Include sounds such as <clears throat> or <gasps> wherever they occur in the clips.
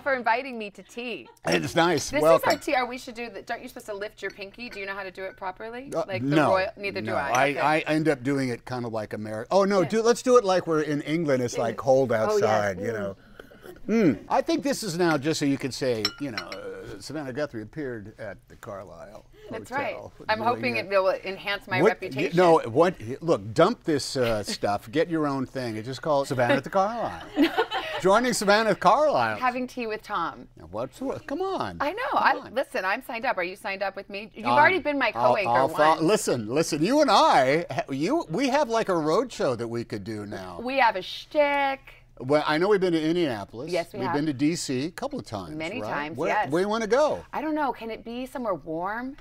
you for inviting me to tea. It's nice. This Welcome. is our tea. Are we should do the, Don't you supposed to lift your pinky? Do you know how to do it properly? Uh, like the no, royal. Neither do no. I. Okay. I end up doing it kind of like America. Oh no, do, let's do it like we're in England. It's like cold Oh, yes. outside, you know. Mm. I think this is now just so you can say, you know, uh, Savannah Guthrie appeared at the Carlyle. That's right. I'm hoping it will enhance my What- reputation. No, what? Look, dump this uh, stuff. Get your own thing. It's just called Savannah at the Carlyle. <laughs> Joining Savannah at Carlyle. Having tea with Tom. What's what? Come on. I know. I on. listen. I'm signed up. Are you signed up with me? You've Um, already been my co-anchor once. Listen, listen. You and I, you, we have like a road show that we could do now. We have a shtick. Well, I know we've been to Indianapolis. Yes, we We've have. been to D.C. a couple of times. Many right? times, Where, yes. Where you want to go? I don't know. Can it be somewhere warm?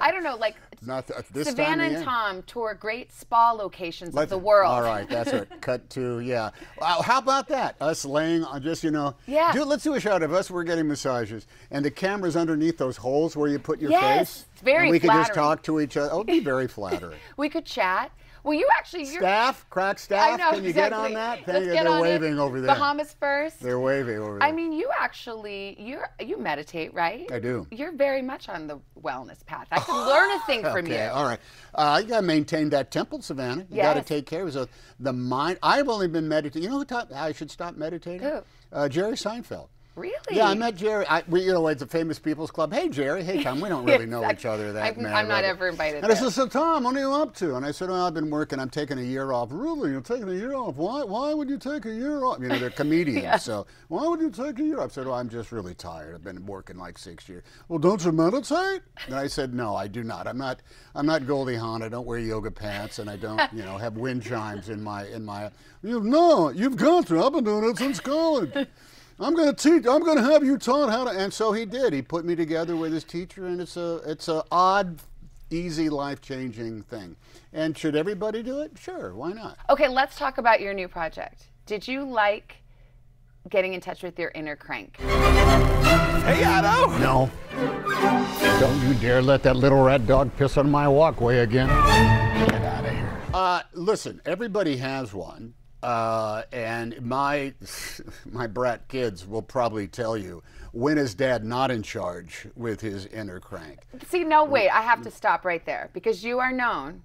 I don't know. Like Not th- Savannah and. Tom tour great spa locations Let's- of the world. All right, that's it. <laughs> Cut to yeah. Wow, how about that? Us laying on just you know. Yeah. Do, let's do a shot of us. We're getting massages, and the camera's underneath those holes where you put your Yes, face. it's very And we could just talk to each other. Oh, it'd be very flattering. <laughs> We could chat. Well, you actually. You're, staff, crack staff. I know Can you get on that? Let's you. get They're on it. waving over there. Bahamas first. They're waving over there. I mean, you actually you you meditate, right? I do. You're very much on the wellness path. I can learn a thing from you. Okay, you. all right. Uh, you got to maintain that temple, Savannah. You got to take care of so the mind. I've only been meditating. You know who taught I should stop meditating? Who? Uh, Jerry Seinfeld. Really? Yeah, I met Jerry. I, we, you know, it's a famous people's club. Hey, Jerry. Hey, Tom. We don't really <laughs> know each other that much. I'm not ever invited. And I said, so Tom, what are you up to? And I said, well, I've been working. I'm taking a year off. Really? You're taking a year off? Why? Why would you take a year off? You know, they're <laughs> comedians. So why would you take a year off? I said, well, I'm just really tired. I've been working like six years. Well, don't you meditate? And I said, no, I do not. I'm not. I'm not Goldie Hawn. I don't wear yoga pants, and I don't, you know, have wind chimes in my in my. You no, you've got to. I've been doing it since college. I'm going to teach. I'm going to have you taught how to. And so he did. He put me together with his teacher, and it's a it's a odd, easy, life changing thing. And should everybody do it? Sure, why not? Okay, let's talk about your new project. Did you like getting in touch with your inner crank? Hey, Otto. No. Don't you dare let that little rat dog piss on my walkway again. Get out of here. Uh, listen, everybody has one. Uh, and my <laughs> my brat kids will probably tell you when is dad not in charge with his inner crank. See, no, wait. I have to stop right there because you are known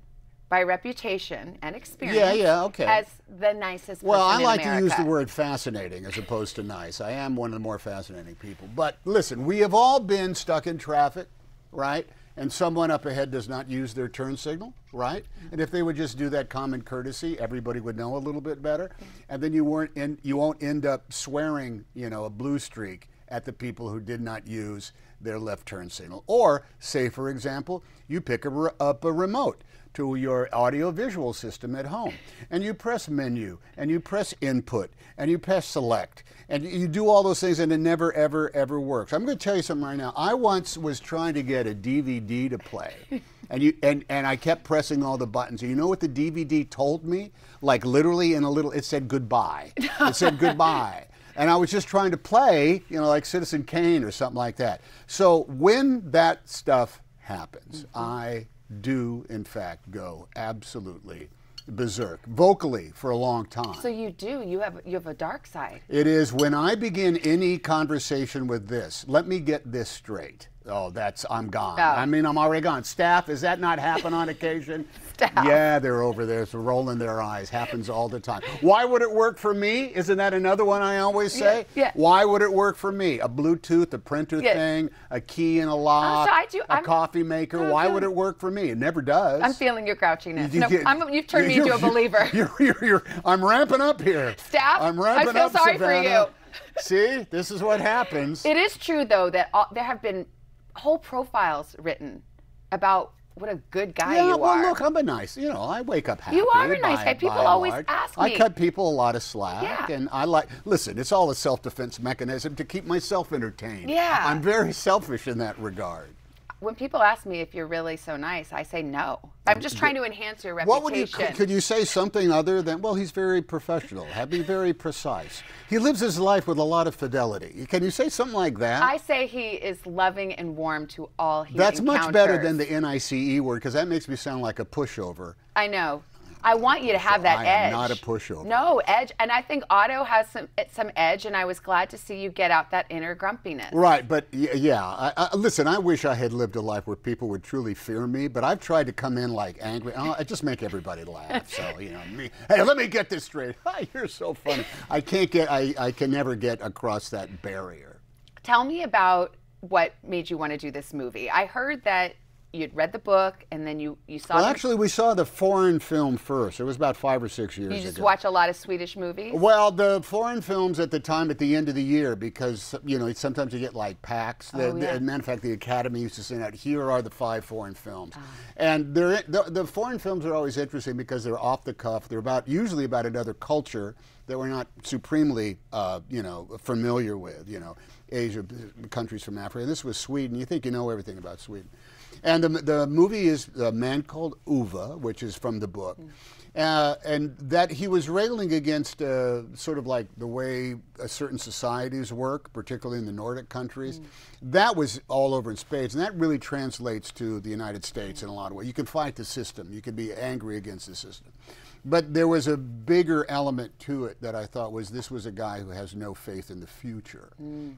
by reputation and experience. Yeah, yeah, okay. As the nicest. Well, I like to use the word fascinating as opposed to nice. I am one of the more fascinating people. But listen, we have all been stuck in traffic, right? And someone up ahead does not use their turn signal, right? Mm-hmm. And if they would just do that common courtesy, everybody would know a little bit better. And then you weren't in, you won't end up swearing, you know, a blue streak at the people who did not use their left turn signal. Or, say for example, you pick a up a remote to your audio visual system at home. And you press menu and you press input and you press select and you do all those things and it never ever ever works. I'm going to tell you something right now. I once was trying to get a dvd to play <laughs> and you and, and i kept pressing all the buttons. And you know what the dvd told me? Like literally in a little it said goodbye. It said <laughs> goodbye. And I was just trying to play, you know, like Citizen Kane or something like that. So when that stuff happens, mm-hmm. I do in fact go absolutely berserk vocally for a long time. So you do. You have you have a dark side. It is when I begin any conversation with this, let me get this straight. Oh, that's, I'm gone. Oh. I mean, I'm already gone. Staff, does that not happen on <laughs> occasion? Staff. Yeah, they're over there, so rolling their eyes. Happens all the time. Why would it work for me? Isn't that another one I always say? yeah. Why would it work for me? A Bluetooth, a printer Yeah. thing, a key in a lock, so I do- a I'm- coffee maker. I'm Why would it work for me? It never does. I'm feeling your grouchiness. You No, get- I'm, you've turned me <laughs> into a believer. <laughs> You're, you're, you're, I'm ramping up here. Staff, I'm ramping I feel up, sorry for you. See, this is what happens. It is true though that all, there have been whole profiles written about what a good guy yeah, you well, are. look, I'm a nice. You know, I wake up happy. You are a nice by- guy. People always large. ask me. I cut people a lot of slack, Yeah. and I like. Listen, it's all a self-defense mechanism to keep myself entertained. Yeah. I'm very selfish in that regard. When people ask me if you're really so nice, I say no. I'm just trying to enhance your reputation. What would you? Could, could you say something other than? Well, he's very professional. Have be very precise. He lives his life with a lot of fidelity. Can you say something like that? I say he is loving and warm to all he That's much better than the NICE E word because that makes me sound like a pushover. I know. I want you to have that I edge. am not a pushover. No edge, and I think Otto has some some edge, and I was glad to see you get out that inner grumpiness. Right, but yeah, I, I, listen. I wish I had lived a life where people would truly fear me, but I've tried to come in like angry. Oh, I just make everybody laugh. So you know, me. Hey, let me get this straight. <laughs> You're so funny. I can't get. I, I can never get across that barrier. Tell me about what made you want to do this movie. I heard that you'd read the book and then you you saw. Well, actually, we saw the foreign film first. It was about five or six years you just ago. watch a lot of Swedish movies. Well, the foreign films at the time at the end of the year, because you know sometimes you get like packs. The, Oh, yeah. the, matter of fact, the Academy used to send out here are the five foreign films, Ah. and they're the, the foreign films are always interesting because they're off the cuff. They're about usually about another culture that we're not supremely uh, you know familiar with. You know, Asia countries from Africa. This was Sweden. You think you know everything about Sweden. And the, the movie is a man called Ove, which is from the book. Uh, and that he was railing against uh, sort of like the way certain societies work, particularly in the Nordic countries. That was all over in spades, and that really translates to the United States in a lot of ways. You can fight the system, you can be angry against the system. But there was a bigger element to it that I thought was this was a guy who has no faith in the future,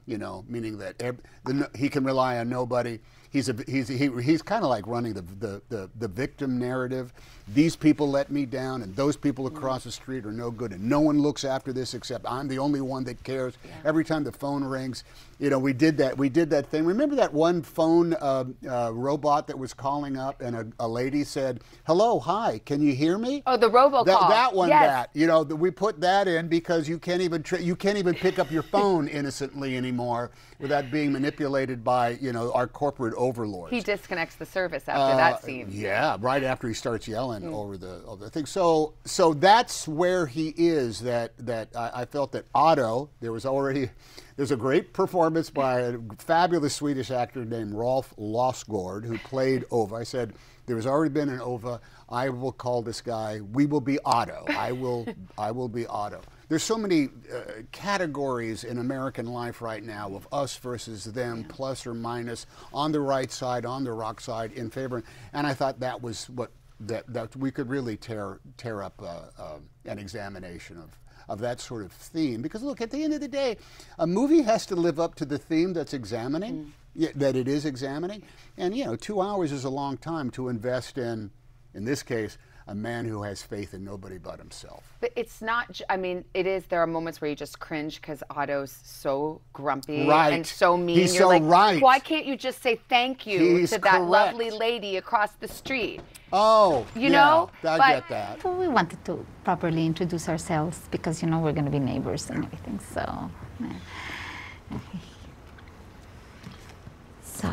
you know, meaning that the, he can rely on nobody. He's a he's he, he's kind of like running the, the the the victim narrative. These people let me down, and those people across the street are no good, and no one looks after this except I'm the only one that cares. Every time the phone rings, you know, we did that. We did that thing. Remember that one phone uh, uh, robot that was calling up, and a, a lady said, "Hello, hi, can you hear me?" Oh, the robocall. That, that one, Yes. that you know, we put that in because you can't even you can't even pick up your phone <laughs> innocently anymore without being manipulated by you know our corporate overlords. He disconnects the service after that scene. Uh, Yeah, right after he starts yelling over the over the thing. So so that's where he is. That that I, I felt that Otto. There was already there's a great performance by a fabulous Swedish actor named Rolf Lassgård who played Ove. I said there has already been an Ove. I will call this guy. We will be Otto. I will I will be Otto. There's so many uh, categories in American life right now of us versus them, plus or minus, on the right side, on the rock side, in favor. And I thought that was what that, that we could really tear tear up uh, uh, an examination of of that sort of theme. Because look, at the end of the day, a movie has to live up to the theme that's examining, mm. yeah, that it is examining. And you know, two hours is a long time to invest in, in this case, a man who has faith in nobody but himself. But it's not. I mean, it is. There are moments where you just cringe because Otto's so grumpy Right. and so mean. He's You're so like, right. Why can't you just say thank you He's to that correct. lovely lady across the street? Oh, You yeah, know, I but- get that. Well, we wanted to properly introduce ourselves because you know we're going to be neighbors and everything. So, yeah. <laughs> so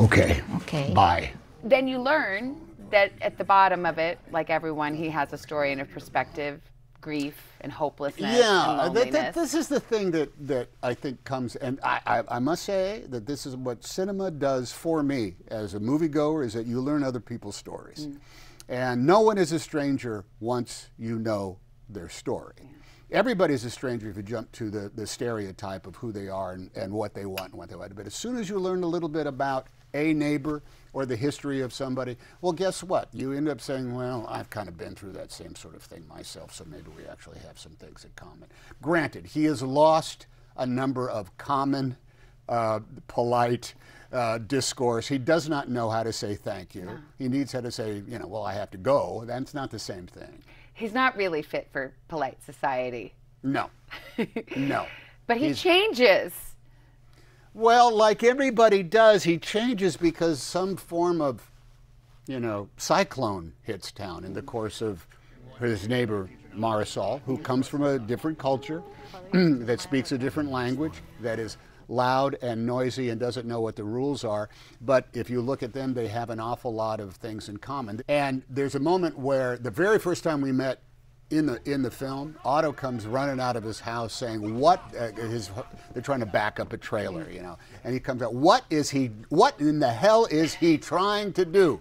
Okay. okay. Bye. Then you learn that at the bottom of it, like everyone, he has a story and a perspective, grief and hopelessness and Yeah, that, that, this is the thing that, that I think comes, and I, I, I must say that this is what cinema does for me as a moviegoer, is that you learn other people's stories. Mm. And no one is a stranger once you know their story. Everybody's a stranger if you jump to the, the stereotype of who they are and, and what they want and what they want. But as soon as you learn a little bit about a neighbor or the history of somebody, well, guess what? You end up saying, well, I've kind of been through that same sort of thing myself, so maybe we actually have some things in common. Granted, he has lost a number of common, uh, polite uh, discourse. He does not know how to say thank you. He needs how to say, you know, well, I have to go. That's not the same thing. He's not really fit for polite society. No, <laughs> no. But he He's- changes. Well, like everybody does, he changes because some form of, you know, cyclone hits town in the course of his neighbor Marisol, who comes from a different culture, <clears throat> that speaks a different language, that is loud and noisy and doesn't know what the rules are. But if you look at them, they have an awful lot of things in common. And there's a moment where the very first time we met in the in the film, Otto comes running out of his house saying, "What?" Uh, his they're trying to back up a trailer, you know, and he comes out, "What is he? What in the hell is he trying to do?"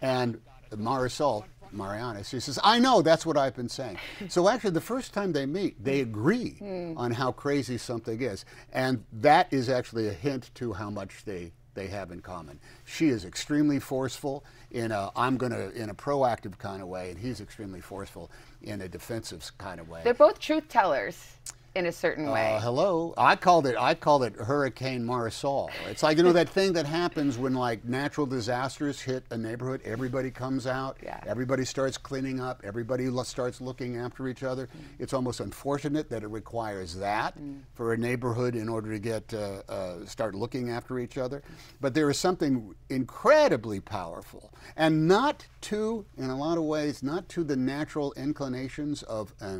And Marisol, Mariana, she says, "I know. That's what I've been saying." So actually, the first time they meet, they agree on how crazy something is, and that is actually a hint to how much they they have in common. She is extremely forceful in a I'm going to in a proactive kind of way, and he's extremely forceful in a defensive kind of way. They're both truth tellers in a certain way. Uh, hello. I called it. I called it Hurricane Marisol. It's like you know that thing that happens when like natural disasters hit a neighborhood. Everybody comes out. Yeah. Everybody starts cleaning up. Everybody lo- starts looking after each other. Mm. It's almost unfortunate that it requires that for a neighborhood in order to get uh, uh, start looking after each other. But there is something incredibly powerful, and not to, in a lot of ways, not to the natural inclinations of. Uh,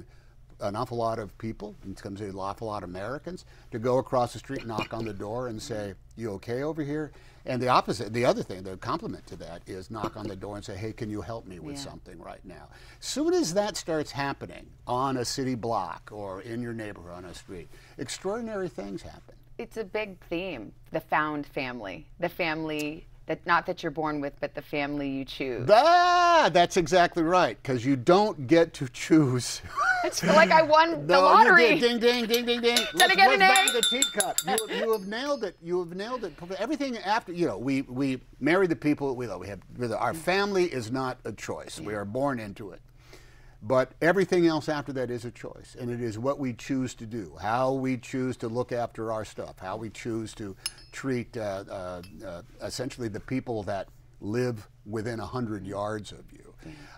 an awful lot of people, it comes to an awful lot of Americans, to go across the street, knock on the door, and say, "You okay over here?" And the opposite, the other thing, the complement to that is knock on the door and say, "Hey, can you help me with Yeah. something right now?" Soon as that starts happening on a city block or in your neighborhood on a street, extraordinary things happen. It's a big theme, the found family, the family that not that you're born with, but the family you choose. Ah, that's exactly right, because you don't get to choose. <laughs> I feel like I won <laughs> the No, you did. Ding, ding, ding, ding, ding. <laughs> Let's, get an A? the teacup. You, you have nailed it. You have nailed it. Everything after, you know, we, we marry the people we love. We have, our family is not a choice. We are born into it. But everything else after that is a choice, and it is what we choose to do, how we choose to look after our stuff, how we choose to treat uh, uh, uh, essentially the people that live within a hundred yards of you.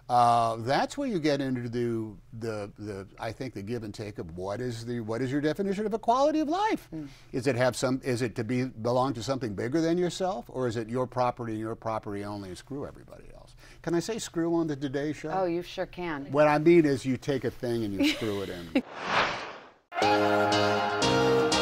Uh, that's where you get into the, the the I think the give and take of what is the what is your definition of a quality of life? Is it have some? Is it to be belong to something bigger than yourself, or is it your property and your property only, and screw everybody else? Can I say screw on the Today Show? oh, you sure can. What I mean is you take a thing and you screw it in. <laughs>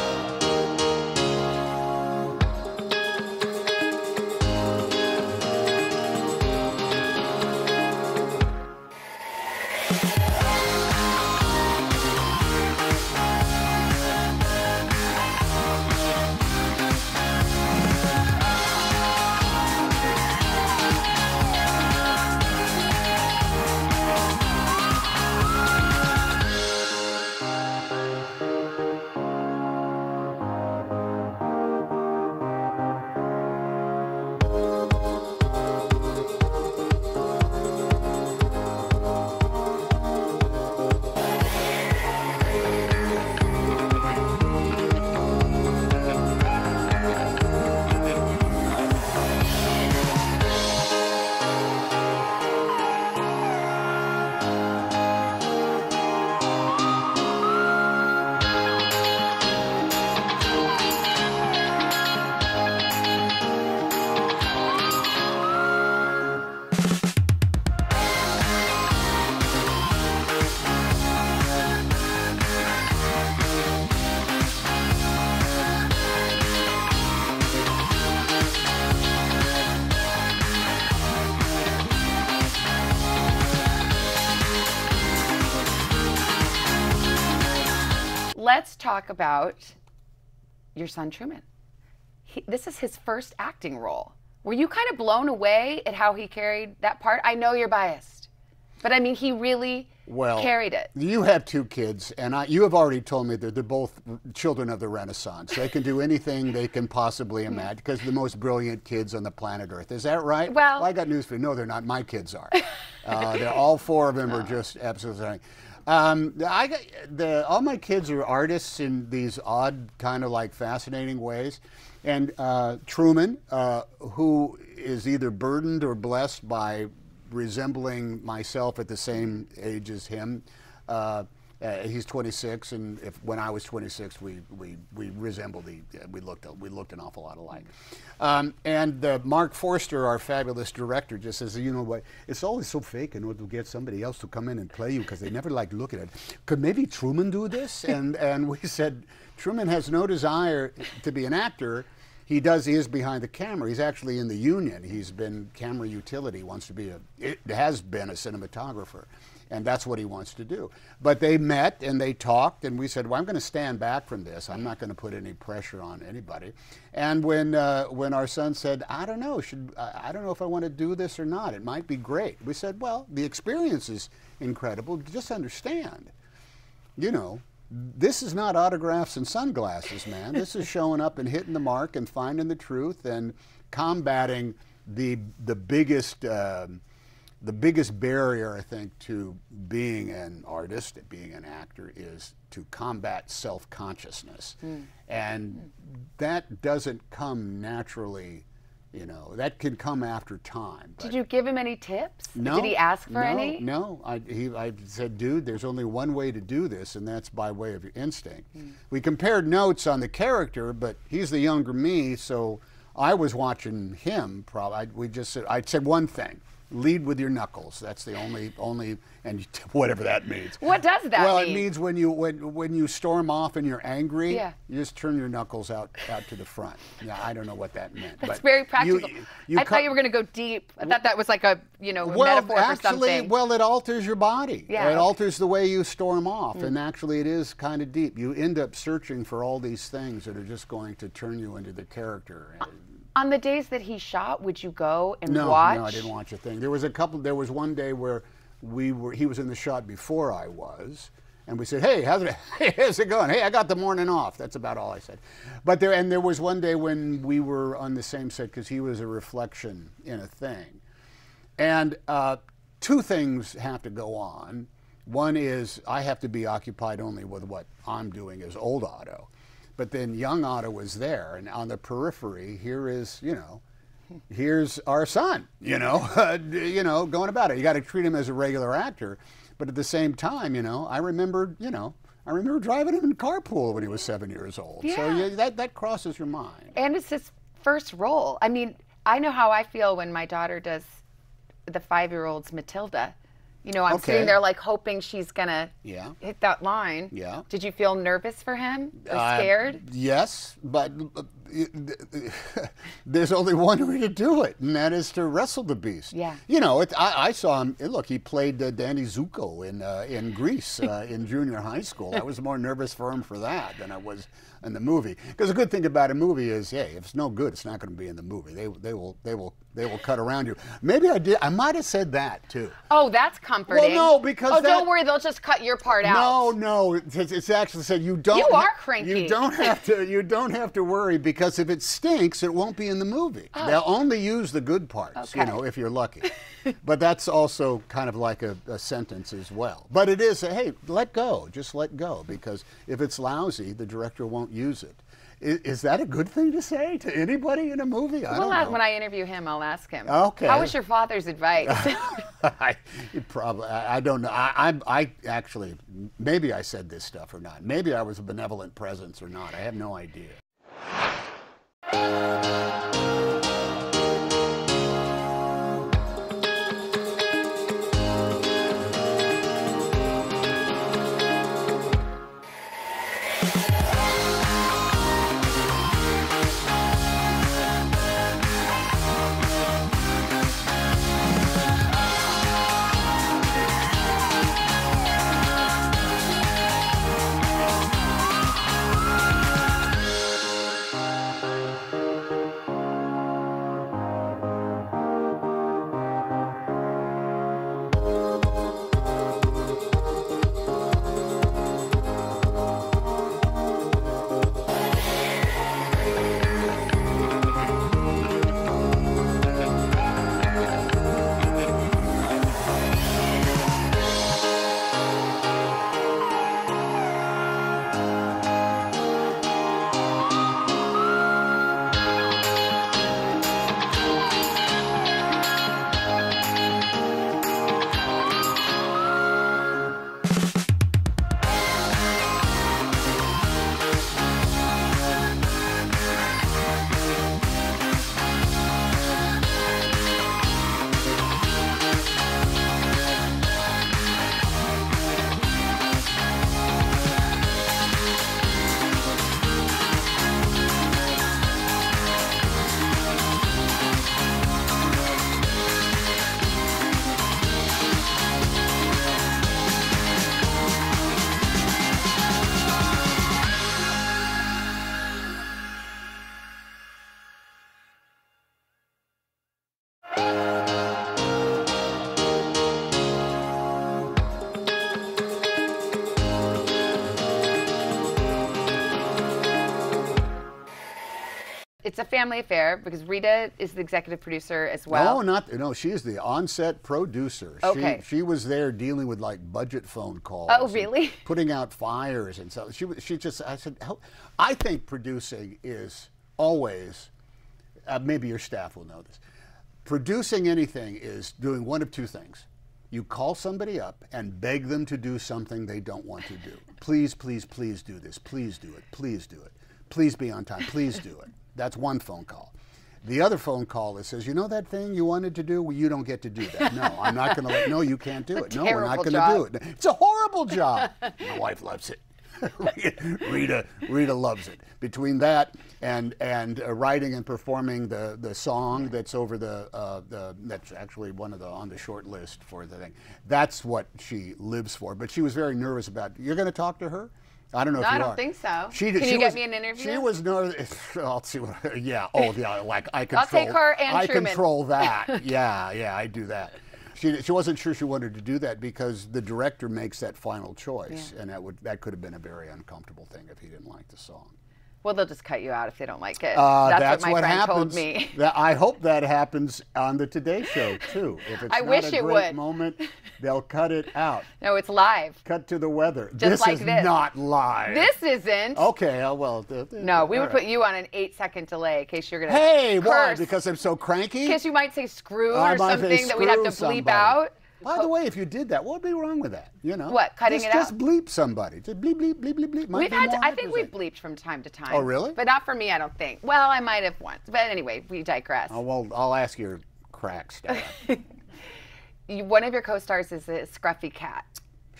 talk about your son Truman. He, this is his first acting role. Were you kind of blown away at how he carried that part? I know you're biased, but I mean, he really Well, carried it. You have two kids, and I, you have already told me that they're both children of the Renaissance. They can do anything they can possibly imagine because they're the most brilliant kids on the planet Earth. Is that right? Well- I got news for you. No, they're not. My kids are. <laughs> Uh, they're all four of them are just absolutely. Um, I got the all my kids are artists in these odd kind of like fascinating ways, and uh, Truman, uh, who is either burdened or blessed by resembling myself at the same age as him. Uh, uh, he's 26, and if when I was 26, we we, we resembled the we looked we looked an awful lot alike. Um, and uh, Marc Forster, our fabulous director, just says, you know what? It's always so fake in order to get somebody else to come in and play you because they never like look at it. Could maybe Truman do this? <laughs> and and we said Truman has no desire to be an actor he does he is behind the camera he's actually in the union he's been camera utility wants to be a it has been a cinematographer and that's what he wants to do. But they met and they talked and we said well i'm going to stand back from this. I'm not going to put any pressure on anybody. And when uh, when our son said i don't know should I, don't know if i want to do this or not. It might be great. We said well the experience is incredible. Just understand. You know this is not autographs and sunglasses, man. This is showing up and hitting the mark and finding the truth and combating the the biggest. um the biggest barrier, I think, to being an artist, being an actor, is to combat self consciousness. Hmm. And that doesn't come naturally, you know, that can come after time. Did you give him any tips? No. Did he ask for no, any? No. I, he, I said, dude, there's only one way to do this, and that's by way of your instinct. Hmm. We compared notes on the character, but he's the younger me, so I was watching him. Probably, I, we just said, I said one thing: lead with your knuckles. That's the only, only, and whatever that means. What does that well, mean? it means when you when when you storm off and you're angry, Yeah. you just turn your knuckles out out to the front. Yeah, I don't know what that meant. That's very you- practical. you I cut- thought you were going to go deep. I thought that was like a you know a well, metaphor for actually, something. well, it alters your body. Yeah, Mm. it alters the way you storm off, and actually, it is kind of deep. You end up searching for all these things that are just going to turn you into the character. On the days that he shot, would you go and No, watch? no, I didn't watch a thing. There was a couple. There was one day where we were. He was in the shot before I was, and we said, "Hey, how's it? Hey, <laughs> how's it going? Hey, I got the morning off." That's about all I said. But there, and there was one day when we were on the same set because he was a reflection in a thing, and uh, two things have to go on. One is I have to be occupied only with what I'm doing as old Otto. But then young Otto was there, and on the periphery, here is, you know, here's our son, you know, <laughs> uh, you know, going about it. You got to treat him as a regular actor, but at the same time, you know, I remember, you know, I remember driving him in carpool when he was seven years old. So Yeah. yeah, that that crosses your mind. And it's his first role. I mean, I know how I feel when my daughter does the five-year-old's Matilda. You know, I'm Okay. sitting there like hoping she's gonna Yeah. hit that line. Yeah. Did you feel nervous for him? Or Uh, scared? yes, but uh, <laughs> there's only one way to do it, and that is to wrestle the beast. Yeah. You know, it, I, I saw him. Look, he played uh, Danny Zuko in uh, in Grease uh, in junior high school. I was more nervous for him for that than I was in the movie. Because the good thing about a movie is, hey, if it's no good, it's not going to be in the movie. They they will they will they will cut around you. Maybe I did. I might have said that too. Oh, that's comforting. Well, no, because oh, that- don't worry, they'll just cut your part out. No, no, it's, it's actually said you don't. You are cranky. You don't have to. You don't have to worry because if it stinks, it won't be in the movie. Oh. They'll only use the good parts, Okay. you Oh. Know, if you're lucky. <laughs> but that's also kind of like a, a sentence as well. But it is, a, hey, let go, just let go, because if it's lousy, the director won't use it. Is, is that a good thing to say to anybody in a movie? I Well, don't know. when I interview him, I'll ask him. Okay. How was your father's advice? <laughs> I probably I, I don't know. I, I I actually maybe I said this stuff or not. Maybe I was a benevolent presence or not. I have no idea. It's a family affair because Rita is the executive producer as well. No, not no. She's the on-set producer. Okay. She, she was there dealing with like budget phone calls. Oh, really? <laughs> Putting out fires and so she was- she just I said I think producing is always uh, maybe your staff will know this. Producing anything is doing one of two things. You call somebody up and beg them to do something they don't want to do. <laughs> Please, please, please do this. Please do it. Please do it. Please be on time. Please do it. That's one phone call. The other phone call that says, you know that thing you wanted to do? Well, you don't get to do that. No, I'm not going to let, no, you can't do <laughs> it. No, we're not going to do it. It's a horrible job. My wife loves it. <laughs> Rita, Rita loves it. Between that and and uh, writing and performing the, the song that's over the uh, the that's actually one of the on the short list for the thing. That's what she lives for. But she was very nervous about. You're going to talk to her. I don't know No, if you I don't are. think so. She, Can she you get me an interview? She was nervous. <laughs> I'll see what. <laughs> Yeah. Oh, yeah. Like I control. I'll take her and I Truman. control that. <laughs> yeah, yeah. I do that. She, she wasn't sure she wanted to do that because the director makes that final choice, and that would that could have been a very uncomfortable thing if he didn't like the song. Well, they'll just cut you out if they don't like it. Uh, that's, what my friend happens. told me. <laughs> That- I hope that happens on the Today Show too. If it's <laughs> I not wish a it great would. moment, they'll cut it out. <laughs> No, it's live. Cut to the weather. Just this like is this. not live. This isn't. Okay. uh, well. th- th- No, we would right. put you on an eight second delay in case you're going to. Hey, why? Because I'm so cranky? In case you might say screw or something that we'd have to bleep somebody. out. By the way, if you did that, what would be wrong with that? You know, What, cutting just, it Just out? bleep somebody. Just bleep, bleep, bleep, bleep, bleep. Might We've had. To, I think we've bleeped from time to time. Oh, really? But not for me, I don't think. Well, I might have once. But anyway, we digress. Oh, well, I'll ask your crack staff. <laughs> You- One of your co-stars is a scruffy cat.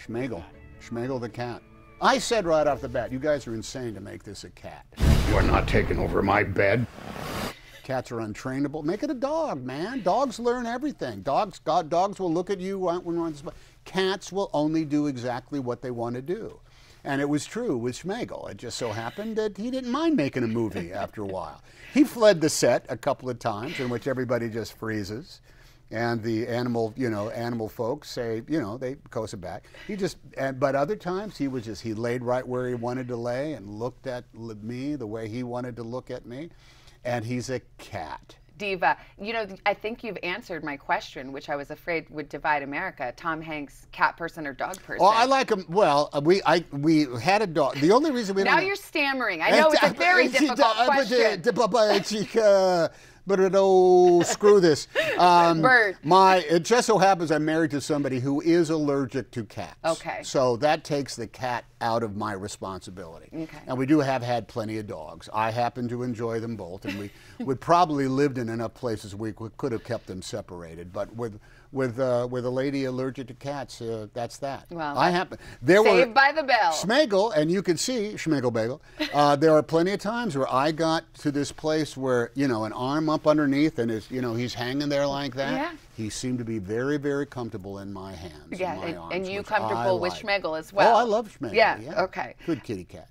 Schmegel. Schmegel the cat. I said right off the bat, you guys are insane to make this a cat. You're not taking over my bed. Cats are untrainable. Make it a dog, man. Dogs learn everything. Dogs, God, dogs will look at you when you're on the spot. Cats will only do exactly what they want to do. And it was true with Schmegel. It just so happened that he didn't mind making a movie <laughs> after a while. He fled the set a couple of times in which everybody just freezes. And the animal, you know, animal folks say, you know, they coast it back. He just, and, but other times he was just, he laid right where he wanted to lay and looked at me the way he wanted to look at me. And he's a cat. Diva, you know, I think you've answered my question, which I was afraid would divide America. Tom Hanks, cat person or dog person? Oh, I like him. Well, uh, we I we had a dog. The only reason we now you're stammering. I <laughs> know it's a very difficult question. But it oh screw this. <laughs> Um, Bert. My it just so happens I'm married to somebody who is allergic to cats. Okay. So that takes the cat out of my responsibility. Okay. And we do have had plenty of dogs. I happen to enjoy them both, and we <laughs> would probably lived in enough places we could have kept them separated. But with with uh, with a lady allergic to cats, uh, that's that. Well, I happen there were Saved by the bell. Schmegel, and you can see Schmegel Bagel. Uh, there are plenty of times where I got to this place where you know an arm up underneath, and is you know he's hanging there like that. Yeah. He seemed to be very, very comfortable in my hands. Yeah, my and- arms, and you comfortable with. Schmegel as well. Oh, I love Schmegel. Yeah, Yeah. okay. Good kitty cat.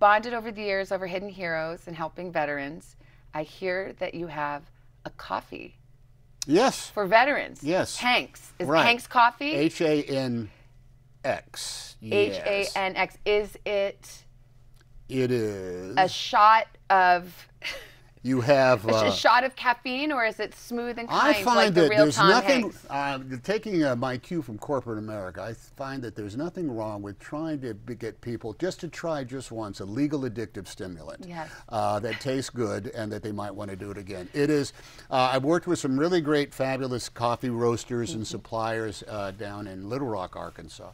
Bonded over the years over Hidden Heroes and helping veterans. I hear that you have a coffee Yes. for veterans. Yes. Hanks. Is Right. Hanx Coffee? H A N X. H. A N X. Is it It is. a shot of you have. a Uh, shot of caffeine, or is it smooth and I kind find like the that real there's Tom nothing. Uh, taking uh, my cue from corporate America, I find that there's nothing wrong with trying to be- get people just to try just once a legal addictive stimulant Yes. uh, that tastes good and that they might want to do it again. It is. Uh, I've worked with some really great, fabulous coffee roasters and suppliers uh, down in Little Rock, Arkansas.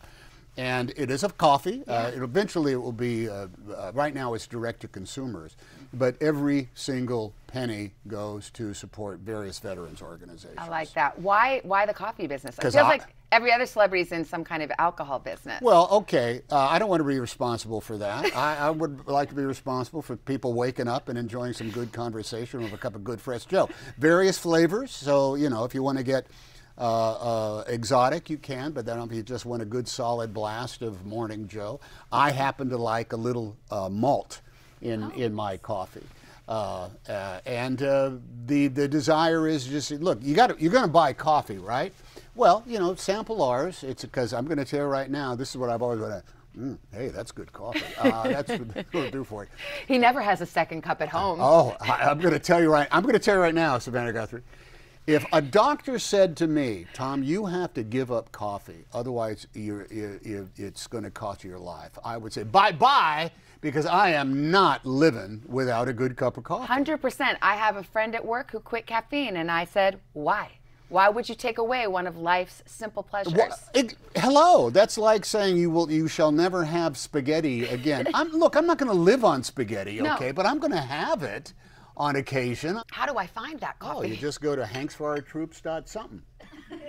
And it is of coffee. Uh, it, eventually, it will be. Uh, uh, right now, it's direct to consumers, but every single penny goes to support various veterans organizations. I like that. Why? Why the coffee business? It feels I- like every other celebrity's in some kind of alcohol business. Well, okay. Uh, I don't want to be responsible for that. <laughs> I, I would like to be responsible for people waking up and enjoying some good conversation with a cup of good fresh Joe. Various flavors. So you know, if you want to get uh, uh, exotic, you can. But then if you just want a good solid blast of Morning Joe, I happen to like a little uh, malt in in my coffee. Uh, uh, and uh, the the desire is just look. You got you're going to buy coffee, right? Well, you know, sample ours. It's because I'm going to tell you right now. This is what I've always wanted. Mm, hey, that's good coffee. Uh, <laughs> that's what it'll do for you. he never has a second cup at home. Oh, I, I'm going to tell you right. I'm going to tell you right now, Savannah Guthrie. If a doctor said to me, Tom, you have to give up coffee, otherwise you're, you you it's going to cost you your life, I would say bye bye because I am not living without a good cup of coffee. Hundred percent. I have a friend at work who quit caffeine, and I said, "Why? Why would you take away one of life's simple pleasures?" Wha- it- hello, that's like saying you will, you shall never have spaghetti again. <laughs> I'm, look, I'm not going to live on spaghetti, No. okay, but I'm going to have it on occasion. How do I find that coffee? Oh, you just go to hanxforourtroops.something.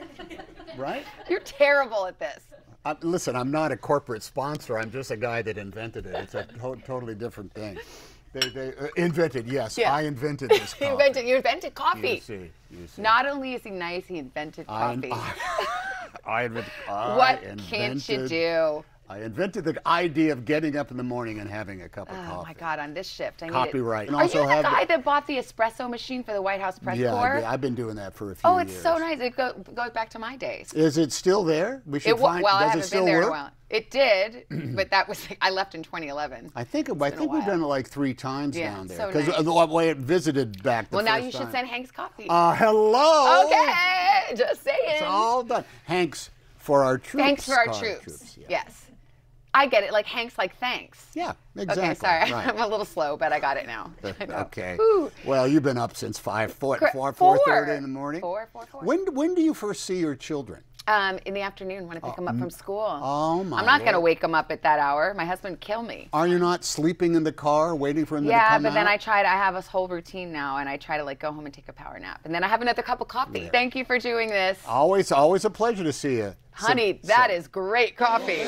<laughs> right? You're terrible at this. Uh, listen, I'm not a corporate sponsor. I'm just a guy that invented it. It's a to- totally different thing. They, they uh, invented, yes, Yeah. I invented this <laughs> coffee. invented, you invented coffee. You see, you see. Not only is he nice, he invented I, coffee. <laughs> I invented. <laughs> I what can't you do? I invented the idea of getting up in the morning and having a cup of Oh coffee. Oh my God! On this shift, I need Copyright. It. Are also you the have the- guy that bought the espresso machine for the White House press Yeah, corps? I, have been doing that for a few oh, years. it's so nice. It go, goes back to my days. Is it still there? We should It find. well, I haven't it still been there work? in a while. It did, <clears throat> but that was I left in 2011. I think it, I think we've done it like three times Yeah, down there so nice. of the way it visited back. The well, now you should time. send Hank's coffee. Uh, hello. okay, just saying. It's all done. Hanx for our troops. Thanks for our card troops. yeah. Yes. I get it. Like Hank's like thanks. Yeah, exactly. Okay, sorry. Right. <laughs> I'm a little slow, but I got it now. <laughs> Okay. Well, you've been up since five, four, Cor- four, four. four thirty in the morning. Four, four, four. When when do you first see your children? Um, in the afternoon when I pick them up from school. oh, my I'm not gonna wake them up at that hour. My husband would kill me. Are you not sleeping in the car waiting for him to come Yeah, come but then out? I try to I have a whole routine now, and I try to like go home and take a power nap, and then I have another cup of coffee. Thank you for doing this, Always, always a pleasure to see you, honey. That is great coffee.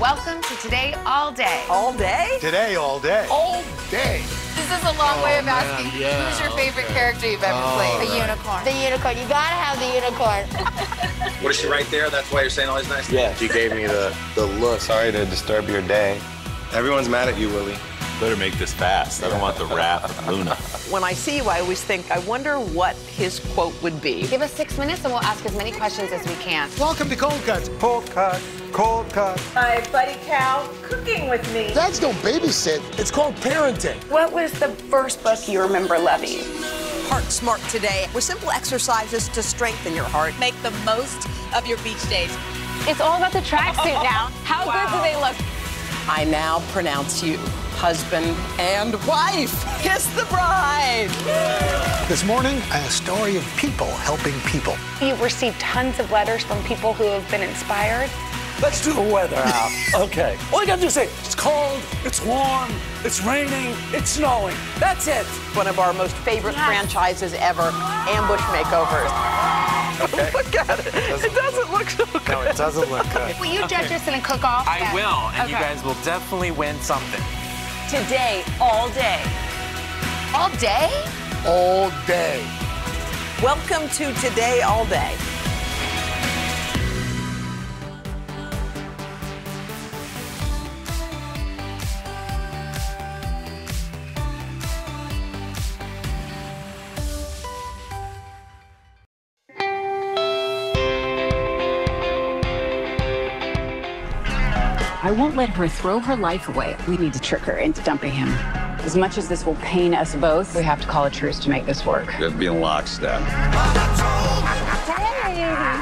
Welcome to Today All Day. All day? Today, all day. all day. This is a long way of oh, man, asking yeah, who's your favorite okay. character you've ever oh, played. The unicorn. The unicorn. You gotta have the unicorn. <laughs> What is she right there? That's why you're saying all these nice things? Yeah, she gave me the, the look. Sorry to disturb your day. Everyone's mad at you, Willie. Better make this fast. I don't want the wrath of Luna. When I see you, I always think, I wonder what his quote would be. Give us six minutes and we'll ask as many questions as we can. Welcome to Cold Cuts. Cold cut, cold cut. my buddy Cal cooking with me. Dads don't babysit. It's called parenting. What was the first book you remember loving? Heart Smart today with simple exercises to strengthen your heart. make the most of your beach days. It's all about the tracksuit now. How good do they look? I now pronounce you husband and wife. Kiss the bride. This morning, a story of people helping people. You've received tons of letters from people who have been inspired. Let's do the weather out. <laughs> okay. All you gotta do is say, it's cold, it's warm, it's raining, it's snowing. That's it. One of our most favorite franchises ever, Ambush Makeovers. <laughs> Look at it. It doesn't look so good. No, it doesn't look good. Will you judge us in a cook-off? I will, and you guys will definitely win something. Today, all day. All day? All day. Welcome to Today All Day. I won't let her throw her life away. We need to trick her into dumping him. As much as this will pain us both, we have to call a truce to make this work. You have to be in lockstep.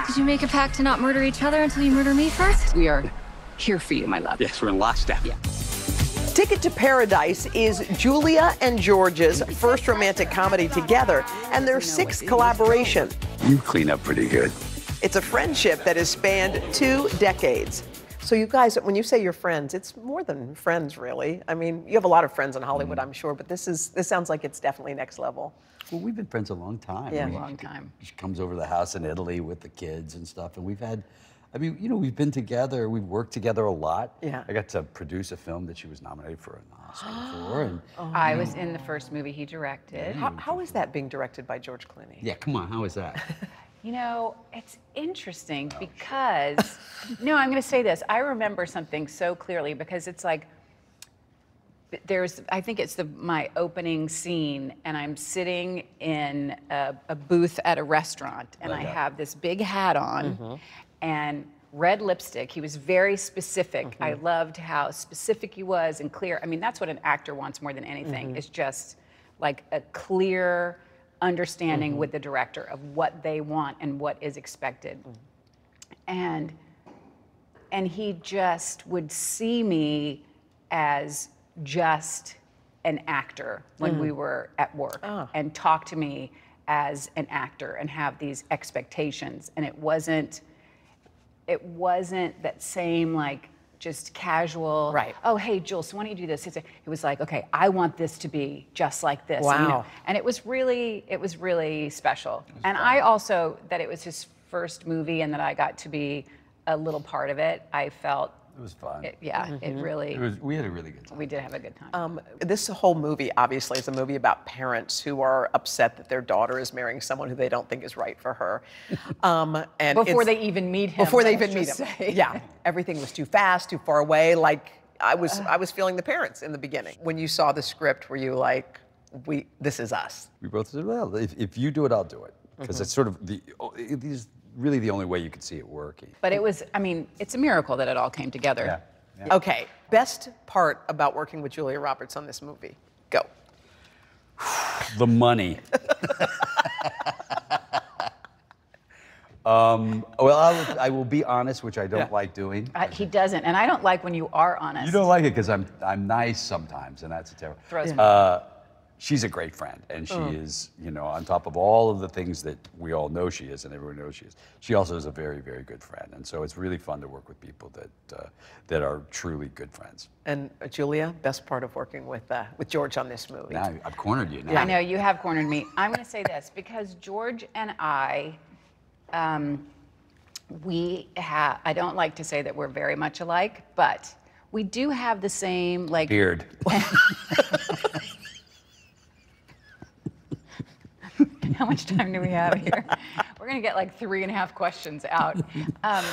Did you make a pact to not murder each other until you murder me first? We are here for you, my love. Yes, we're in lockstep. Yeah. Ticket to Paradise is Julia and George's first romantic comedy together and their sixth collaboration. You clean up pretty good. It's a friendship that has spanned two decades. So you guys, when you say you're friends, it's more than friends, really. I mean, you have a lot of friends in Hollywood, mm. I'm sure, but this is this sounds like it's definitely next level. Well, we've been friends a long time. Yeah. I mean, Long time. She comes over to the house in Italy with the kids and stuff, and we've had. I mean, you know, we've been together. We've worked together a lot. Yeah. I got to produce a film that she was nominated for an Oscar for, and <gasps> oh, I was in the first movie he directed. How, how is that being directed by George Clooney? yeah, come on, how is that? <laughs> You know, it's interesting because, no, I'm going to say this. I remember something so clearly because it's like, there's, I think it's the my opening scene, and I'm sitting in a, a booth at a restaurant, and I have this big hat on, and red lipstick. He was very specific. I loved how specific he was and clear. I mean, that's what an actor wants more than anything. Mhm. Is just like a clear understanding Mhm. with the director of what they want and what is expected. And and he just would see me as just an actor when Mm. we were at work and talk to me as an actor and have these expectations and it wasn't it wasn't that same like just casual right. Oh hey jules why don't you do this? It was like okay i want this to be just like this and, you know, and it was really it was really special. And i also that it was his first movie and that i got to be a little part of it i felt It was fun. it- yeah it Mhm. really It was, we had a really good time. we did have a good time Um, this whole movie, obviously, is a movie about parents who are upset that their daughter is marrying someone who they don't think is right for her. <laughs> Um, and Before they even meet him, Before they even meet him. say. Yeah, <laughs> everything was too fast, too far away. Like I was, I was feeling the parents in the beginning. When you saw the script, were you like, "We, this is us"? We both said, well, if, if you do it, I'll do it. Because Mhm. it's sort of the, oh, it is really the only way you could see it working. but it was i mean it's a miracle that it all came together Okay, best part about working with Julia Roberts on this movie? Go. <sighs> The money. <laughs> um, well, I will, I will be honest, which I don't Yeah. like doing. Uh, he doesn't and i don't like when you are honest You don't like it because I'm I'm nice sometimes, and that's a terrible. Throws me. Uh, she's a great friend, and she Mm. is, you know, on top of all of the things that we all know she is, and everyone knows she is. She also is a very, very good friend, and so it's really fun to work with people that uh, that are truly good friends. And uh, Julia, best part of working with uh, with George on this movie? Now I've cornered you. Now. I know you have cornered me. I'm going to say this because George and I, um, we have. I don't like to say that we're very much alike, but we do have the same like Beard. <laughs> <laughs> How much time do we have here? <laughs> We're going to get like three and a half questions out. Um,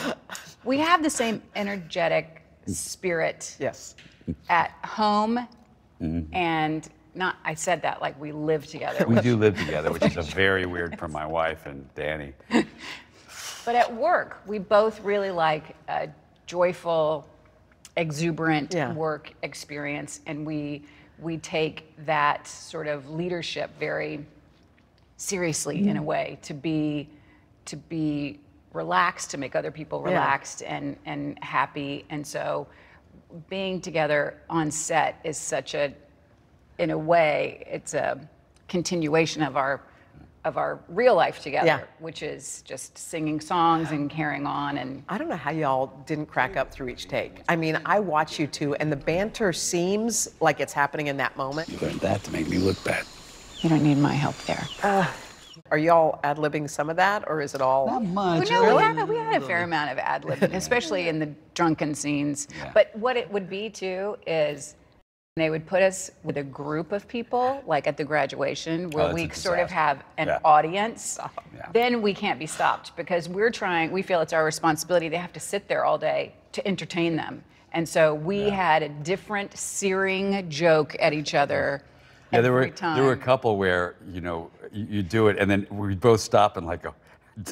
we have the same energetic spirit. Yes. At home, mm-hmm. and not. I said that like we live together. We do live <laughs> together, which is a very weird for my wife and Danny. But at work, we both really like a joyful, exuberant Yeah. work experience, and we we take that sort of leadership very seriously in a mm-hmm. way to be to be relaxed, to make other people Yeah. relaxed and and happy, and so being together on set is such a in a way it's a continuation of our of our real life together Yeah. which is just singing songs and carrying on and I don't know how y'all didn't crack up through each take. I mean, I watch you two, and the banter seems like it's happening in that moment. You learned that to make me look bad. You don't need my help there Uh, are y'all ad libbing some of that, or is it all? Not much. Well, no, we, had, a- we had a fair amount of ad libbing, especially in the drunken scenes. But what it would be too is they would put us with a group of people, like at the graduation, where Oh, we sort of have an Yeah. audience. Then we can't be stopped because we're trying, we feel it's our responsibility. They have to sit there all day to entertain them. And so we had a different searing joke at each other. Yeah, there were time. there were a couple where you know you, you do it, and then we both stop and like go,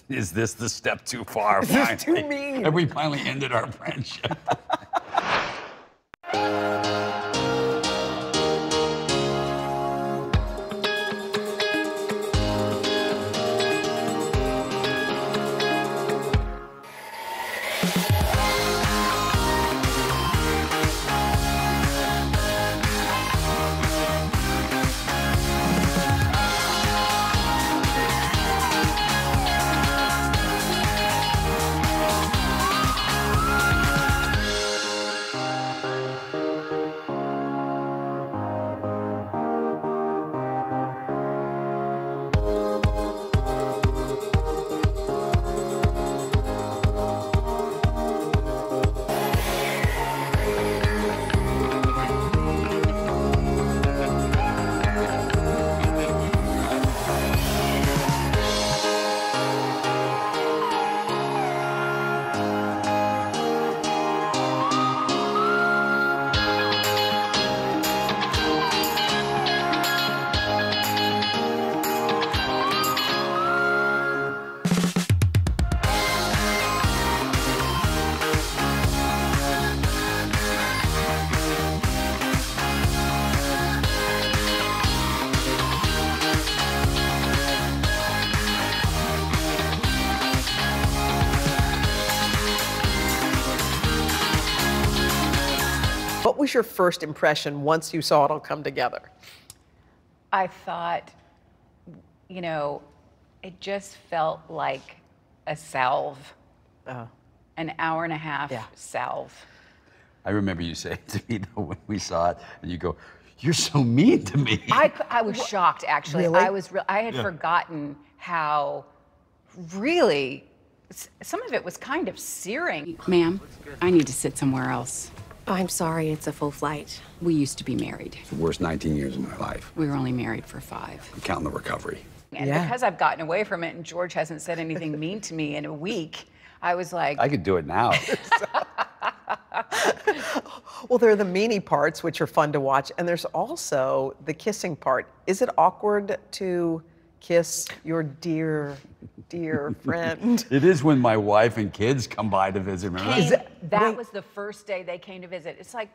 "Is this the step too far?" <laughs> Is This too mean. And we finally ended our friendship. <laughs> your first impression once you saw it all come together? I thought, you know, it just felt like a salve, uh-huh. an hour and a half salve. I remember you saying to me <laughs> though, when we saw it, and you go, "You're so mean to me." I was shocked actually. Really? I was re- I had Yeah. forgotten how really s- some of it was kind of searing. Ma'am, I need to sit somewhere else. I'm sorry, it's a full flight. We used to be married. the worst 19 years of my life. We were only married for five. I'm counting the recovery. And because I've gotten away from it and George hasn't said anything mean to me in a week, I was like, I could do it now. <laughs> Well, there are the meanie parts, which are fun to watch, and there's also the kissing part. Is it awkward to kiss your dear, dear <laughs> friend? it is when my wife and kids come by to visit. Remember? came, that, was the first day they came to visit. It's like,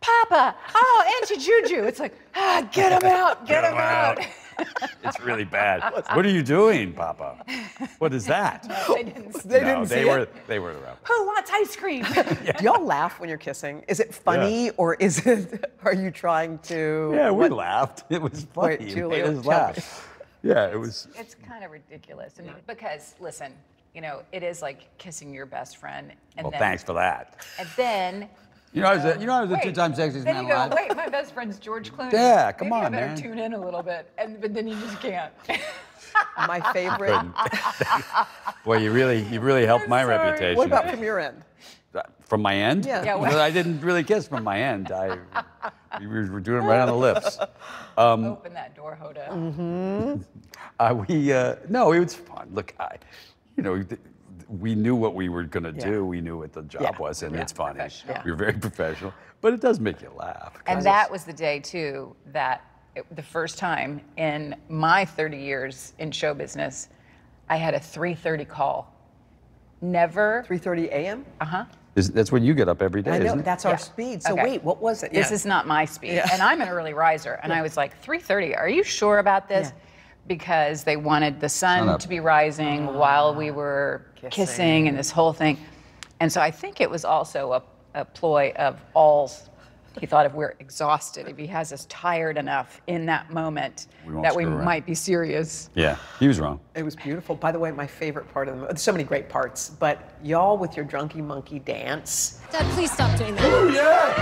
Papa, oh, Auntie Juju. It's like, ah, get him out, <laughs> get, him out. it's really bad. <laughs> What are you doing, Papa? What is that? <laughs> they didn't, They no, didn't they see were it? they were around. Who wants ice cream? Do y'all laugh when you're kissing? Is it funny or is it? Are you trying to? Yeah, we what- laughed. It was funny. Wait, It Julia, made us laugh. Yeah, it was. It's kind of ridiculous. I mean, because listen, you know, it is like kissing your best friend. And Well, then, thanks for that. And then. You know, I was a, you know, I was the Wait, two-time sexiest Then man you go, alive. wait, my best friend's George Clooney. Yeah, come Maybe I on, better man. tune in a little bit, and but then you just can't. <laughs> My favorite. <laughs> Boy, you really, you really helped my reputation. What about from your end? From my end? Yeah. Yeah, Well, I didn't really kiss from my end. I, we were were doing it right on the lips. <laughs> Um, Open that door, Hoda. Mm-hmm. uh, we, uh, no, it was fun. Look, I, you know, we knew what we were going to Yeah. do. We knew what the job Yeah. was, and Yeah, it's funny. professional. We were very professional, but it does make you laugh. And that was the day too that it, the first time in my 30 years in show business, I had a 3:30 call. Never. 3:30 a.m. Uh huh. Is, that's when you get up every day, I know isn't it? that's our speed. So wait, what was it? This Yeah. is not my speed, Yeah. and I'm an early riser. And I was like, 3:30. Are you sure about this? Because they wanted the sun to be rising while we were kissing. and this whole thing. And so I think it was also a, a ploy of Ol's. He thought if we're exhausted, if he has us tired enough in that moment, We that we around. might be serious. Yeah, he was wrong. It was beautiful. By the way, my favorite part of the there's so many great parts, but y'all with your drunky monkey dance. Dad, please stop doing that. Ooh, yeah!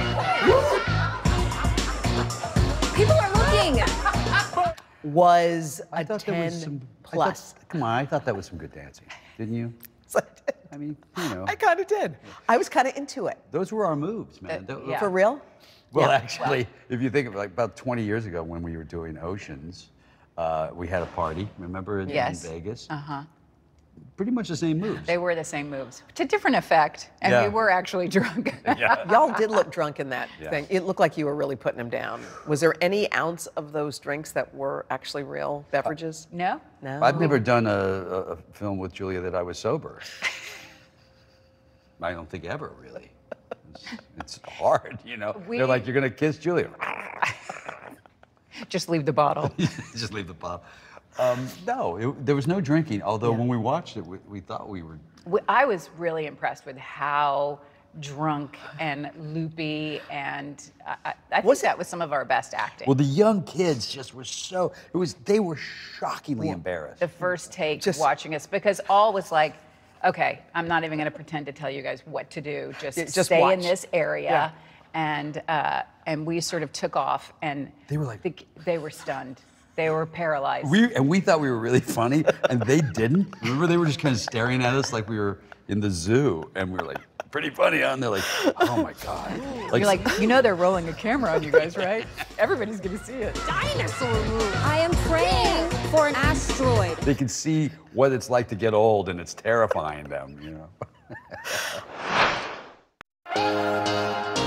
People are looking. Was a I thought 10 there was some I plus. thought- come on, I thought that was some good dancing, didn't you? <laughs> I did. I mean, you know, I kind of did. I was kind of into it. those were our moves, man. Tho- yeah. For real? Well, Yeah. actually, if you think of like about 20 years ago when we were doing Oceans, uh, we had a party. Remember in, in Yes. Vegas? Uh huh. Pretty much the same moves. They were the same moves to different effect, and Yeah. we were actually <laughs> drunk. Y'all did look drunk in that Yeah. thing. It looked like you were really putting them down. Was there any ounce of those drinks that were actually real beverages? no. No. I've never done a, a, a film with Julia that I was sober. I don't think ever, really. It's, it's hard, you know. We- They're like, you're going to kiss Julia. <laughs> Just leave the bottle. <laughs> Just leave the pop. Um, no, it, there was no drinking, although when we watched it, we, we thought we were I was really impressed with how drunk and loopy, and I, I, think that was some of our best acting. Well, the young kids just were so. It was they were shockingly embarrassed. the first take watching us because Ol was like, okay, I'm not even going to pretend to tell you guys what to do. Just, Yeah, just stay in this area. Yeah. And uh, and we sort of took off, and they were like, they were stunned, they were paralyzed. We and we thought we were really funny, and they didn't. Remember, they were just kind of staring at us like we were in the zoo, and we were like, "Pretty funny," huh? and they're like, "Oh my god!" You're like, you know, they're rolling a camera on you guys, right? Everybody's going to see it. Dinosaur move. I am praying for an asteroid. they can see what it's like to get old, and it's terrifying them, you know. <laughs>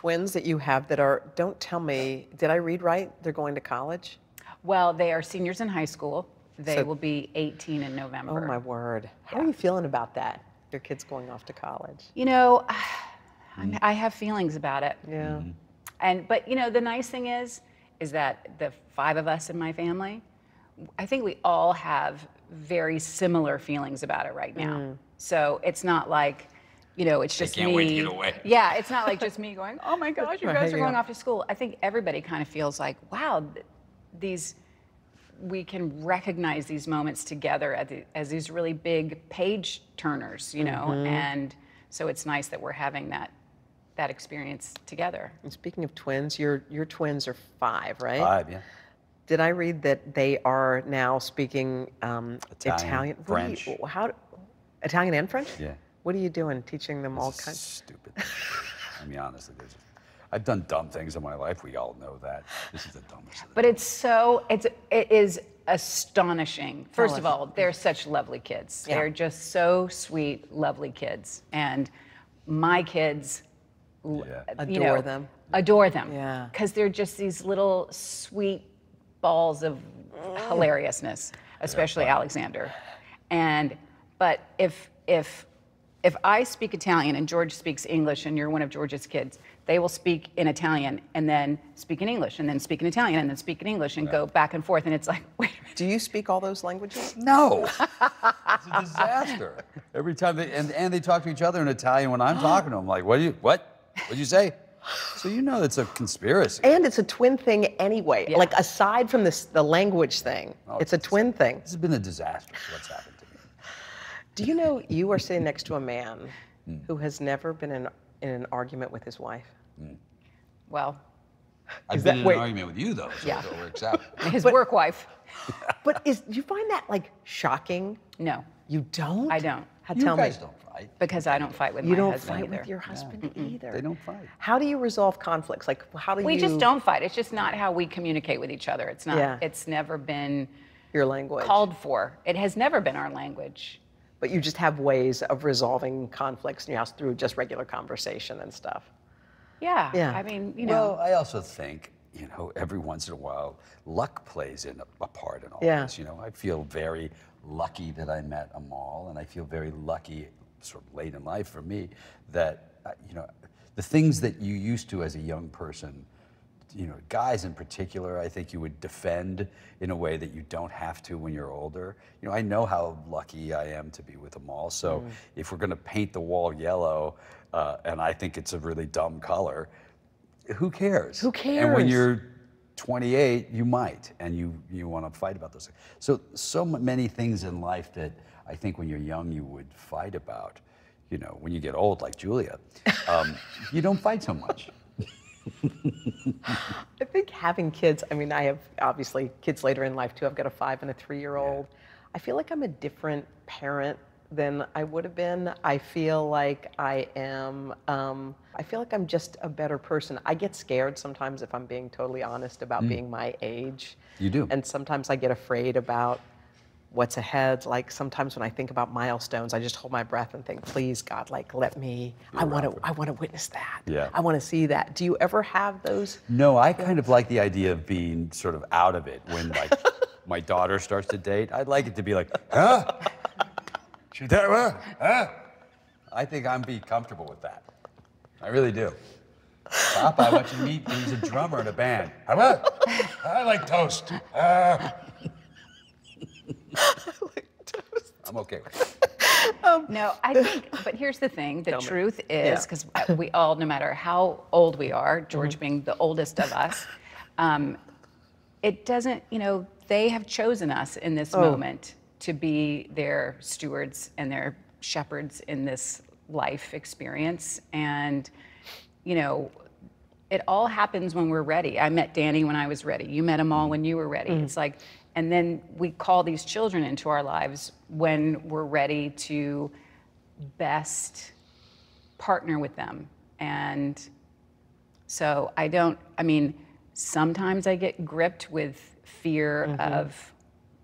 twins that you have that are, don't tell me, did I read right? They're going to college? Well, they are seniors in high school. They So- will be 18 in November. Oh, my word. How are you feeling about that? Your kids going off to college? You know, <sighs> I'm- I have feelings about it. Yeah. And but you know, the nice thing is, is that the five of us in my family, I think we all have very similar feelings about it right now. Mm. So it's not like, you know, it's They just can't me. wait to get away. Yeah, it's not like just me going, oh my <laughs> gosh, you guys Right, are going yeah. off to school. I think everybody kind of feels like, wow, these we can recognize these moments together as, the, as these really big page turners, you know, Mhm. and so it's nice that we're having that that experience together. And speaking of twins, your your twins are five, right? Five, yeah. Did I read that they are now speaking um, Italian, Italian? What do you- French. how? Italian and French? Yeah. What are you doing? Teaching them all This is kinds. Stupid. <laughs> I mean, honestly, there's, I've done dumb things in my life. We all know that. This is the dumbest. But it's so it's it is astonishing. Oh, First of all, they're such lovely kids. Yeah. They're just so sweet, lovely kids. And my kids l- you Adore know, them. Adore them. Yeah. Because they're just these little sweet balls of hilariousness, especially Alexander. And but if if if I speak Italian and George speaks English and you're one of George's kids, they will speak in Italian and then speak in English and then speak in Italian and then speak in English and go back and forth. And it's like, <laughs> wait a minute. Do you speak all those languages? No. <laughs> it's a disaster. Every time they and, and they talk to each other in Italian when I'm <gasps> talking to them, like, what do you what? What'd you say? So you know it's a conspiracy. And it's a twin thing anyway. Like aside from this, the language thing, oh, it's a twin thing. This has been a disaster. What's happened to me? Do you know you are sitting next to a man hmm. who has never been in, in an argument with his wife? Hmm. Well, I've Is been that- in wait. an argument with you though, so Yeah. it works out. <laughs> his work wife. <laughs> But is do you find that like shocking? No, You don't? I don't. How, You tell guys me. don't fight. Because I don't fight with You my don't fight either. with your husband either. They don't fight. How do you resolve conflicts? Like how do we you just don't fight. It's just not how we communicate with each other. It's not. Yeah. It's never been your language? called for. It has never been our language. But you just have ways of resolving conflicts in your house through just regular conversation and stuff. Yeah. Yeah. I mean, you know. Well, I also think, you know, every once in a while, luck plays in a, a part in all Yeah. this. You know, I feel very lucky that I met Amal, and I feel very lucky, sort of late in life for me, that, uh, you know, the things that you used to as a young person, you know, guys in particular, I think you would defend in a way that you don't have to when you're older. You know, I know how lucky I am to be with Amal. So Mm. if we're going to paint the wall yellow, uh, and I think it's a really dumb color, who cares? Who cares? And when you're 28, you might, and you you want to fight about those things. So so many things in life that I think when you're young you would fight about. You know, when you get old, like Julia, um, you don't fight so much. <laughs> I think having kids, I mean, I have obviously kids later in life too. I've got a five and a three year old. I feel like I'm a different parent than I would have been. I feel like I am, um, I feel like I'm just a better person. I get scared sometimes if I'm being totally honest about Mm. being my age. You do. And sometimes I get afraid about what's ahead. Like sometimes when I think about milestones, I just hold my breath and think, please God, like let me, I want to, I want to witness that. Yeah. I want to see that. Do you ever have those? No, I kind of like the idea of being sort of out of it when like my daughter starts to date. I'd like it to be like, huh? She did what? Huh? I think I'm be comfortable with that. I really do. Papa, I want you to meet. He's a drummer in a band. How about? I like toast. Uh, I'm okay with it. Um, no, I think, but here's the thing the Tell me. truth is, because we all, no matter how old we are, mm-hmm. George being the oldest of us, um, it doesn't, you know, they have chosen us in this Oh. moment to be their stewards and their shepherds in this life experience. And, you know, it all happens when we're ready. I met Danny when I was ready. You met Amal mm-hmm. when you were ready. It's like, and then we call these children into our lives when we're ready to best partner with them. And so I don't, I mean, sometimes I get gripped with fear Mhm. of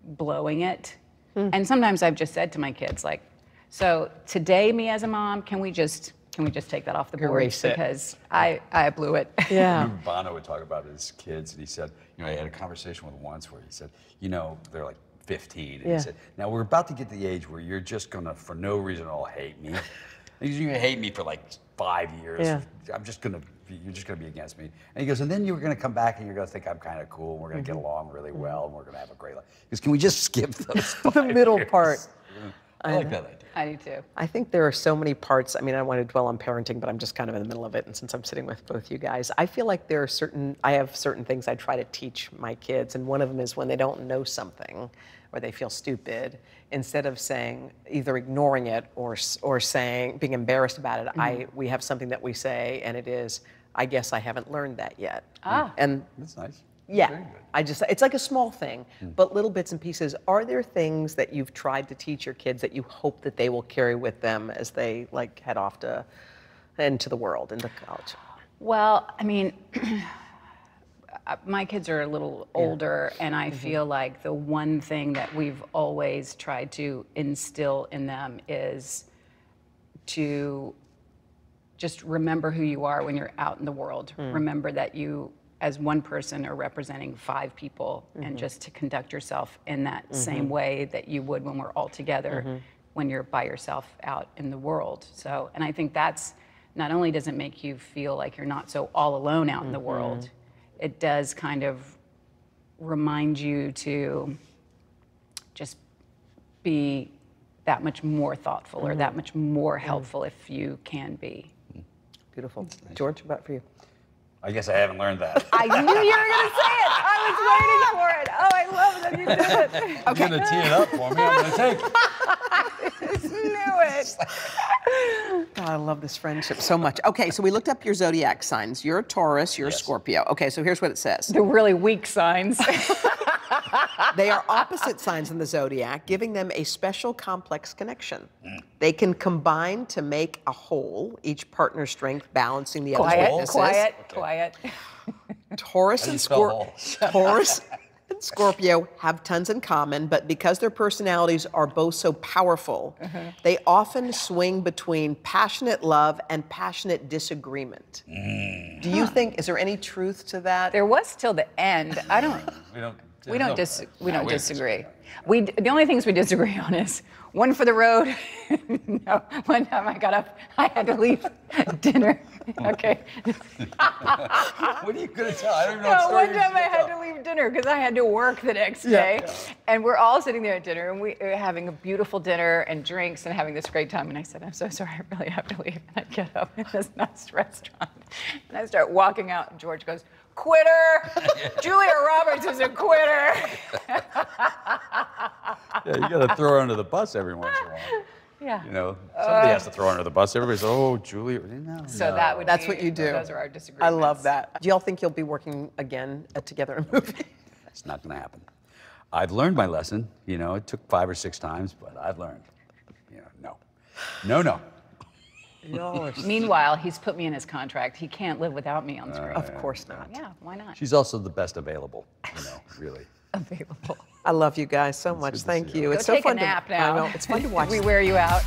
blowing it. And sometimes I've just said to my kids, like, so today, me as a mom, can we just can we just take that off the board Erase it. because I I blew it. <laughs> Yeah. Bono would talk about his kids, and he said, you know, he had a conversation with once where he said, you know, they're like 15, and Yeah. he said, now we're about to get to the age where you're just gonna, for no reason at all, hate me. <laughs> You're gonna hate me for like five years. Yeah. I'm just gonna, you're just gonna be against me. And he goes, and then you're gonna come back and you're gonna think I'm kind of cool, and we're gonna get Mhm. along really well, and we're gonna have a great life. He goes, can we just skip those <laughs> the middle years?" part. I like that idea. I do too. I think there are so many parts. I mean, I don't want to dwell on parenting, but I'm just kind of in the middle of it. And since I'm sitting with both you guys, I feel like there are certain, I have certain things I try to teach my kids. And one of them is when they don't know something or they feel stupid, instead of saying, either ignoring it or, or saying, being embarrassed about it, I, Mhm. we have something that we say, and it is, I guess I haven't learned that yet. Ah. And That's nice. Yeah, I just, it's like a small thing, but little bits and pieces. Are there things that you've tried to teach your kids that you hope that they will carry with them as they like head off to, into the world, into college? Well, I mean, <clears throat> uh, my kids are a little older, and I feel like the one thing that we've always tried to instill in them is to just remember who you are when you're out in the world. Mm. Remember that you, as one person, or representing five people, Mhm. and just to conduct yourself in that same Mhm. way that you would when we're all together Mhm. when you're by yourself out in the world. So, and I think that's not only does it make you feel like you're not so all alone out in the world, Mhm. it does kind of remind you to just be that much more thoughtful or that Mhm. much more helpful if you can be. Beautiful. George, about for you? I guess I haven't learned that. I knew you were going to say it. I was waiting for it. Oh, I love that you did it. Okay. You're gonna tee it up for me. I'm gonna take it. I knew it. <laughs> God, I love this friendship so much. Okay, so we looked up your zodiac signs. You're a Taurus, you're a Scorpio. Okay, so here's what it says. They're really weak signs. <laughs> they are opposite signs in the zodiac, giving them a special complex connection. Mm. They can combine to make a whole, each partner's strength balancing the other's Quiet, weaknesses. quiet, quiet. Taurus How do and you spell Scor- whole? <laughs> Taurus and Scorpio have tons in common, but because their personalities are both so powerful, Uh-huh. they often swing between passionate love and passionate disagreement. Do you think is there any truth to that? There was till the end. <laughs> I don't. We don't. We don't no, dis- we don't we disagree. We the only things we disagree <laughs> on is one for the road. <laughs> no, one time I got up, I had to leave <laughs> dinner. Oh. Okay. <laughs> what are you gonna tell? I don't even know No, one time I had to leave dinner because I had to work the next Yeah. day, and we're all sitting there at dinner and we are having a beautiful dinner and drinks and having this great time. And I said, "I'm so sorry, I really have to leave." And I get up in this nice restaurant, and I start walking out. And George goes, "Quitter! Julia Roberts is a quitter." Yeah, you gotta throw her under the bus every once in a while. Yeah. You know, somebody Uh, has to throw her under the bus. Everybody's, oh, Julia. No, So no. that would That's be- what you do. Those are our disagreements. I love that. Do y'all think you'll be working again together in a movie? It's not gonna happen. I've learned my lesson. You know, it took five or six times, but I've learned. You know, no, no, no. Meanwhile, he's put me in his contract. He can't live without me on screen. Of course not. Yeah, why not? She's also the best available. You know, really. <laughs> Available. I love you guys so much. good to Thank see you. you. Go It's so take fun a nap to, now. I know. It's fun to <laughs> watch. we wear you out.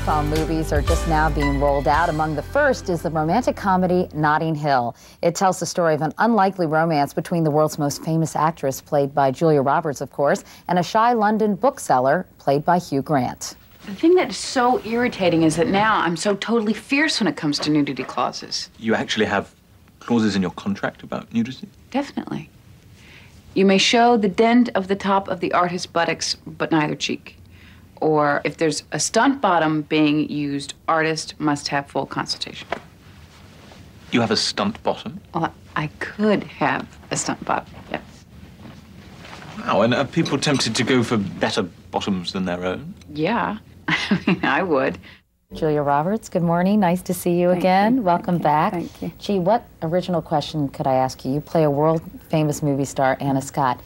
Profile movies are just now being rolled out. Among the first is the romantic comedy Notting Hill. It tells the story of an unlikely romance between the world's most famous actress, played by Julia Roberts, of course, and a shy London bookseller, played by Hugh Grant. The thing that's so irritating is that now I'm so totally fierce when it comes to nudity clauses. You actually have clauses in your contract about nudity? Definitely. You may show the dent of the top of the artist's buttocks, but neither cheek. Or if there's a stunt bottom being used, artist must have full consultation. You have a stunt bottom? Well, I could have a stunt bottom, yes. Wow, and are people tempted to go for better bottoms than their own? Yeah, <laughs> I mean, I would. Julia Roberts, good morning. Nice to see you again. Welcome back. Thank you. Gee, what original question could I ask you? You play a world famous movie star, Anna Scott.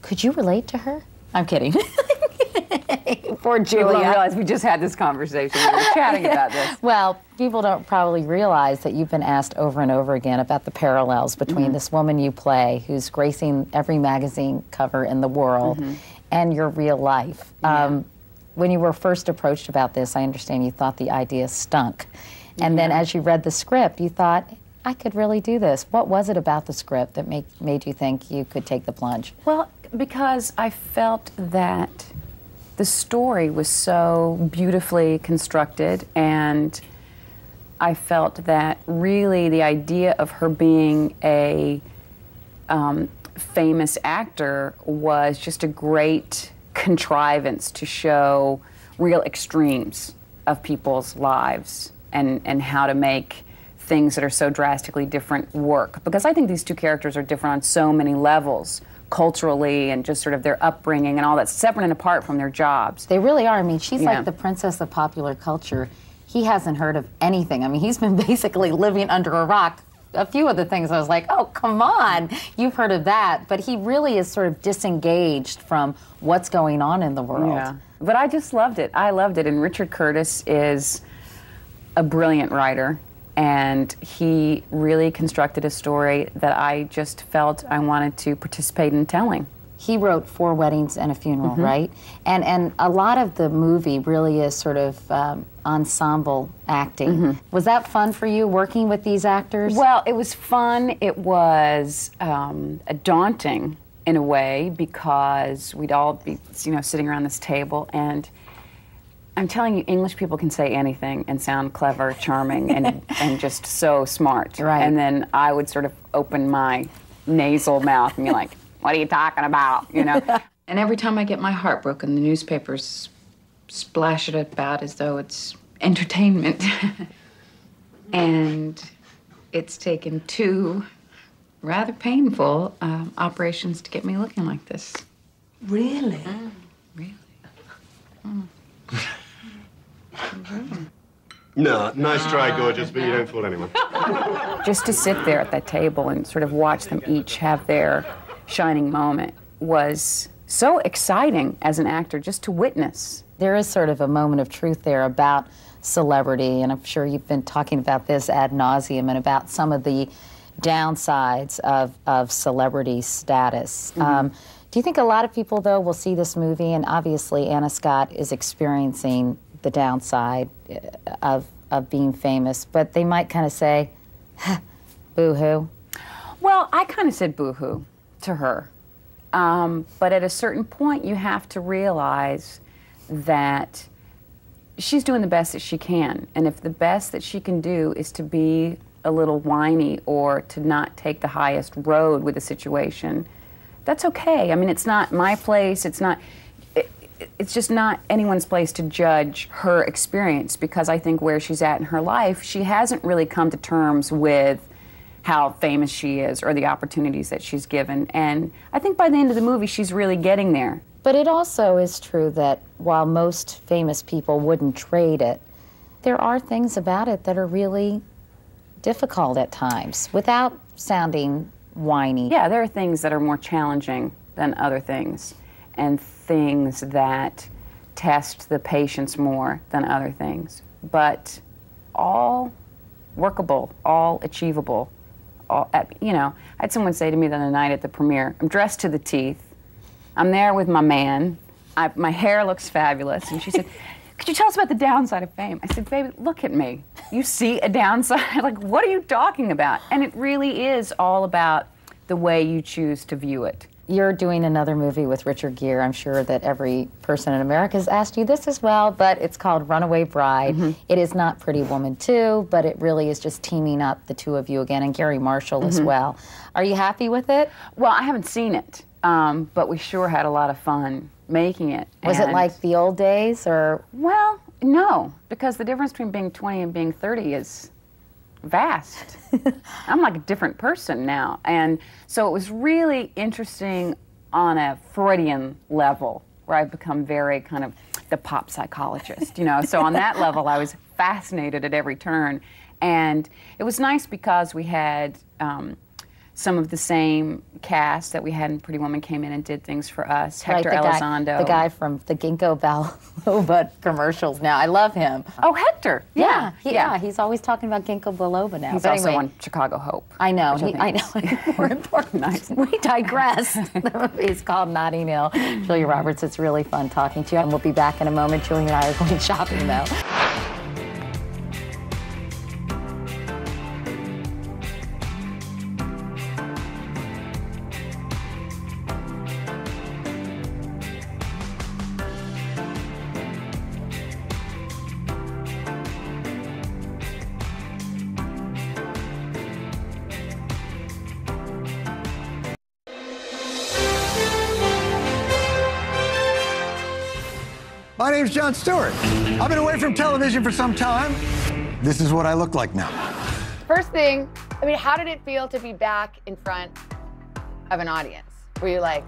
Could you relate to her? I'm kidding. <laughs> Poor People Julia. don't realize we just had this conversation. We were chatting <laughs> about this. Well, people don't probably realize that you've been asked over and over again about the parallels between Mhm. this woman you play, who's gracing every magazine cover in the world, Mhm. and your real life. Um, when you were first approached about this, I understand you thought the idea stunk. And then as you read the script, you thought, I could really do this. What was it about the script that make, made you think you could take the plunge? Well, because I felt that the story was so beautifully constructed, and I felt that really the idea of her being a um, famous actor was just a great contrivance to show real extremes of people's lives and, and how to make things that are so drastically different work. Because I think these two characters are different on so many levels, culturally and just sort of their upbringing and all that, separate and apart from their jobs. They really are. I mean, she's Yeah. like the princess of popular culture. He hasn't heard of anything. I mean, he's been <laughs> basically living under a rock. A few of the things I was like, oh, come on, you've heard of that. But he really is sort of disengaged from what's going on in the world. Yeah. But I just loved it. I loved it. And Richard Curtis is a brilliant writer. And he really constructed a story that I just felt I wanted to participate in telling. He wrote Four Weddings and a Funeral, Mhm. right? And and a lot of the movie really is sort of um, ensemble acting. Mhm. Was that fun for you working with these actors? Well, it was fun. It was um, daunting in a way because we'd all be, you know, sitting around this table and. I'm telling you, English people can say anything and sound clever, charming, and, <laughs> and just so smart. Right. And then I would sort of open my nasal mouth and be like, "What are you talking about?" You know. <laughs> and every time I get my heart broken, the newspapers splash it about as though it's entertainment. <laughs> and it's taken two rather painful um, operations to get me looking like this. Really? Really? No, nice try, gorgeous, but you don't fool anyone. <laughs> Just to sit there at that table and sort of watch them each have their shining moment was so exciting as an actor just to witness. There is sort of a moment of truth there about celebrity, and I'm sure you've been talking about this ad nauseum and about some of the downsides of, of celebrity status. Mhm. Um, do you think a lot of people, though, will see this movie, and obviously Anna Scott is experiencing the downside uh, of, of being famous, but they might kind of say, boo hoo? Well, I kind of said boo hoo to her. Um, but at a certain point, you have to realize that she's doing the best that she can. And if the best that she can do is to be a little whiny or to not take the highest road with a situation, that's okay. I mean, it's not my place. It's not. It, it's just not anyone's place to judge her experience because I think where she's at in her life, she hasn't really come to terms with how famous she is or the opportunities that she's given. And I think by the end of the movie, she's really getting there. But it also is true that while most famous people wouldn't trade it, there are things about it that are really difficult at times without sounding whiny. Yeah, there are things that are more challenging than other things, and things that test the patience more than other things. But all workable, all achievable. All, uh, you know, I had someone say to me the other night at the premiere, I'm dressed to the teeth. I'm there with my man. I, my hair looks fabulous. And she said, <laughs> could you tell us about the downside of fame? I said, baby, look at me. You see a downside? <laughs> like, what are you talking about? And it really is all about the way you choose to view it. You're doing another movie with Richard Gere. I'm sure that every person in America has asked you this as well, but it's called Runaway Bride. Mm-hmm. It is not Pretty Woman 2, but it really is just teaming up the two of you again and Garry Marshall as Mhm. well. Are you happy with it? Well, I haven't seen it, um, but we sure had a lot of fun making it. Was it like the old days or? Well, no, because the difference between being 20 and being 30 is vast. <laughs> I'm like a different person now. And so it was really interesting on a Freudian level where I've become very kind of the pop psychologist, you know. So on that <laughs> level, I was fascinated at every turn. And it was nice because we had um, some of the same cast that we had in Pretty Woman came in and did things for us. Hector right, the guy, Elizondo. the guy from the Ginkgo biloba <laughs> commercials now. I love him. Oh, Hector. Yeah, Yeah, he- yeah. yeah. He's always talking about Ginkgo biloba now. He's But also anyway, on Chicago Hope. I know. which I I know. <laughs> More important. <laughs> We digress. the movie is called Notting Hill. Julia Roberts, it's really fun talking to you. And we'll be back in a moment. Julia and I are going shopping, though. Name's Jon Stewart. I've been away from television for some time. This is what I look like now. First thing, I mean, how did it feel to be back in front of an audience? Were you like,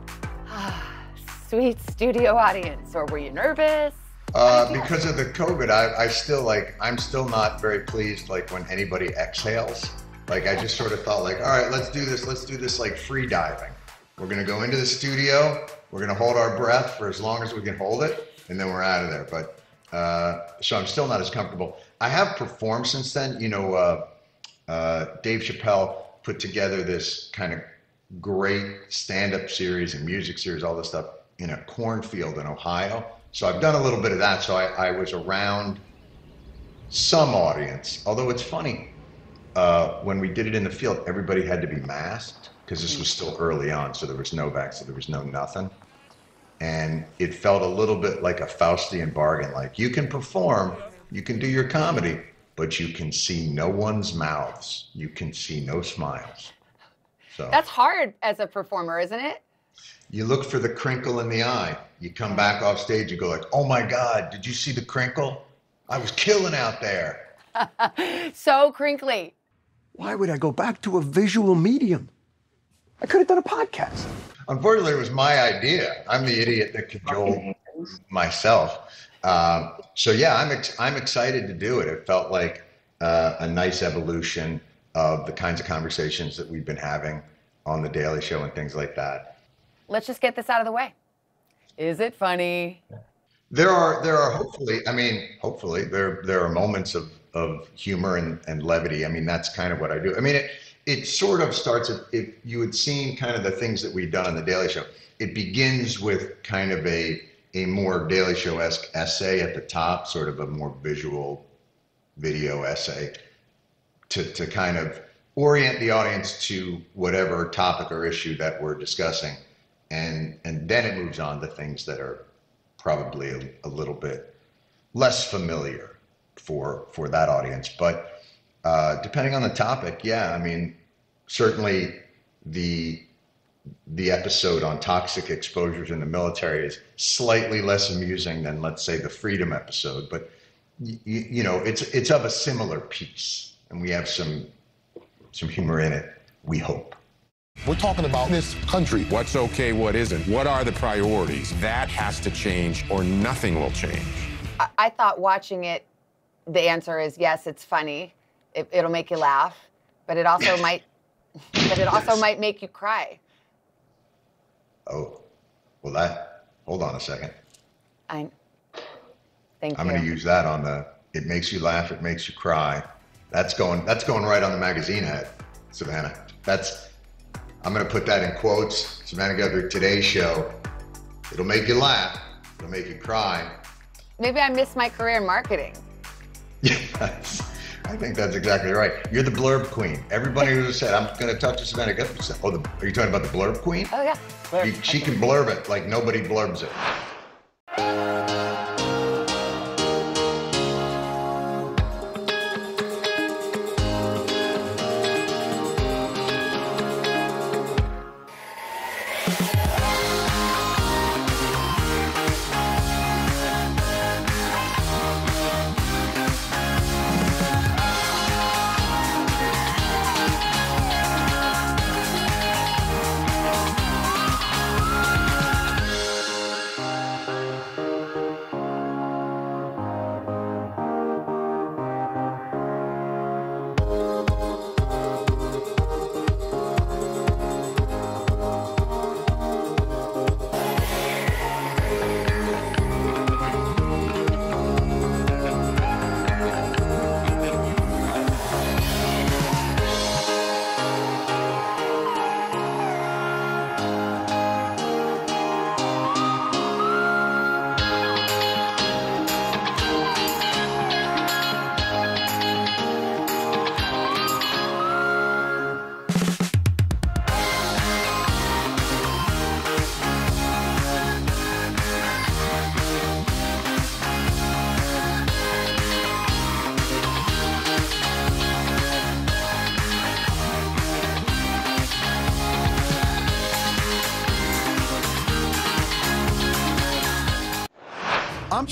ah, sweet studio audience, or were you nervous? Uh, because of the COVID, I, I still like, I'm still not very pleased like when anybody exhales. Like I just sort of thought like, all right, let's do this. Let's do this like free diving. We're gonna go into the studio. We're gonna hold our breath for as long as we can hold it, and then we're out of there. But uh, so I'm still not as comfortable. I have performed since then. You know, uh, uh, Dave Chappelle put together this kind of great stand-up series and music series, all this stuff in a cornfield in Ohio. So I've done a little bit of that. So I, I was around some audience. Although it's funny, uh, when we did it in the field, everybody had to be masked because this was still early on. So there was no so there was no nothing. And it felt a little bit like a Faustian bargain. Like you can perform, you can do your comedy, but you can see no one's mouths. You can see no smiles. So That's hard as a performer, isn't it? you look for the crinkle in the eye. You come back off stage, you go like, "Oh my God, did you see the crinkle? I was killing out there." <laughs> so crinkly. Why would I go back to a visual medium? I could have done a podcast. Unfortunately, it was my idea. I'm the idiot that cajoled myself. Um, so yeah, I'm ex- I'm excited to do it. It felt like uh, a nice evolution of the kinds of conversations that we've been having on the Daily Show and things like that. Let's just get this out of the way. Is it funny? There are there are hopefully I mean hopefully there there are moments of of humor and, and levity. I mean that's kind of what I do. I mean it it sort of starts if, you had seen kind of the things that we've done on the Daily Show. It begins with kind of a a more Daily Show esque essay at the top, sort of a more visual video essay to to kind of orient the audience to whatever topic or issue that we're discussing, and and then it moves on to things that are probably a, a little bit less familiar for for that audience. But uh, depending on the topic, yeah, I mean, certainly the the episode on toxic exposures in the military is slightly less amusing than, let's say, the freedom episode. But y- y- you know, it's it's of a similar piece, and we have some some humor in it. We hope. We're talking about this country. What's okay, what isn't? What are the priorities? That has to change or nothing will change. I, I thought watching it, the answer is yes, it's funny. It, it'll make you laugh, but it also <laughs> might, but it also might make you cry. Oh, well, that. Hold on a second. I. Thank I'm you. going to use that on the. It makes you laugh. It makes you cry. That's going. That's going right on the magazine head, Savannah. That's. I'm going to put that in quotes. Savannah Guthrie, today's show. It'll make you laugh. It'll make you cry. maybe I missed my career in marketing. Yes. <laughs> <laughs> I think that's exactly right. You're the blurb queen. Everybody who said, I'm going to talk to Savannah Guthrie, said, oh, the, are you talking about the blurb queen? Oh, yeah. Blurb. You- she can blurb it like nobody blurbs it.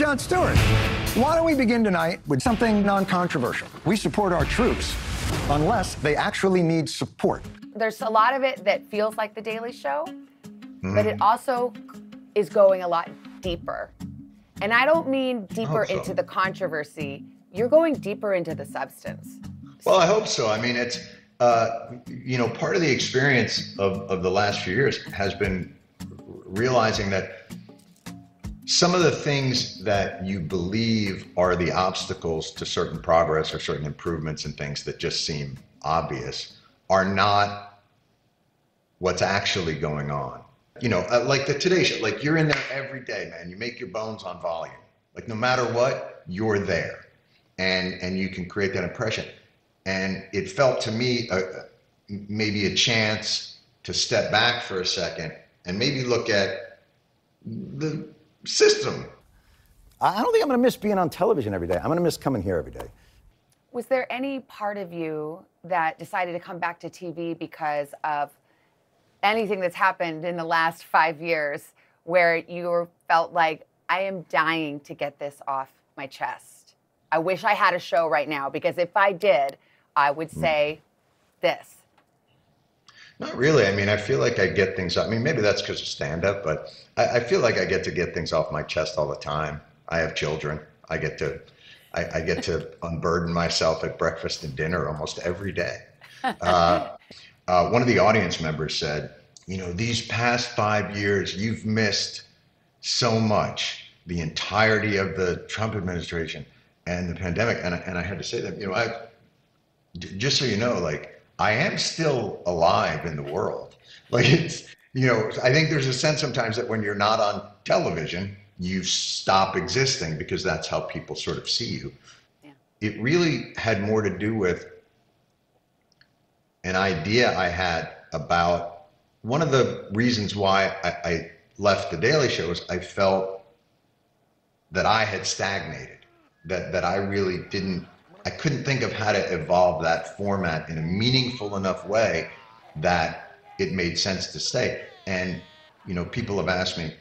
Jon Stewart. Why don't we begin tonight with something non controversial? We support our troops unless they actually need support. There's a lot of it that feels like The Daily Show, Mm. but it also is going a lot deeper. And I don't mean deeper so. into the controversy, you're going deeper into the substance. Well, I hope so. I mean, it's, uh, you know, part of the experience of, of the last few years has been realizing that some of the things that you believe are the obstacles to certain progress or certain improvements and things that just seem obvious are not what's actually going on. You know, uh, like the Today Show, like you're in there every day, man. You make your bones on volume. Like no matter what, you're there, and and you can create that impression. And it felt to me uh, maybe a chance to step back for a second and maybe look at the system. I I don't think I'm going to miss being on television every day. I'm going to miss coming here every day. Was there any part of you that decided to come back to TV because of anything that's happened in the last five years where you felt like, I am dying to get this off my chest? I wish I had a show right now because if I did, I would hmm. say this. Not really. I mean, I feel like I get things. I mean, maybe that's because of stand up, but I, I feel like I get to get things off my chest all the time. I have children. I get to, I, I get to <laughs> unburden myself at breakfast and dinner almost every day. <laughs> Uh, uh, one of the audience members said, "You know, these past five years, you've missed so much. The entirety of the Trump administration and the pandemic." And I, and I had to say that, you know, I, just so you know, like I am still alive in the world. <laughs> Like it's, you know, I think there's a sense sometimes that when you're not on television, you stop existing because that's how people sort of see you. It really had more to do with an idea I had about one of the reasons why I, I left the Daily Show is I felt that I had stagnated, that that I really didn't I couldn't think of how to evolve that format in a meaningful enough way that it made sense to stay. And you know, people have asked me,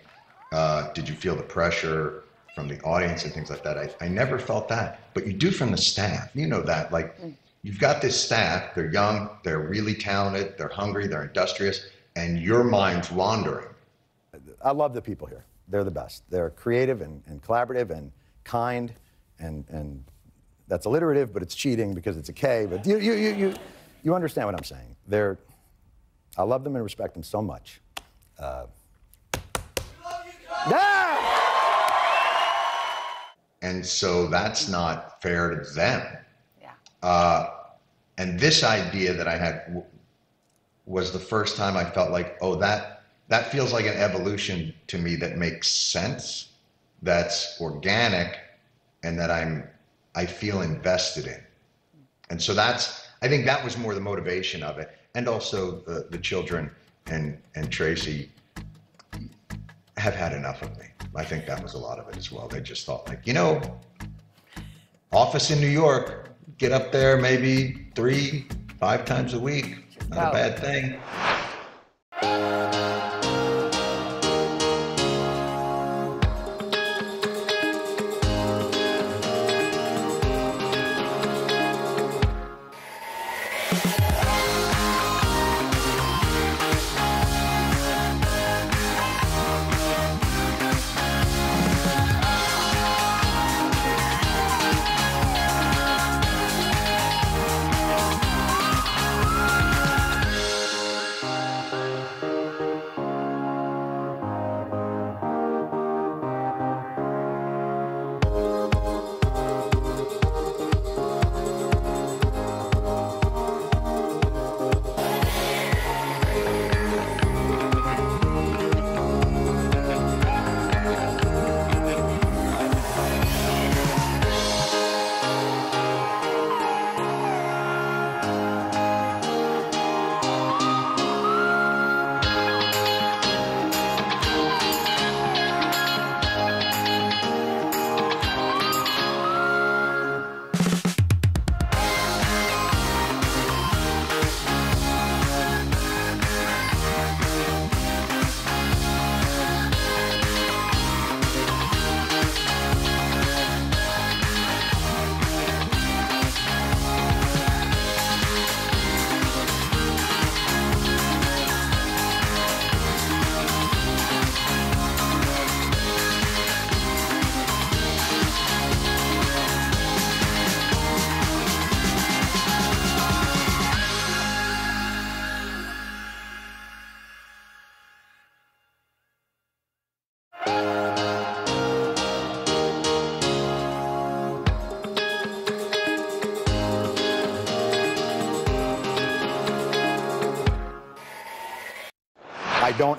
uh, "Did you feel the pressure from the audience and things like that?" I, I never felt that, but you do from the staff. You know that, like, you've got this staff. They're young, they're really talented, they're hungry, they're industrious, and your mind's wandering. I love the people here. They're the best. They're creative and, and collaborative and kind and, and that's alliterative, but it's cheating because it's a K. But you, you, you, you, you understand what I'm saying. They're, I love them and respect them so much. Uh, yeah! And so that's not fair to them. Yeah. Uh, and this idea that I had w- was the first time I felt like, oh, that that feels like an evolution to me that makes sense. that's organic and that I'm I feel invested in. And so that's I think that was more the motivation of it. And also the, the children and and Tracey have had enough of me. I think that was a lot of it as well. They just thought like, you know, office in New York, get up there maybe three, five times a week. Not a bad thing.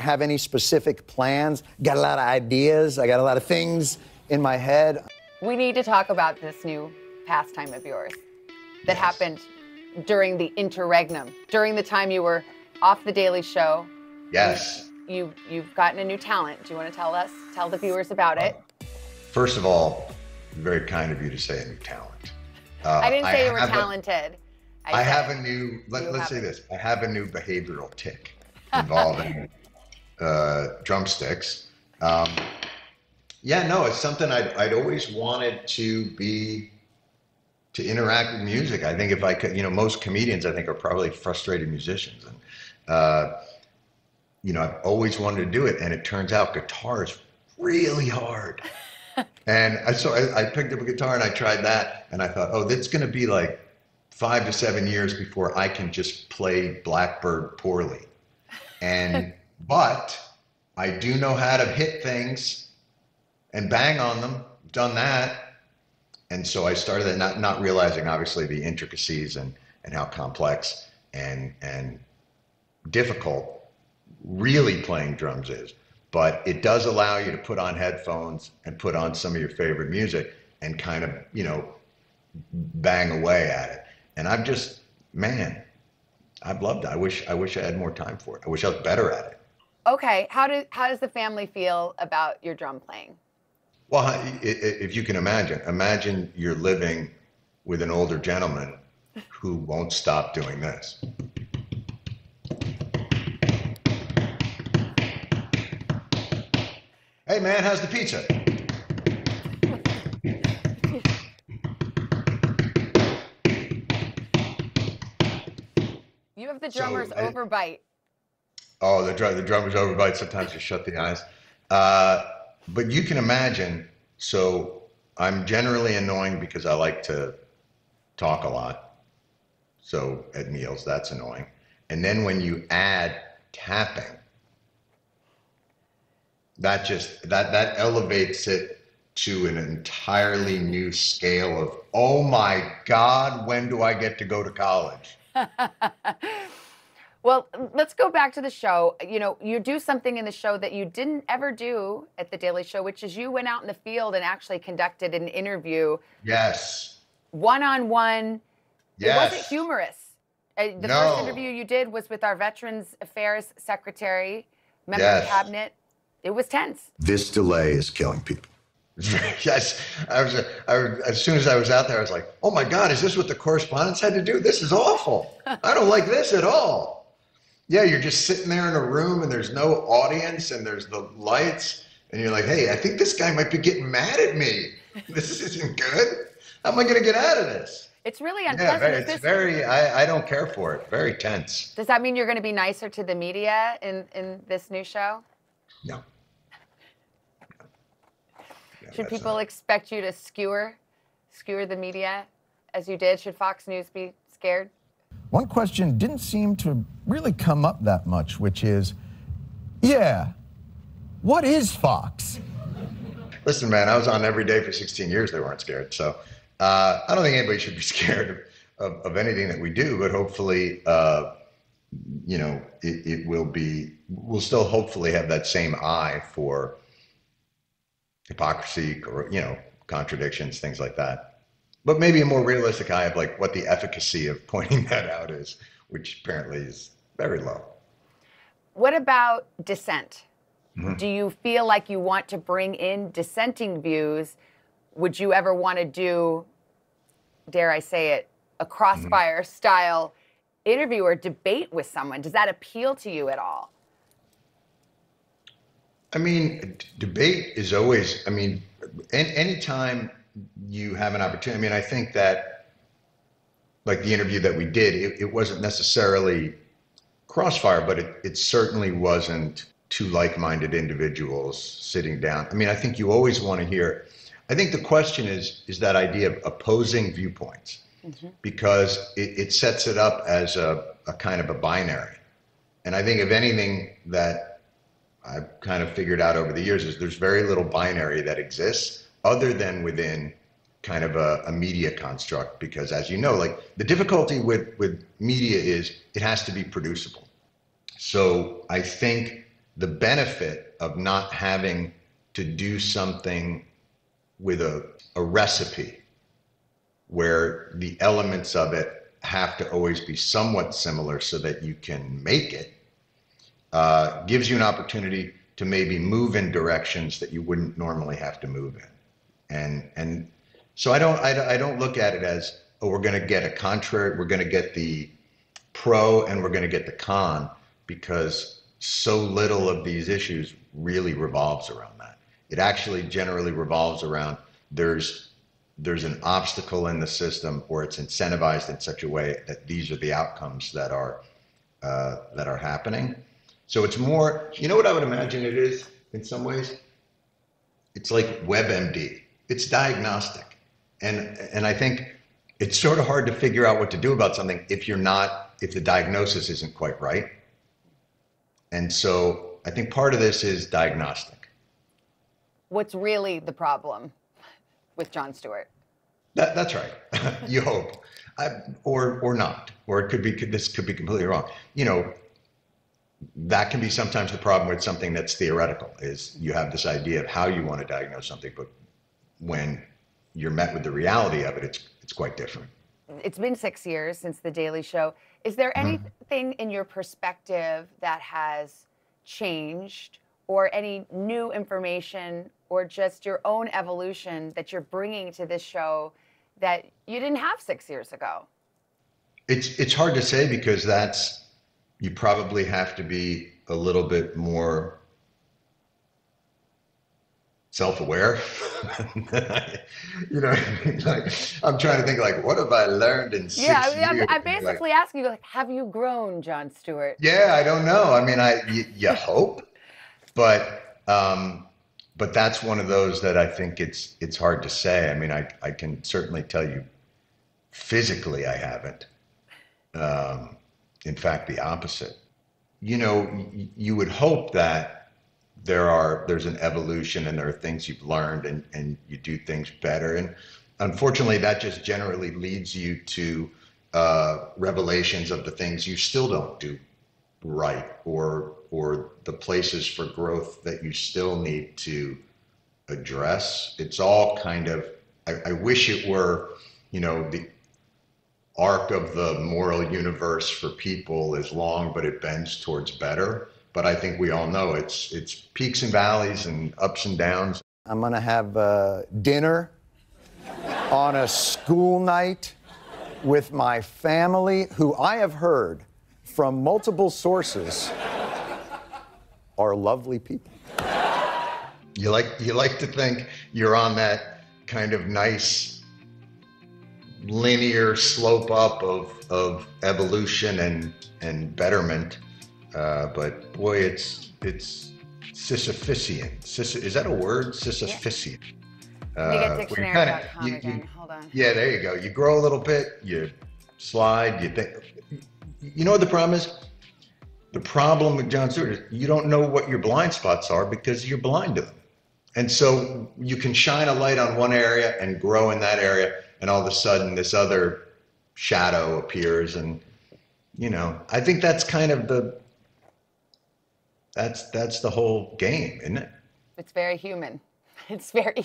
Have any specific plans. Got a lot of ideas. I got a lot of things in my head. We need to talk about this new pastime of yours that happened during the interregnum, during the time you were off the Daily Show. Yes. You you've gotten a new talent. Do you want to tell us, tell the viewers about it? First of all, very kind of you to say a new talent. Uh, I didn't say you were talented. I, said have a new, let, you us say this I have a new behavioral tick <laughs> involving uh, drumsticks. Um, yeah, no, it's something I'd, I'd always wanted to be, to interact with music. I think if I could, you know, most comedians I think are probably frustrated musicians. And, uh, you know, I've always wanted to do it. And it turns out guitar is really hard. <laughs> And I, so I, I picked up a guitar and I tried that, and I thought, oh, that's going to be like five to seven years before I can just play Blackbird poorly. And <laughs> but I do know how to hit things and bang on them. Done that, and so I started that, not not realizing obviously the intricacies and and how complex and and difficult really playing drums is. But it does allow you to put on headphones and put on some of your favorite music and kind of, you know, bang away at it. And I've just, man, I've loved it. I wish I wish I had more time for it. I wish I was better at it. Okay, how do how does the family feel about your drum playing? Well, if you can imagine, imagine you're living with an older gentleman who won't stop doing this. Hey man, how's the pizza? You have the So, drummer's I- overbite. Oh, the drum, the drummer's overbite. Sometimes you shut the eyes. Uh, but you can imagine. So I'm generally annoying because I like to talk a lot. So at meals, that's annoying. And then when you add tapping, that just that that elevates it to an entirely new scale of oh my god when do i get to go to college <laughs> Well, let's go back to the show. You know, you do something in the show that you didn't ever do at the Daily Show, which is you went out in the field and actually conducted an interview Yes. one on one. It Yes. wasn't humorous. Uh, the No. first interview you did was with our Veterans Affairs Secretary, member of Yes. cabinet. It was tense. This delay is killing people. <laughs> yes, I was, I. As soon as I was out there, I was like, "Oh my God, is this what the correspondents had to do? This is awful. I don't like this at all." Yeah, you're just sitting there in a room, and there's no audience, and there's the lights, and you're like, "Hey, I think this guy might be getting mad at me. This isn't good. How am I going to get out of this?" It's really Yeah, unpleasant. very, it's this- very. I, I don't care for it. Very tense. does that mean you're going to be nicer to the media in, in this new show? No. <laughs> Should people expect you to skewer, skewer the media as you did? Should Fox News be scared? One question didn't seem to really come up that much, which is yeah, what is Fox? Listen, man, I was on every day for 16 years. They weren't scared. So uh, I don't think anybody should be <laughs> scared of, of anything that we do, but hopefully, uh, you know, it, it will be, we'll still hopefully have that same eye for hypocrisy or, you know, contradictions, things like that. But maybe a more realistic eye of like what the efficacy of <laughs> pointing that out is, which apparently is very low. What about dissent? Mhm. Do you feel like you want to bring in dissenting views? Would you ever want to do, dare I say it, a crossfire style interview or debate with someone? Does that appeal to you at all? I mean, d- debate is always, I mean, an- anytime you have an opportunity, I mean, I think that, like the interview that we did, it, it wasn't necessarily crossfire, but it, it certainly wasn't two like minded individuals sitting down. I mean, I think you always want to hear, I think the question is, is that idea of opposing viewpoints mm-hmm. because it, it sets it up as a, a kind of a binary. And I think if anything that I've kind of figured out over the years is there's very little binary that exists other than within kind of a, a media construct because as you know like the difficulty with with media is it has to be producible so i think the benefit of not having to do something with a, a recipe where the elements of it have to always be somewhat similar so that you can make it uh, gives you an opportunity to maybe move in directions that you wouldn't normally have to move in. And and so I don't I, I don't look at it as oh we're going to get a contrary we're going to get the pro and we're going to get the con because so little of these issues really revolves around that. It actually generally revolves around there's there's an obstacle in the system or it's incentivized in such a way that these are the outcomes that are uh, that are happening. So it's more, you know what I would imagine it is in some ways? It's like WebMD. It's diagnostic. And and I think it's sort of hard to figure out what to do about something if you're not if the diagnosis isn't quite right. And so I think part of this is diagnostic. What's really the problem with Jon Stewart? That, that's right. <laughs> you hope, I, or or not, or it could be could, this could be completely wrong. You know, that can be sometimes the problem with something that's theoretical. Is you have this idea of how you want to diagnose something, but when you're met with the reality of it, it's it's quite different. It's been six years since The Daily Show. Is there Mm-hmm. anything in your perspective that has changed, or any new information, or just your own evolution that you're bringing to this show that you didn't have six years ago? It's it's hard to say because that's you probably have to be a little bit more self-aware. <laughs> you know, like I'm trying to think like, what have I learned in six yeah, I mean, years? I'm Like, basically asking you, like, have you grown, Jon Stewart? yeah, I don't know. I mean, I you, you hope, but um, but that's one of those that I think it's it's hard to say. I mean, I I can certainly tell you, physically, I haven't. Um, in fact, the opposite. You know, y- you would hope that there are there's an evolution and there are things you've learned and and you do things better. And unfortunately, that just generally leads you to uh, revelations of the things you still don't do right or or the places for growth that you still need to address. It's all kind of I, I wish it were, you know, the arc of the moral universe for people is long, but it bends towards better. But I think we all know it's it's peaks and valleys and ups and downs. I'm gonna have uh, dinner on a school night with my family, who I have heard from multiple sources are lovely people. You like you like to think you're on that kind of nice linear slope up of of evolution and and betterment. Uh, but boy, it's it's Sisyphusian. Sis, is that a word? Sisyphusian. Uh, where you dictionary.com kinda- you- you-. Yeah, there you go. You grow a little bit, you slide, you think. You know what the problem is? The problem with Jon Stewart is you don't know what your blind spots are because you're blind to them. And so you can shine a light on one area and grow in that area, and all of a sudden this other shadow appears. And, you know, I think that's kind of the. That's that's the whole game, isn't it? It's very human. <laughs> It's very,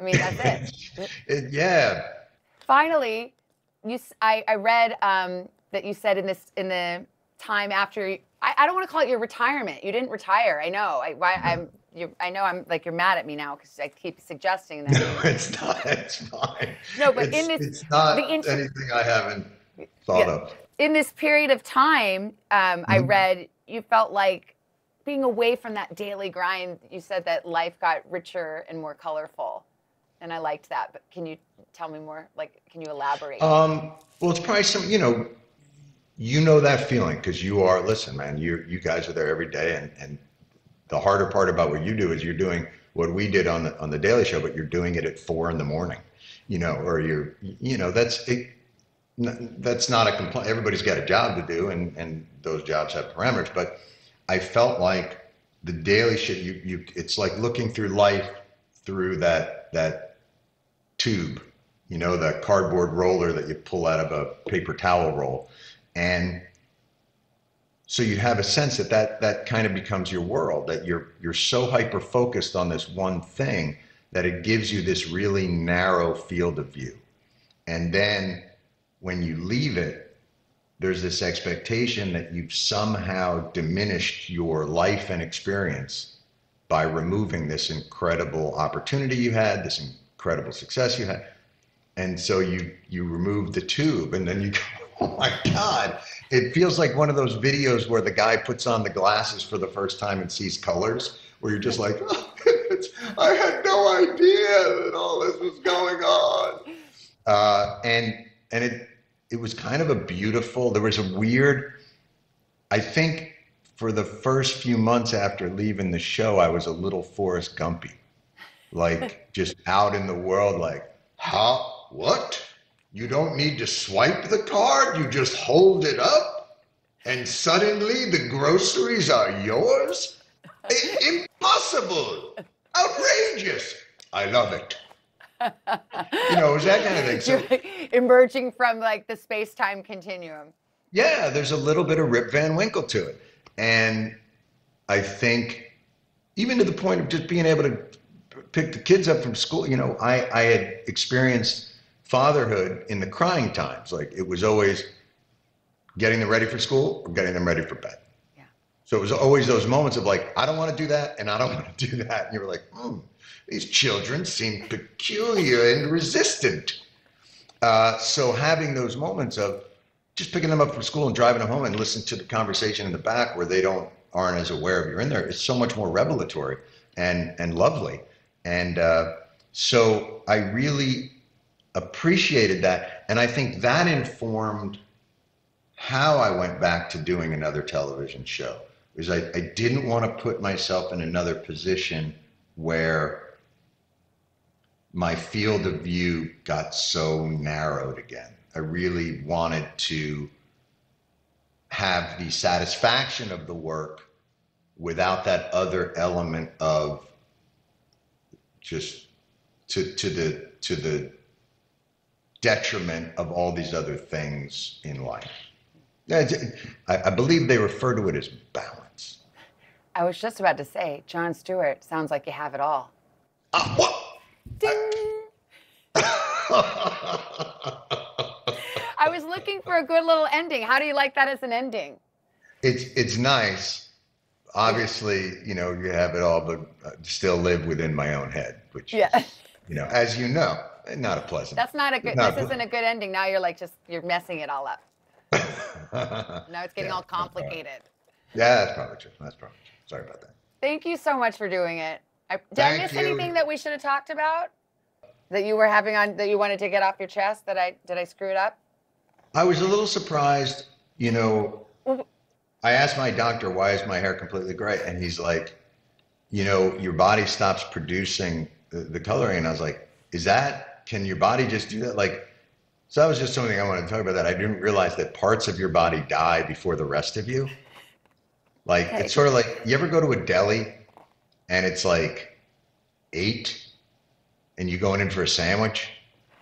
I mean, that's it. <laughs> It- yeah. Finally, you, I, I read um, that you said in this, in the time after, I, I don't want to call it your retirement. You didn't retire. I know. I, why, I'm, you, I know I'm like, you're mad at me now because I keep suggesting that. <laughs> No, it's not. It's fine. No, but it's, in this- it's not the int- anything I haven't thought Yeah. of. in this period of time, um, I Mhm. read you felt like being away from that daily grind. You said that life got richer and more colorful, and I liked that. But can you tell me more? Like, can you elaborate? Um, well, it's probably some, you know, you know that feeling because you are. Listen, man, you you guys are there every day, and and the harder part about what you do is you're doing what we did on the on the Daily Show, but you're doing it at four in the morning, you know, or you're, you know, that's it. That's not a complaint. Everybody's got a job to do, and and those jobs have parameters. But I felt like the Daily shit you you, it's like looking through life through that that tube, you know, the cardboard roller that you pull out of a paper towel roll. And so you have a sense that that, that kind of becomes your world, that you're, you're so hyper focused on this one thing that it gives you this really narrow field of view. And then when you leave it, there's this expectation that you've somehow diminished your life and experience by removing this incredible opportunity you had, this incredible success you had. And so you you remove the tube and then you go, <laughs> oh my God. It feels like one of those videos where the guy puts on the glasses for the first time and sees colors, where you're just like, oh, <laughs> it's, I had no idea that all this was going on. Uh, and and it it was kind of a beautiful, there was a weird, I think for the first few months after leaving the show, I was a little Forrest Gumpy. Like <laughs> just out in the world, like, how, what? You don't need to swipe the card, you just hold it up, and suddenly the groceries are yours? <laughs> Impossible! Outrageous! I love it. You know, it was that kind of thing. So, You're emerging from like the space-time continuum. yeah, there's a little bit of Rip Van Winkle to it. And I think, even to the point of just being able to pick the kids up from school, you know, I, I had experienced fatherhood in the crying times. Like it was always getting them ready for school or getting them ready for bed. Yeah. So it was always those moments of like, I don't want to do that and I don't <laughs> want to do that. And you were like, hmm, these children seem peculiar and resistant. Uh, so having those moments of just picking them up from school and driving them home and listen to the conversation in the back where they don't aren't as aware of you're in there, it's so much more revelatory and and lovely. And uh, so I really appreciated that, and I think that informed how I went back to doing another television show. Because I, I didn't want to put myself in another position where my field of view got so narrowed again. I really wanted to have the satisfaction of the work without that other element of just to to the to the detriment of all these other things in life. I, I believe they refer to it as balance. I was just about to say, Jon Stewart sounds like you have it all. Uh, I was looking for a good little ending. How do you like that as an ending? It's it's nice. Obviously, you know, you have it all, but still live within my own head, which, Yeah. you know, as you know, not a pleasant. That's not a good. Not This isn't a good ending. Now you're like just you're messing it all up. <laughs> Now it's getting all complicated. Yeah, that's probably true. That's probably true. Sorry about that. Thank you so much for doing it. I, did I miss you. anything that we should have talked about? That you were having on that you wanted to get off your chest? That I did I screw it up? I was a little surprised, you know. I asked my doctor, why is my hair completely gray? And he's like, you know, your body stops producing the, the coloring. And I was like, is that, can your body just do that? Like, so that was just something I wanted to talk about that. I didn't realize that parts of your body die before the rest of you. Like, Okay. it's sort of like, you ever go to a deli and it's like eight and you're going in for a sandwich,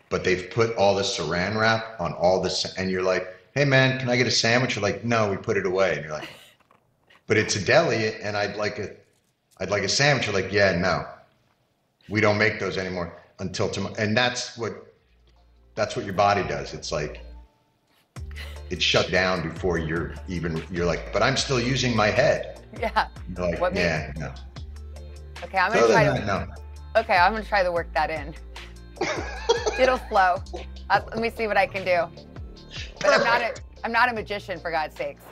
but they've put all the saran wrap on all this, and you're like, "Hey man, can I get a sandwich?" You're like, "No, we put it away." And you're like, <laughs> "But it's a deli, and I'd like a, I'd like a sandwich." You're like, "Yeah, no, we don't make those anymore until tomorrow." And that's what, that's what your body does. It's like, it's shut down before you're even. You're like, "But I'm still using my head." Yeah. You're like, What "Yeah, no." Okay, I'm gonna try to. no. Okay, I'm gonna try to work that in. <laughs> It'll flow. Uh, let me see what I can do. But I'm not a I'm not a magician for God's sakes.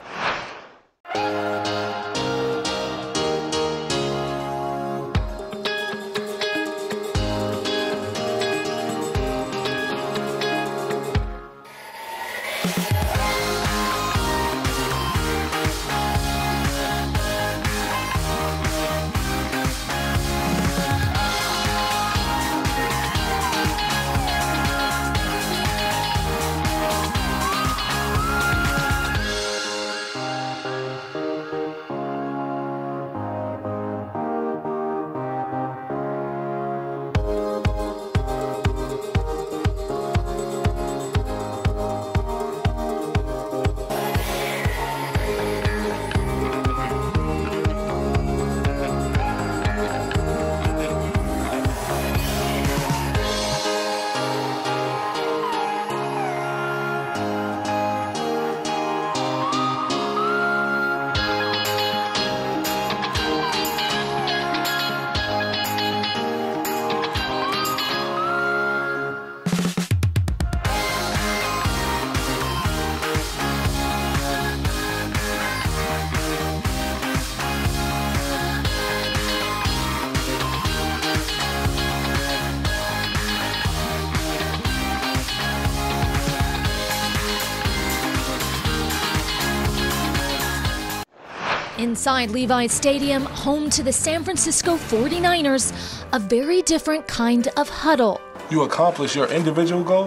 Inside Levi's Stadium, home to the San Francisco 49ers, a very different kind of huddle. You accomplish your individual goal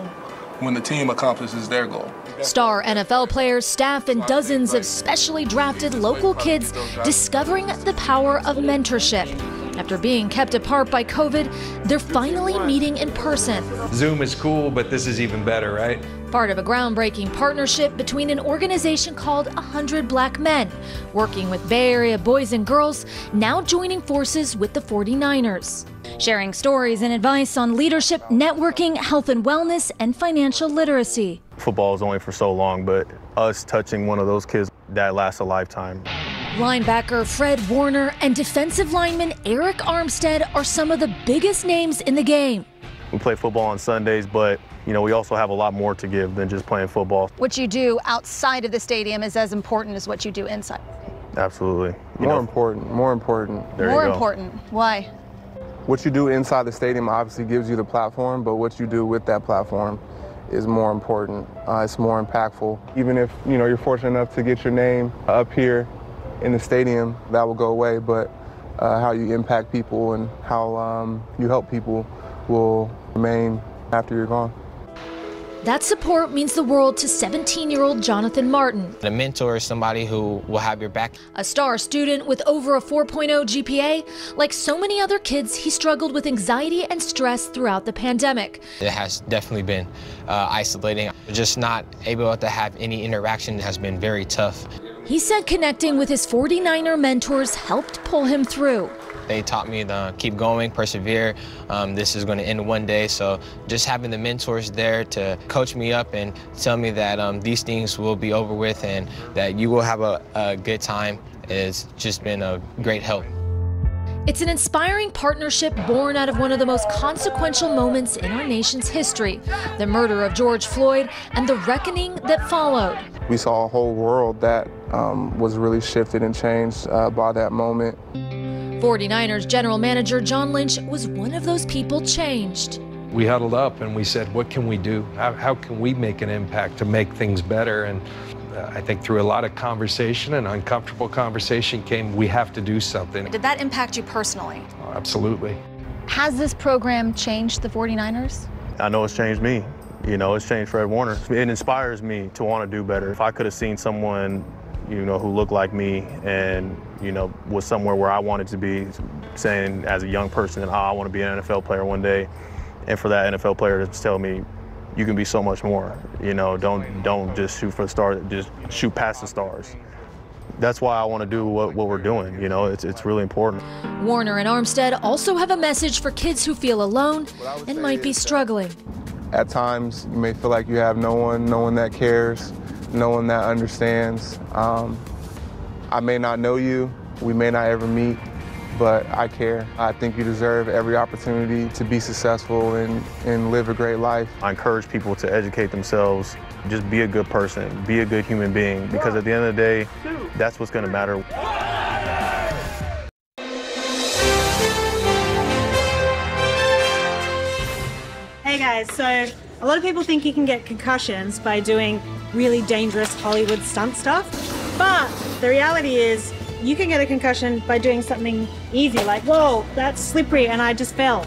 when the team accomplishes their goal. Star NFL players, staff, and dozens of specially drafted local kids discovering the power of mentorship. After being kept apart by COVID, they're finally meeting in person. Zoom is cool, but this is even better, right? Part of a groundbreaking partnership between an organization called 100 Black Men, working with Bay Area boys and girls, now joining forces with the 49ers. Sharing stories and advice on leadership, networking, health and wellness, and financial literacy. Football is only for so long, but us touching one of those kids, that lasts a lifetime. Linebacker Fred Warner and defensive lineman Arik Armstead are some of the biggest names in the game. We play football on Sundays, but you know we also have a lot more to give than just playing football. What you do outside of the stadium is as important as what you do inside. Absolutely. You More know, important, more important. There you More go. important. Why? What you do inside the stadium obviously gives you the platform, but what you do with that platform is more important. Uh, it's more impactful. Even if you know you're fortunate enough to get your name up here in the stadium, that will go away. But uh, how you impact people and how um, you help people will remain after you're gone. That support means the world to 17 year old Jonathan Martin, A mentor is somebody who will have your back. a star student with over a 4.0 GPA. Like so many other kids, he struggled with anxiety and stress throughout the pandemic. It has definitely been uh, isolating. Just not able to have any interaction has been very tough. He said connecting with his 49er mentors helped pull him through. They taught me to keep going, persevere. Um, this is going to end one day. So just having the mentors there to coach me up and tell me that um, these things will be over with and that you will have a, a good time has just been a great help. It's an inspiring partnership born out of one of the most consequential moments in our nation's history the murder of George Floyd and the reckoning that followed. We saw a whole world that um, was really shifted and changed uh, by that moment. 49ers general manager John Lynch was one of those people changed. We huddled up and we said, what can we do? How, how can we make an impact to make things better? And I think through a lot of conversation and uncomfortable conversation came, we have to do something. Did that impact you personally? Oh, absolutely. Has this program changed the 49ers? I know it's changed me. You know, it's changed Fred Warner. It inspires me to want to do better. If I could have seen someone, you know, who looked like me and, you know, was somewhere where I wanted to be, saying as a young person, oh, I want to be an NFL player one day, and for that NFL player to tell me, you can be so much more. You know, don't don't just shoot for the stars, just shoot past the stars. That's why I want to do what, what we're doing. You know, it's, it's really important. Warner and Armstead also have a message for kids who feel alone and might be struggling. At times, you may feel like you have no one, no one that cares, no one that understands. Um, I may not know you, we may not ever meet, but I care. I think you deserve every opportunity to be successful and, and live a great life. I encourage people to educate themselves, just be a good person, be a good human being, because at the end of the day, that's what's going to matter. Hey guys, so a lot of people think you can get concussions by doing really dangerous Hollywood stunt stuff, but the reality is you can get a concussion by doing something easy, like, whoa, that's slippery and I just fell.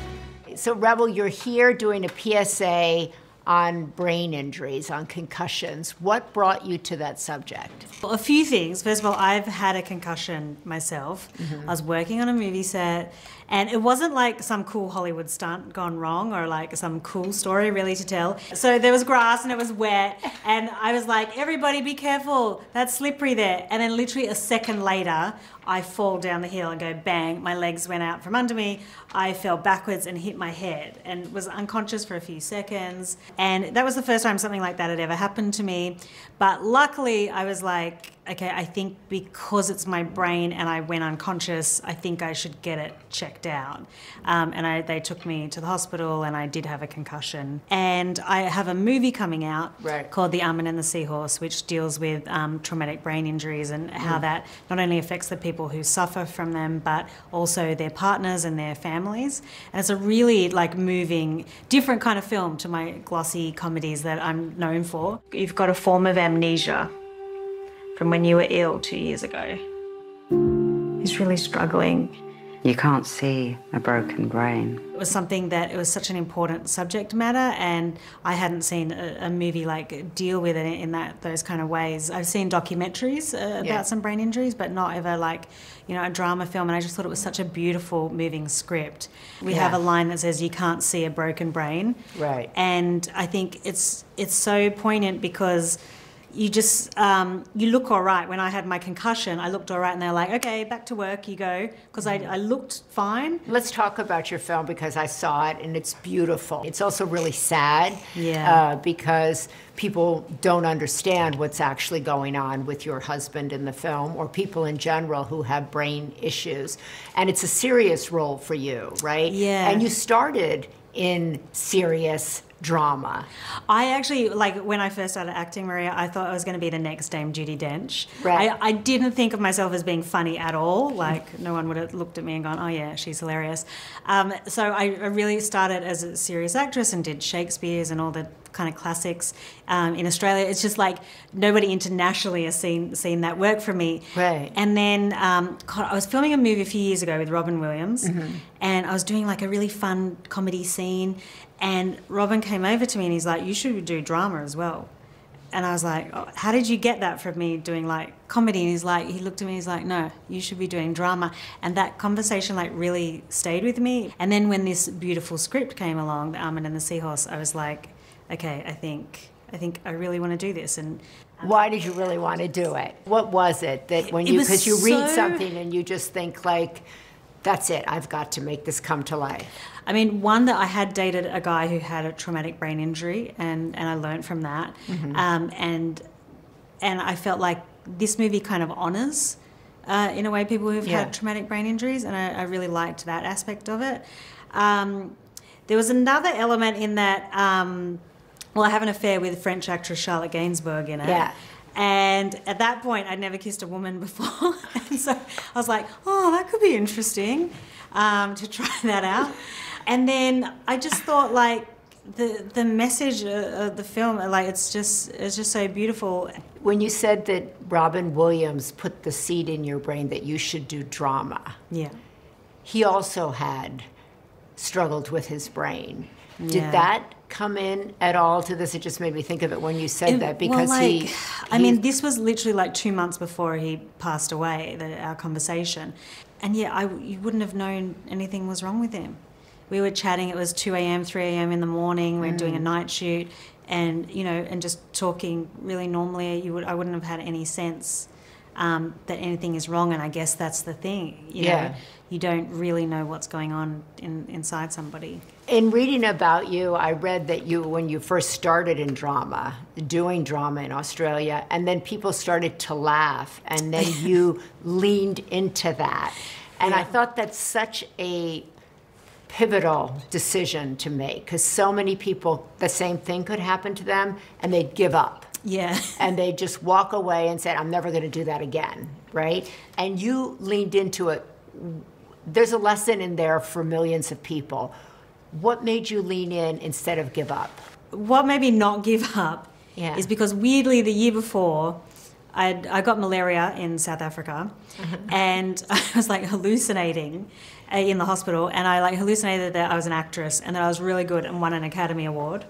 So, Rebel, you're here doing a PSA on brain injuries, on concussions. What brought you to that subject? Well, a few things. First of all, I've had a concussion myself. Mhm. I was working on a movie set, and it wasn't like some cool Hollywood stunt gone wrong or like some cool story really to tell. So there was grass and it was wet, and I was like, everybody be careful, that's slippery there. And then literally a second later, I fall down the hill and go bang, my legs went out from under me. I fell backwards and hit my head and was unconscious for a few seconds. And that was the first time something like that had ever happened to me. But luckily, I was like, okay, I think because it's my brain and I went unconscious, I think I should get it checked out. Um, and I, they took me to the hospital and I did have a concussion. And I have a movie coming out Right. called The Almond and the Seahorse, which deals with um, traumatic brain injuries and how Mm. that not only affects the people who suffer from them, but also their partners and their families. And it's a really like moving, different kind of film to my glossy comedies that I'm known for. You've got a form of amnesia from when you were ill two years ago. He's really struggling. You can't see a broken brain. It was something that it was such an important subject matter, and I hadn't seen a, a movie like deal with it in that those kind of ways. I've seen documentaries uh, about Yeah. some brain injuries, but not ever like you know a drama film. And I just thought it was such a beautiful, moving script. We have a line that says, "You can't see a broken brain," Right. and I think it's it's so poignant because you just um, you look all right. When I had my concussion, I looked all right, and they're like, "Okay, back to work, you go," because I, I looked fine. Let's talk about your film because I saw it and it's beautiful. It's also really sad Yeah. uh, because people don't understand what's actually going on with your husband in the film or people in general who have brain issues. And it's a serious role for you, right? Yeah. And you started in serious drama. I actually like when I first started acting, Maria. I thought I was going to be the next Dame Judi Dench. Right. I, I didn't think of myself as being funny at all. Like no one would have looked at me and gone, "Oh yeah, she's hilarious." Um, so I, I really started as a serious actress and did Shakespeare's and all the kind of classics um, in Australia. It's just like nobody internationally has seen seen that work from me. Right. And then um, God, I was filming a movie a few years ago with Robin Williams, Mhm. and I was doing like a really fun comedy scene, and Robin came over to me and he's like, "You should do drama as well." And I was like, oh, "How did you get that from me doing like comedy?" And he's like, he looked at me, he's like, "No, you should be doing drama." And that conversation like really stayed with me. And then when this beautiful script came along, The Almond and the Seahorse, I was like, "Okay, I think I think I really want to do this." And um, Why did you really want to do it? What was it that when It you because you read something and you just think like, that's it, I've got to make this come to life. I mean, one that I had dated a guy who had a traumatic brain injury, and, and I learned from that. Mhm. Um, and and I felt like this movie kind of honors, uh, in a way, people who've Yeah. had traumatic brain injuries, and I, I really liked that aspect of it. Um, there was another element in that. Um, well, I have an affair with French actress Charlotte Gainsbourg in it. Yeah. And at that point, I'd never kissed a woman before. <laughs> and so I was like, oh, that could be interesting um, to try <laughs> that out. And then I just thought, like, the, the message of, the film, like, it's just, it's just so beautiful. When you said that Robin Williams put the seed in your brain that you should do drama, Yeah. he also had struggled with his brain. Did Yeah. that come in at all to this? It just made me think of it when you said It- that because well, like, he, I mean, this was literally like two months before he passed away, the, our conversation. And yeah, I, you wouldn't have known anything was wrong with him. We were chatting, it was 2 a.m., 3 a.m. in the morning, we were doing a Mm. night shoot, and, you know, and just talking really normally, you would, I wouldn't have had any sense um, that anything is wrong. And I guess that's the thing, you Yeah. know, you don't really know what's going on in, inside somebody. In reading about you, I read that you, when you first started in drama, doing drama in Australia, and then people started to laugh, and then <laughs> you leaned into that. And I thought that's such a pivotal decision to make because so many people, the same thing could happen to them, and they'd give up. Yeah. <laughs> And they just walk away and said, I'm never going to do that again, right? And you leaned into it. There's a lesson in there for millions of people. What made you lean in instead of give up? what made me not give up Yeah. is because weirdly the year before I'd, I got malaria in South Africa and <laughs> I was like hallucinating uh, in the hospital and I like hallucinated that I was an actress and that I was really good and won an Academy Award.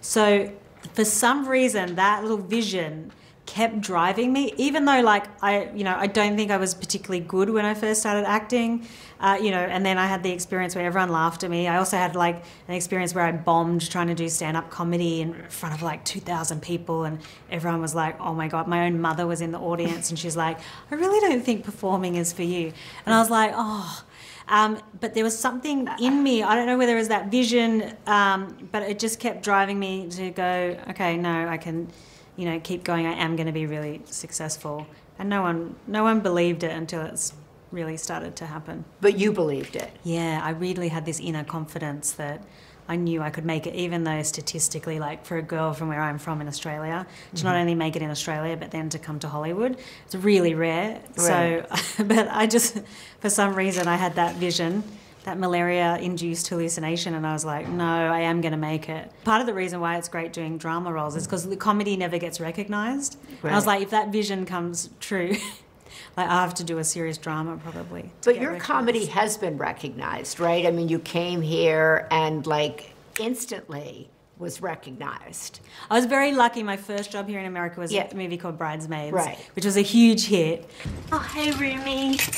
So for some reason that little vision kept driving me even though like I you know I don't think I was particularly good when I first started acting uh, you know and then I had the experience where everyone laughed at me I also had like an experience where I bombed trying to do stand-up comedy in front of like 2,000 people and everyone was like oh my god my own mother was in the audience and she's like I really don't think performing is for you and I was like oh um, but there was something in me. I don't know whether it was that vision, um, but it just kept driving me to go. Okay, no, I can, you know, keep going. I am going to be really successful. And no one, no one believed it until it's really started to happen. But you believed it. Yeah, I really had this inner confidence that I knew I could make it, even though statistically, like for a girl from where I'm from in Australia, to not Mhm. only make it in Australia, but then to come to Hollywood, it's really rare. Right. So, <laughs> but I just, for some reason, I had that vision, that malaria induced hallucination, and I was like, no, I am going to make it. Part of the reason why it's great doing drama roles is because the comedy never gets recognized. And I was like, if that vision comes true, <laughs> like I have to do a serious drama probably. But your recognized. comedy has been recognized, right? I mean, you came here and like instantly was recognized. I was very lucky. My first job here in America was Yeah. a movie called Bridesmaids, Right. which was a huge hit. Oh, hey, Rumi. <laughs>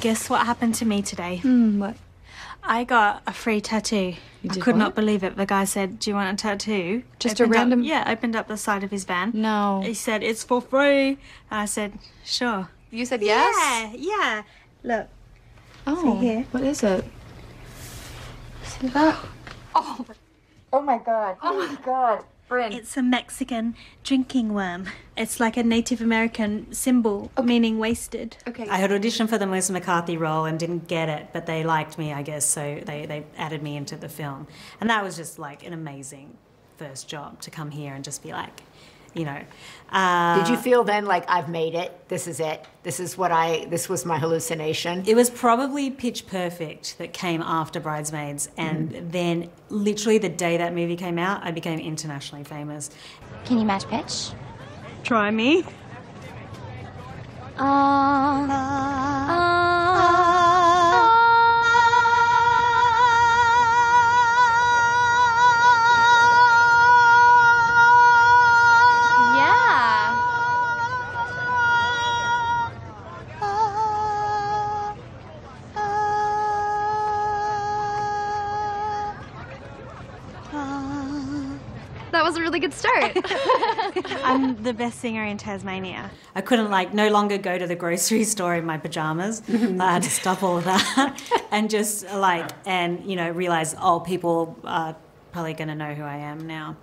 Guess what happened to me today? Hmm, what? I got a free tattoo. You I did could not believe it. The guy said, "Do you want a tattoo?" Just a Opened up- random- yeah, opened up the side of his van. No. He said, "It's for free," and I said, "Sure." You said yes? Yeah, yeah. Look. Oh, See here. what is it? See that? Oh, oh my god. Oh my god. Brynn. It's a Mexican drinking worm. It's like a Native American symbol, meaning wasted. Okay. I had auditioned for the Melissa McCarthy role and didn't get it, but they liked me, I guess, so they, they added me into the film. And that was just like an amazing first job to come here and just be like, you know. Uh, Did you feel then like I've made it? This is it. This is what I. This was my hallucination. It was probably Pitch Perfect that came after Bridesmaids, and Mm-hmm. then literally the day that movie came out, I became internationally famous. Can you match pitch? Try me. Yeah. Really good start. <laughs> I'm the best singer in Tasmania. I couldn't like no longer go to the grocery store in my pajamas. Mm-hmm. I had to stop all of that <laughs> and just like and you know realize oh people are probably going to know who I am now.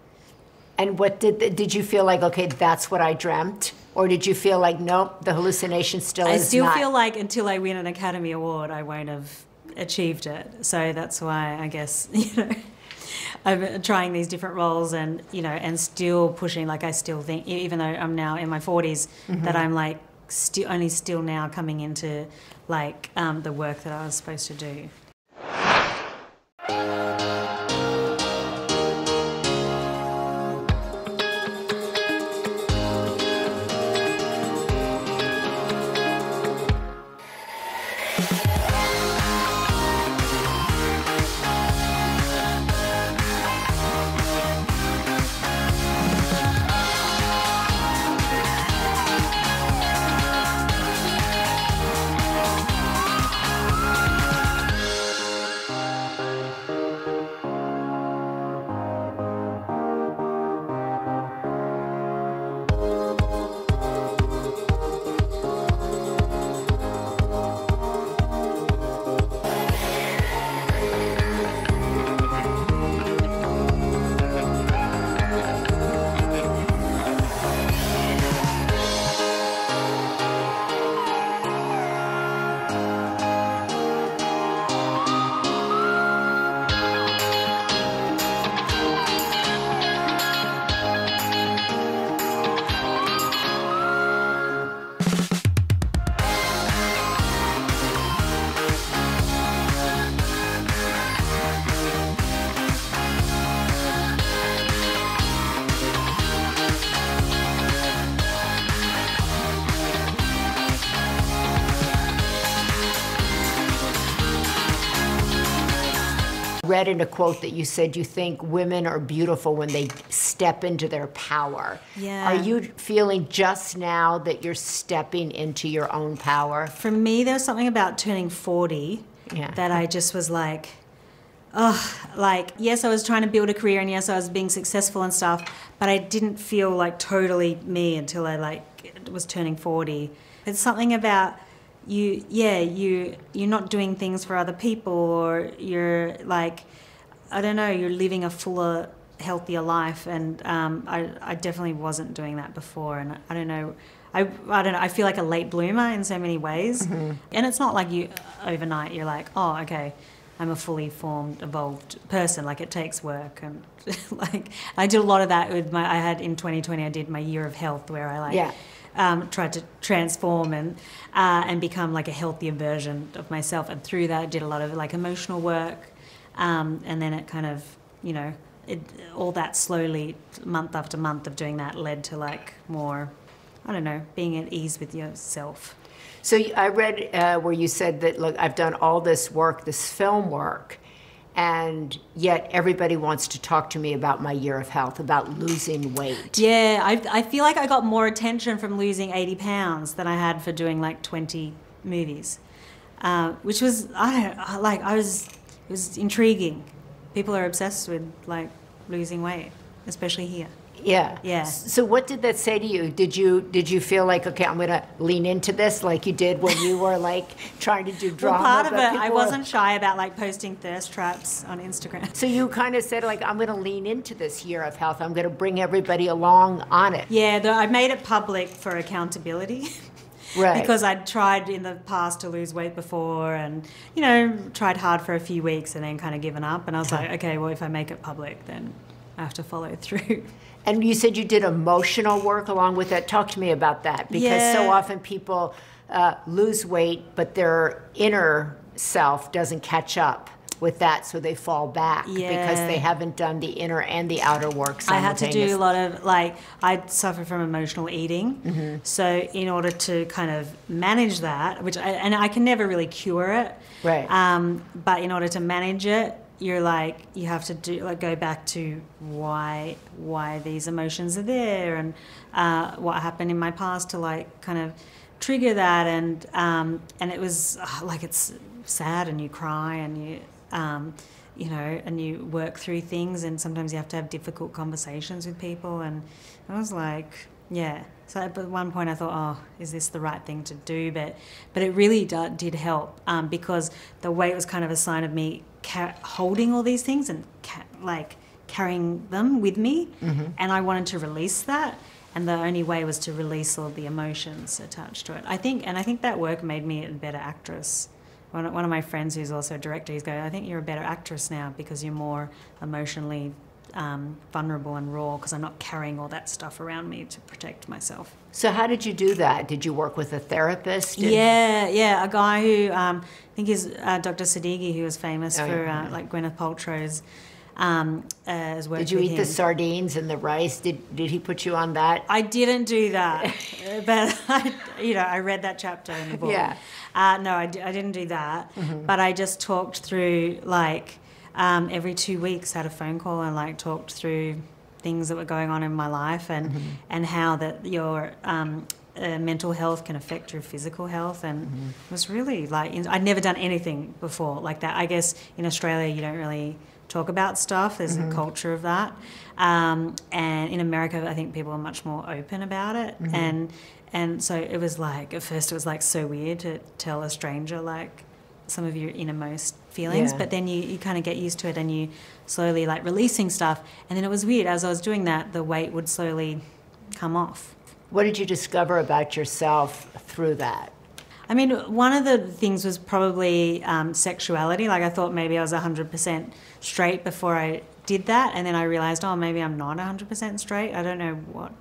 And what did did you feel like? Okay, that's what I dreamt, or did you feel like nope, the hallucination still I is still not? feel like until I win an Academy Award, I won't have achieved it. So that's why I guess <laughs> you know I'm trying these different roles and you know and still pushing. Like I still think, even though I'm now in my 40s, Mhm. that I'm like still only still now coming into like um, the work that I was supposed to do. Read in a quote that you said you think women are beautiful when they step into their power. Yeah. Are you feeling just now that you're stepping into your own power? For me, there was something about turning 40 Yeah. that I just was like, oh, like, yes, I was trying to build a career and yes, I was being successful and stuff, but I didn't feel like totally me until I like was turning 40. It's something about you, yeah, you, you're not doing things for other people or you're like, I don't know, you're living a fuller, healthier life. And um, I, I definitely wasn't doing that before. And I don't know, I, I don't know, I feel like a late bloomer in so many ways. Mhm. And it's not like you overnight, you're like, oh, okay, I'm a fully formed, evolved person. Like it takes work. And <laughs> like I did a lot of that with my, I had in 2020, I did my year of health where I like, Yeah. um, tried to transform and uh, and become like a healthier version of myself. And through that, I did a lot of like emotional work, um, and then it kind of you know it, all that slowly month after month of doing that led to like more I don't know being at ease with yourself. So I read uh, where you said that, look, I've done all this work, this film work, and yet everybody wants to talk to me about my year of health, about losing weight. Yeah, I, I feel like I got more attention from losing 80 pounds than I had for doing like 20 movies, uh, which was, I don't like, I was, it was intriguing. People are obsessed with like losing weight, especially here. Yeah. Yeah. So what did that say to you? Did you did you feel like okay, I'm gonna lean into this like you did when you were like <laughs> trying to do Well, drama? part of it, I wasn't shy about like posting thirst traps on Instagram. So you kind of said like I'm gonna lean into this year of health. I'm gonna bring everybody along on it. Yeah, the, I made it public for accountability. <laughs> Right. because I'd tried in the past to lose weight before and, you know, tried hard for a few weeks and then kind of given up. And I was like, okay, well, if I make it public, then I have to follow <laughs> through. And you said you did emotional work along with that. Talk to me about that because so often people uh, lose weight, but their inner self doesn't catch up with that, so they fall back because they haven't done the inner and the outer work I had to do a lot of like I suffer from emotional eating, Mm-hmm. so in order to kind of manage that, which I, and I can never really cure it, Right. Um, but in order to manage it, you're like you have to do like go back to why why these emotions are there and uh, what happened in my past to like kind of trigger that and um, and it was like it's sad and you cry and you um, you know and you work through things and sometimes you have to have difficult conversations with people and I was like yeah. So at one point I thought oh is this the right thing to do? But but it really do, did help um, because the weight was kind of a sign of me ca- holding all these things and ca- like carrying them with me. Mhm. and I wanted to release that and the only way was to release all the emotions attached to it. I think and I think that work made me a better actress one of, one of my friends who's also a director he's going I think you're a better actress now because you're more emotionally um, vulnerable and raw because I'm not carrying all that stuff around me to protect myself So how did you do that? Did you work with a therapist? Did- yeah, yeah, a guy who um, I think is uh, Dr. Sadeghi, who was famous Oh, for yeah. uh, like Gwyneth Paltrow's. Um, uh, has worked Did you eat the sardines and the rice? Did did he put you on that? I didn't do that, <laughs> but I, you know, I read that chapter in the book. Yeah. Uh, no, I, I didn't do that, Mhm. but I just talked through like um, every two weeks, had a phone call and like talked through things that were going on in my life and Mhm. and how that your um, uh, mental health can affect your physical health and it was really like I'd never done anything before like that. I guess in Australia you don't really talk about stuff. There's Mhm. a culture of that, um, and in America I think people are much more open about it Mhm. and and so it was like at first it was like so weird to tell a stranger like some of your innermost feelings Yeah. but then you, you kind of get used to it and you slowly like releasing stuff and then it was weird as i was doing that the weight would slowly come off What did you discover about yourself through that? I mean, one of the things was probably um, sexuality. Like, I thought maybe I was 100% straight before I did that. And then I realized, oh, maybe I'm not 100% straight. I don't know what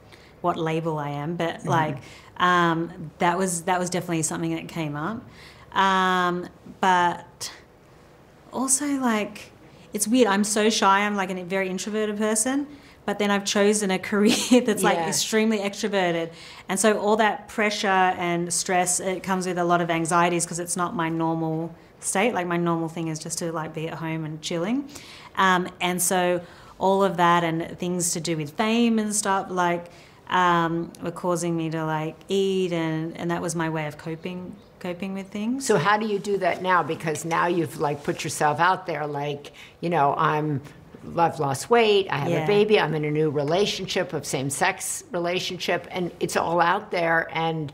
what label I am, but Mhm. like um, that was that was definitely something that came up. Um, but also like it's weird. I'm so shy. I'm like a very introverted person, but then I've chosen a <laughs> career that's like extremely extroverted, and so all that pressure and stress it comes with a lot of anxieties because it's not my normal state. Like my normal thing is just to like be at home and chilling, um, and so all of that and things to do with fame and stuff like um, were causing me to like eat, and and that was my way of coping coping with things. So how do you do that now? Because now you've like put yourself out there, like you know, I'm. I've lost weight. I have Yeah. a baby. I'm in a new relationship, of same-sex relationship, and it's all out there. And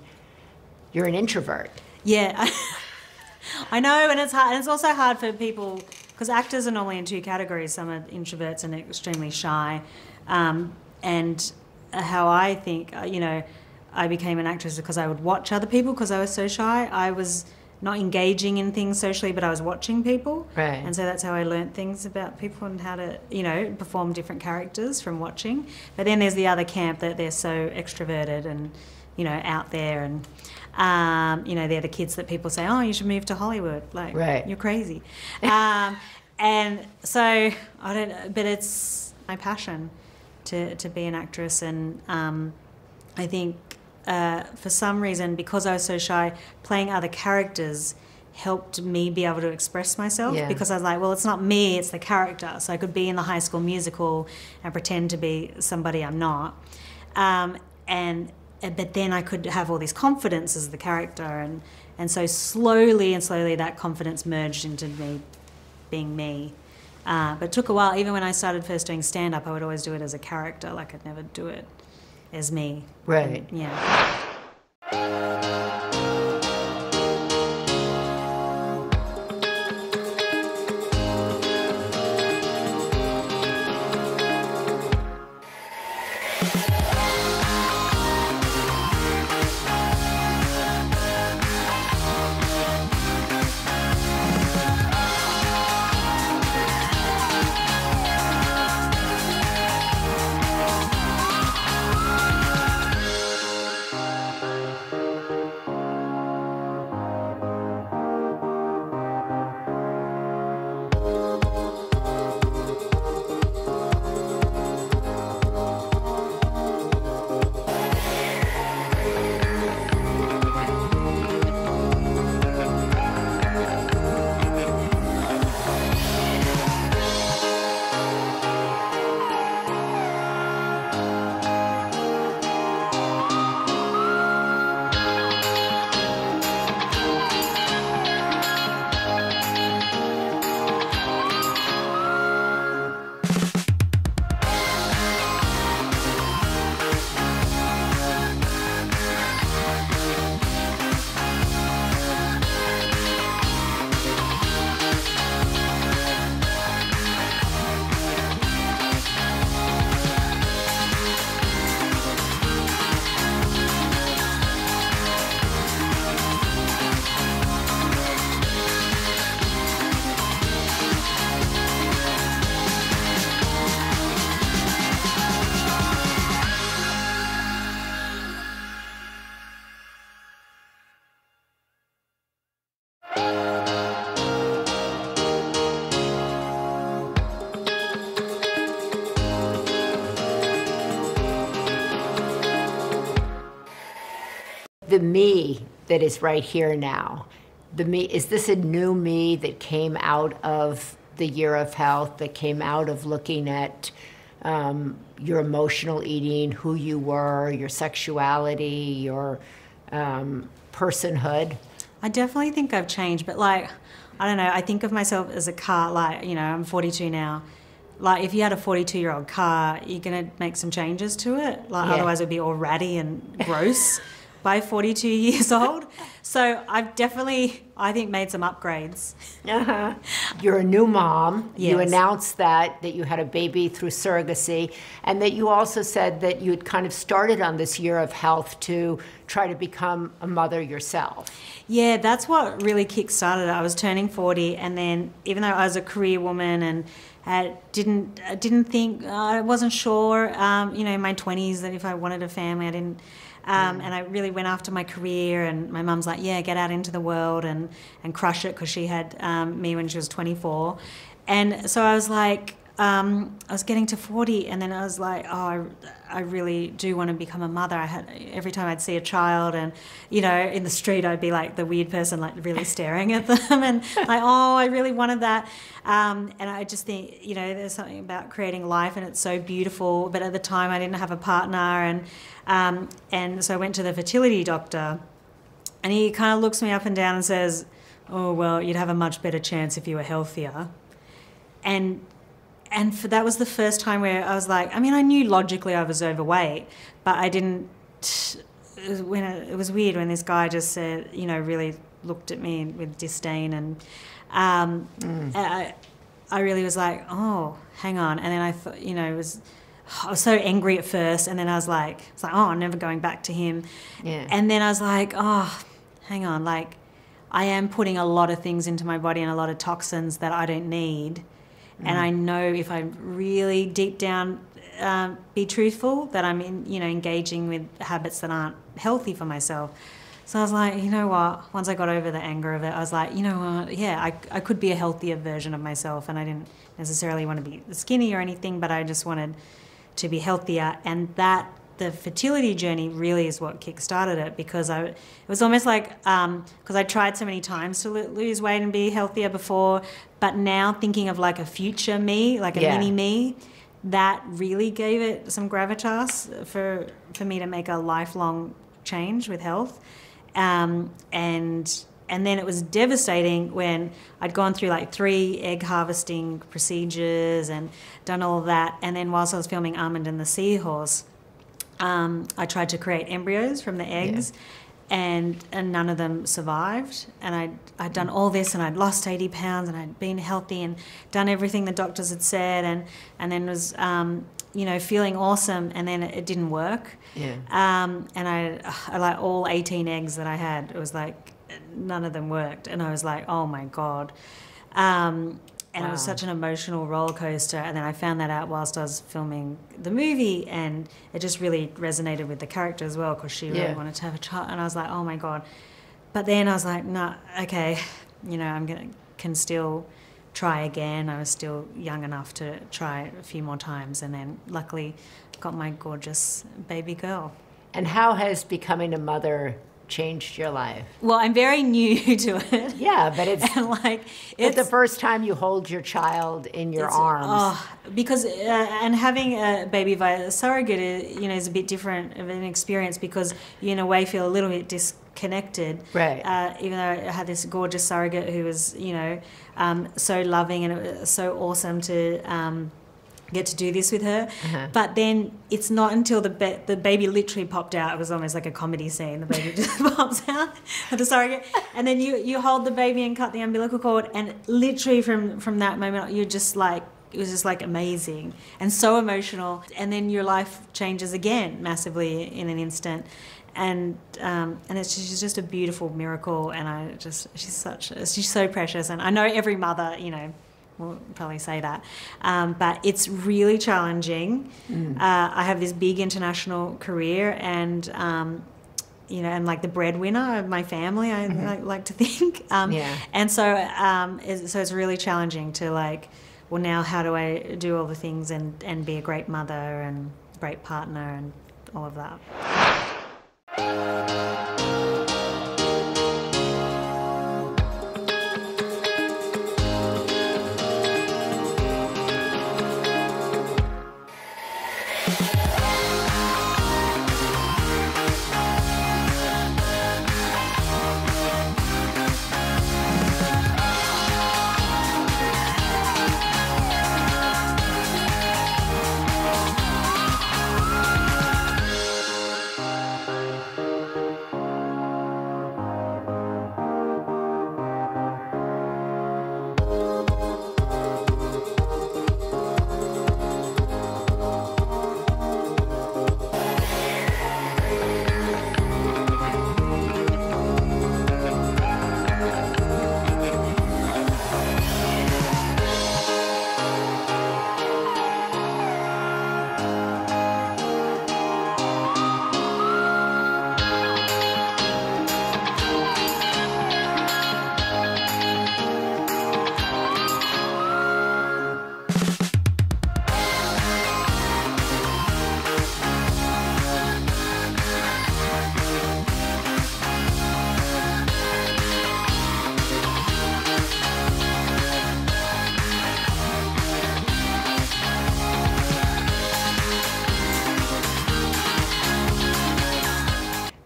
you're an introvert. Yeah, <laughs> I know, and it's hard. And it's also hard for people because actors are normally in two categories. Some are introverts and extremely shy. Um, and how I think, uh, you know, I became an actress because I would watch other people because I was so shy. I was not engaging in things socially, but I was watching people. Right. And so that's how I learnt things about people and how to, you know, perform different characters from watching. But then there's the other camp that they're so extroverted and, you know, out there and, um, you know, they're the kids that people say, oh, you should move to Hollywood. Like, Right. you're crazy. <laughs> um, and so I don't, but it's my passion to, to be an actress. And um, I think uh, for some reason, because I was so shy, playing other characters helped me be able to express myself Yeah. because I was like, well, it's not me, it's the character. So I could be in the high school musical and pretend to be somebody I'm not. Um, and but then I could have all this confidence as the character and and so slowly and slowly that confidence merged into me being me. Uh, but it took a while. Even when I started first doing stand up, I would always do it as a character. Like I'd never do it as me. Right. And, yeah. That is right here now, the me, is this a new me that came out of the year of health, that came out of looking at um, your emotional eating, who you were, your sexuality, your um, personhood? I definitely think I've changed, but like, I don't know, I think of myself as a car, like, you know, I'm 42 now. Like, if you had a 42 year old car, you're going to make some changes to it. Like, Yeah. otherwise, it would be all ratty and gross <laughs> by 42 <laughs> years old. So, I've definitely, I think, made some upgrades. Uh-huh. You're a new mom. You announced that that you had a baby through surrogacy, and that you also said that you had kind of started on this year of health to try to become a mother yourself. Yeah, that's what really kick-started. I was turning 40, and then even though I was a career woman and I didn't I didn't think I wasn't sure, um, you know, in my 20s that if I wanted a family, I didn't. Um, And I really went after my career, and my mum's like, "Yeah, get out into the world and and crush it," because she had um, me when she was 24, and so I was like, um, I was getting to 40, and then I was like, oh, I, I really do want to become a mother. I had every time I'd see a child, and you know, in the street, I'd be like the weird person, like really staring at <laughs> them, and like, oh, I really wanted that. Um, and I just think, you know, there's something about creating life, and it's so beautiful. But at the time, I didn't have a partner, and um, and so I went to the fertility doctor, and he kind of looks me up and down and says, "Oh, well, you'd have a much better chance if you were healthier." And and for that was the first time where I was like, I mean, I knew logically I was overweight, but I didn't. It was, when it, it was weird when this guy just said, you know, really looked at me with disdain, and um, and I, I really was like, oh, hang on, and then I thought, you know, it was. I was so angry at first, and then I was like, it's like, oh, I'm never going back to him. Yeah. And then I was like, oh, hang on, like, I am putting a lot of things into my body and a lot of toxins that I don't need. And Mm. I know if I really deep down um, be truthful that I'm in, you know, engaging with habits that aren't healthy for myself. So I was like, you know what? Once I got over the anger of it, I was like, you know what? Yeah, I, I could be a healthier version of myself. And I didn't necessarily want to be skinny or anything, but I just wanted to be healthier. And that, the fertility journey really is what kick-started it because I, it was almost like, because I tried so many times to lose weight and be healthier before, but now thinking of like a future me, like a Yeah. mini me, that really gave it some gravitas for, for me to make a lifelong change with health. Um, and and then it was devastating when I'd gone through like three egg harvesting procedures and done all that. And then whilst I was filming Almond and the Seahorse, um, I tried to create embryos from the eggs. And, and none of them survived. And I'd, I'd done all this and I'd lost 80 pounds and I'd been healthy and done everything the doctors had said and, and then was, um, you know, feeling awesome. And then it, it didn't work. Yeah. Um, and I, I like all 18 eggs that I had, it was like none of them worked. And I was like, oh my God. Um, and it was such an emotional roller coaster. And then I found that out whilst I was filming the movie, and it just really resonated with the character as well because she really wanted to have a child. And I was like, oh my God. But then I was like, no, okay, you know, I'm gonna can still try again. I was still young enough to try a few more times, and then luckily got my gorgeous baby girl. And how has becoming a mother changed your life? Well, I'm very new <laughs> to it. Yeah, but it's <laughs> and like it's the first time you hold your child in your arms. Oh, because uh, and having a baby via surrogate, uh, you know, is a bit different of an experience because you in a way feel a little bit disconnected. Right. Uh, even though I had this gorgeous surrogate who was, you know, um, so loving and it was so awesome to. Um, get to do this with her. Uh-huh. but then it's not until the ba- the baby literally popped out. It was almost like a comedy scene. The baby <laughs> just pops out. At <laughs> the surrogate. And then you you hold the baby and cut the umbilical cord. And literally from from that moment you're just like it was just like amazing and so emotional. And then your life changes again massively in an instant. And um, and it's just, she's just a beautiful miracle. And I just she's such she's so precious. And I know every mother you know will probably say that um, but it's really challenging Mm. uh, I have this big international career and um, you know, and like the breadwinner of my family, I Mhm. like, like to <laughs> think. Um, Yeah. And so, um, it's, so it's really challenging to like, well, now how do I do all the things and, and be a great mother and great partner and all of that.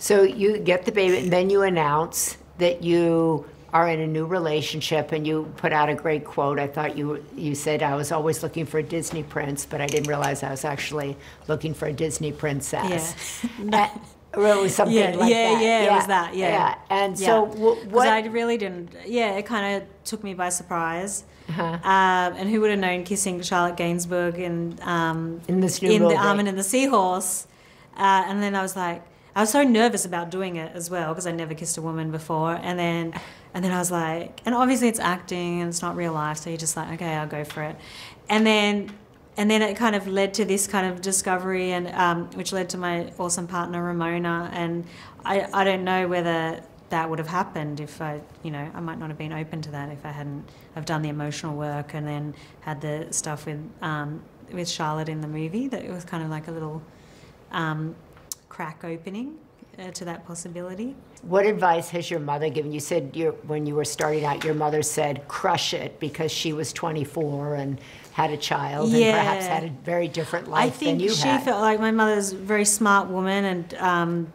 So you get the baby, and then you announce that you are in a new relationship, and you put out a great quote. I thought you you said I was always looking for a Disney prince, but I didn't realize I was actually looking for a Disney princess. <laughs> <laughs> Yeah. It was something yeah, like yeah, that. Yeah, it was that. Yeah. yeah. And Yeah. so, 'Cause what? I really didn't. Yeah, it kind of took me by surprise. Uh-huh. Um, and who would have known kissing Charlotte Gainsbourg in um, in this new in the movie. Almond and the Seahorse? Uh, and then I was like, I was so nervous about doing it as well because I never kissed a woman before. And then, and then I was like, and obviously it's acting and it's not real life, so you're just like, okay, I'll go for it. And then, and then it kind of led to this kind of discovery, and um, which led to my awesome partner Ramona. And I, I don't know whether that would have happened if I, you know, I might not have been open to that if I hadn't have done the emotional work and then had the stuff with um, with Charlotte in the movie. That it was kind of like a little um, crack opening uh, to that possibility. What advice has your mother given? You said your, when you were starting out, your mother said, crush it, because she was 24 and had a child and perhaps had a very different I life think than you she had. felt like my mother's a very smart woman and um,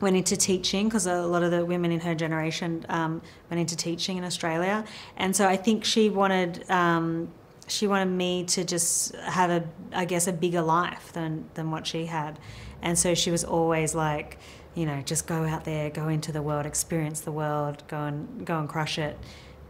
went into teaching because a lot of the women in her generation um, went into teaching in Australia, and so I think she wanted um, she wanted me to just have a I guess a bigger life than than what she had, and so she was always like. You know, just go out there, go into the world, experience the world, go and go and crush it,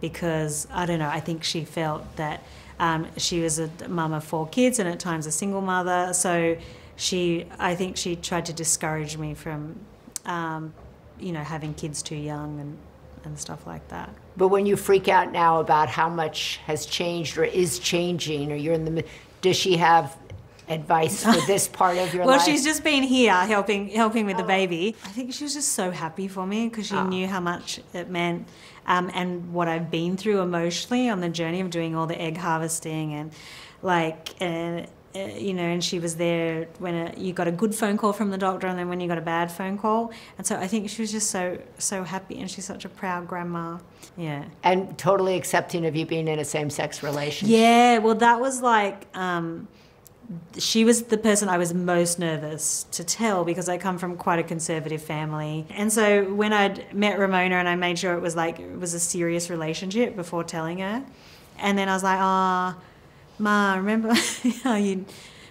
because I don't know. I think she felt that um, she was a mum of four kids and at times a single mother. So she, I think she tried to discourage me from, um, you know, having kids too young and, and stuff like that. But when you freak out now about how much has changed or is changing, or you're in the, does she have advice for <laughs> this part of your well, life? Well, she's just been here helping helping with the baby. I think she was just so happy for me because she knew how much it meant um, and what I've been through emotionally on the journey of doing all the egg harvesting and like. Uh, uh, you know, and she was there when uh you got a good phone call from the doctor, and then when you got a bad phone call, and so I think she was just so so happy, and she's such a proud grandma. Yeah. and totally accepting of you being in a same-sex relationship. Yeah, well, that was like, um, she was the person I was most nervous to tell because I come from quite a conservative family. And so when I'd met Ramona and I made sure it was like, it was a serious relationship before telling her. And then I was like, ah, Ma, remember <laughs> how you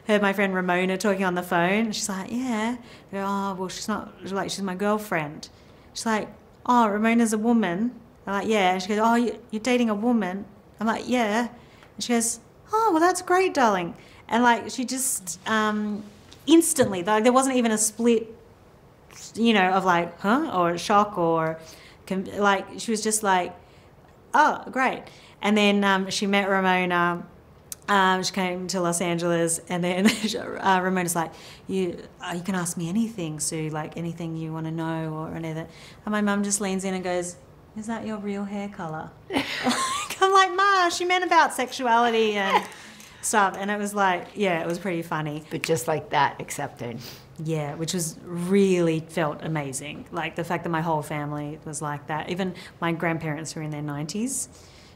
heard my friend Ramona talking on the phone? She's like, yeah. Go, oh, well, she's not, she's like, she's my girlfriend. She's like, oh, Ramona's a woman. I'm like, yeah. She goes, oh, you- you're dating a woman? I'm like, yeah. And she goes, oh, well, that's great, darling. And like, she just um, instantly, like, there wasn't even a split, you know, of like, huh, or shock or, like, she was just like, oh, great. And then um, she met Ramona. Um, she came to Los Angeles, and then <laughs> uh, Ramona's like, "You, uh, you can ask me anything, Sue. Like anything you want to know or anything." And my mum just leans in and goes, "Is that your real hair color?" <laughs> I'm like, "Ma, she meant about sexuality and stuff," and it was like, yeah, it was pretty funny. But just like that, accepting. Yeah, which was really felt amazing. Like the fact that my whole family was like that. Even my grandparents who are in their 90s,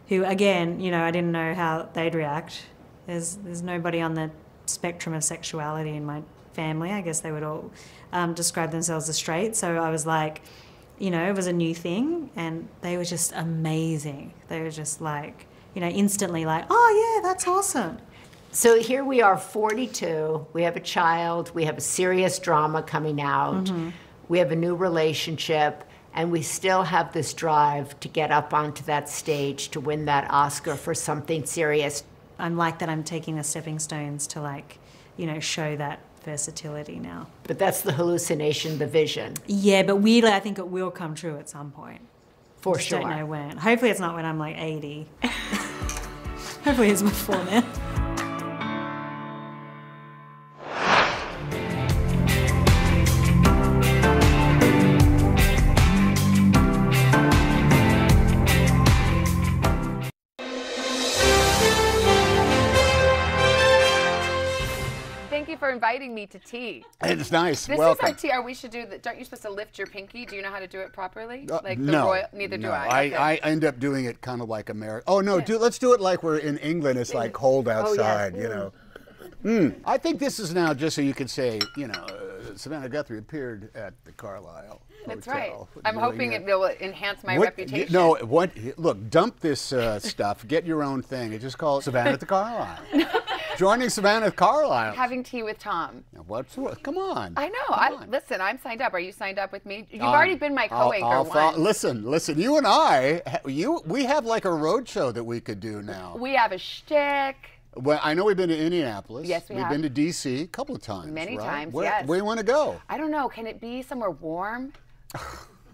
who again, you know, I didn't know how they'd react. There's there's nobody on the spectrum of sexuality in my family. I guess they would all um, describe themselves as straight. So I was like, you know, it was a new thing, and they were just amazing. They were just like, you know, instantly like, oh yeah, that's awesome. So here we are, 42. We have a child. We have a serious drama coming out. Mm-hmm. We have a new relationship. And we still have this drive to get up onto that stage to win that Oscar for something serious. I'm like that. I'm taking the stepping stones to like, you know, show that versatility now. But that's the hallucination, the vision. Yeah, but weirdly, I think it will come true at some point. For Just sure. Don't know when. Hopefully, it's not when I'm like 80. <laughs> Hopefully, it's before then. Inviting me to tea. It's nice. This Welcome. is our tea. Are we should do that? Don't you supposed to lift your pinky? Do you know how to do it properly? Uh, like the no, royal? Neither do. I. I, Okay. I end up doing it kind of like America. Oh no, do, let's do it like we're in England. It's like cold <laughs> Oh, outside, you know. Mm. I think this is now just so you can say, you know, uh, Savannah Guthrie appeared at the Carlyle. That's Hotel right. I'm hoping it. will enhance my What- reputation. No, what? Look, dump this uh, stuff. Get your own thing. Just call it Savannah at the Carlyle. <laughs> Joining Savannah Carlyle. Having tea with Tom. What's what? Come on. I know. I listen. I'm signed up. Are you signed up with me? You've Um, already been my co-anchor I'll once. listen, listen. You and I, you, we have like a road show that we could do now. We have a shtick. Well, I know we've been to Indianapolis. Yes, we We've have. been to D.C. a couple of times. Many right? times, Where, yes. Where you want to go? I don't know. Can it be somewhere warm? <laughs>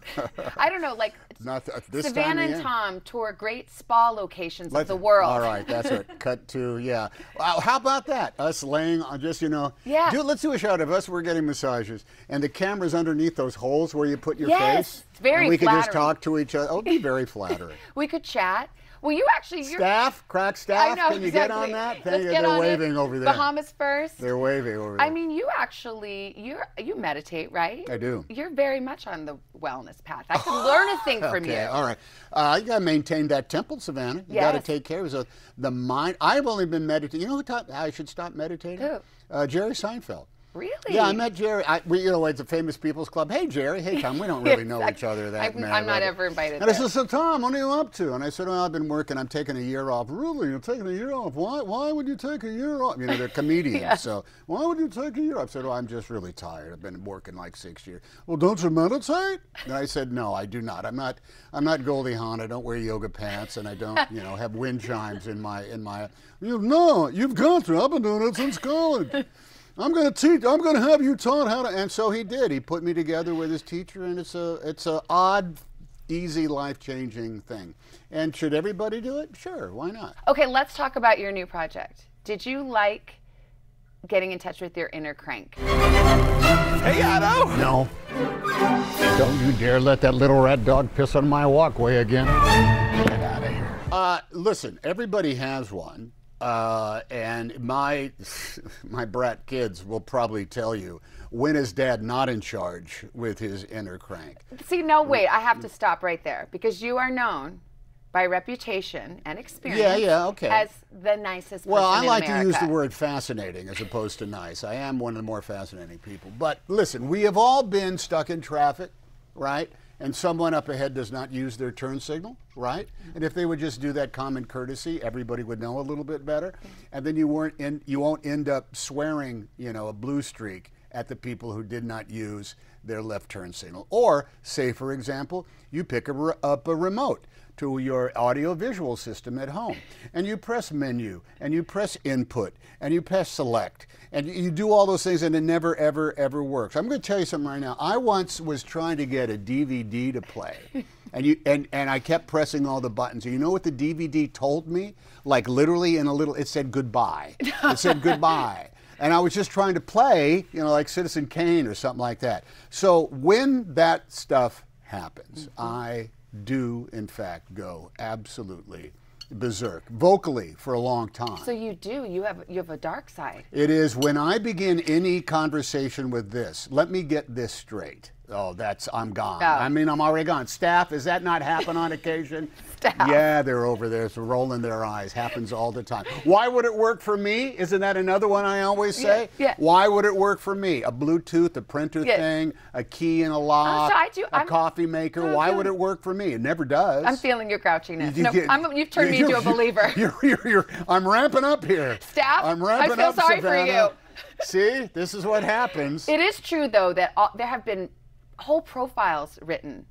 <laughs> I don't know. Like Not th- uh, this Savannah and. Tom tour great spa locations Let's- of the world. All right, that's it. <laughs> Cut to yeah. Wow, how about that? Us laying on just you know. Yeah. Do, let's do a shot of us. We're getting massages, and the camera's underneath those holes where you put your Yes, face. it's very and we could just talk to each other. Oh, it'd be very flattering. <laughs> We could chat. Well, you actually you're, staff, crack I staff. know Can you get on exactly. that? Let's you. get They're on it. waving over there. Bahamas first. They're waving over there. I mean, you actually you you meditate, right? I do. You're very much on the wellness path. I could learn a thing from okay, you. all right. Uh, you got to maintain that temple, Savannah. You got to take care of it. the mind. I've only been meditating. You know who taught I should stop meditating? Who? Uh, Jerry Seinfeld. Really? Yeah, I met Jerry. I, we, you know, it's a famous people's club. Hey, Jerry. Hey, Tom. We don't <laughs> really know each other that I'm. I'm not ever invited. And I said, so Tom, what are you up to? And I said, well, I've been working. I'm taking a year off. Really? You're taking a year off? Why? Why would you take a year off? You know, they're <laughs> comedians. Yeah. So why would you take a year off? I said, well, I'm just really tired. I've been working like six years. Well, don't you meditate? And I said, no, I do not. I'm not. I'm not Goldie Hawn. I don't wear yoga pants, and I don't, you know, have wind chimes in my in my. You no, you've got to. I've been doing it since college. I'm going to teach. I'm going to have you taught how to. And so he did. He put me together with his teacher, and it's a it's a odd, easy, life changing thing. And should everybody do it? Sure. Why not? Okay, let's talk about your new project. Did you like getting in touch with your inner crank? Hey, Otto. No. Don't you dare let that little red dog piss on my walkway again. Get out of here. Uh, listen, everybody has one. Uh, and my <laughs> my brat kids will probably tell you when is dad not in charge with his inner crank. See, no, wait, I have to stop right there because you are known by reputation and experience Yeah, yeah, okay. as the nicest person Well, I like to use the word fascinating as opposed to nice. I am one of the more fascinating people. But listen, we have all been stuck in traffic, right? And someone up ahead does not use their turn signal, right? And if they would just do that common courtesy, everybody would know a little bit better. And then you weren't in, you won't end up swearing, you know, a blue streak at the people who did not use their left turn signal. Or, say for example, you pick a up a remote to your audio visual system at home. And you press menu and you press input and you press select and you- do all those things and it never ever ever works. I'm going to tell you something right now. I once was trying to get a dvd to play <laughs> and you and, and i kept pressing all the buttons. And you know what the dvd told me? Like literally in a little it said goodbye. It said <laughs> goodbye. And I was just trying to play, you know, like Citizen Kane or something like that. So when that stuff happens, mm-hmm. I do, in fact, go absolutely berserk, vocally for a long time. So you do. You have you have a dark side. It is when I begin any conversation with this, let me get this straight. Oh, that's, I'm gone. Oh. I mean, I'm already gone. Staff, does that not happen on occasion? <laughs> Staff. Yeah, they're over there, so rolling their eyes. Happens all the time. Why would it work for me? Isn't that another one I always say? Yeah, yeah. Why would it work for me? A Bluetooth, a printer Yeah. thing, a key in a lock, so I do- a I'm- coffee maker. I'm Why would it work for me? It never does. I'm feeling your grouchiness. You no, I'm, you've turned me into a believer. <laughs> You're, you're, you're, I'm ramping up here. Staff, I'm ramping I feel up, sorry for you. See, this is what happens. It is true though that all, there have been whole profiles written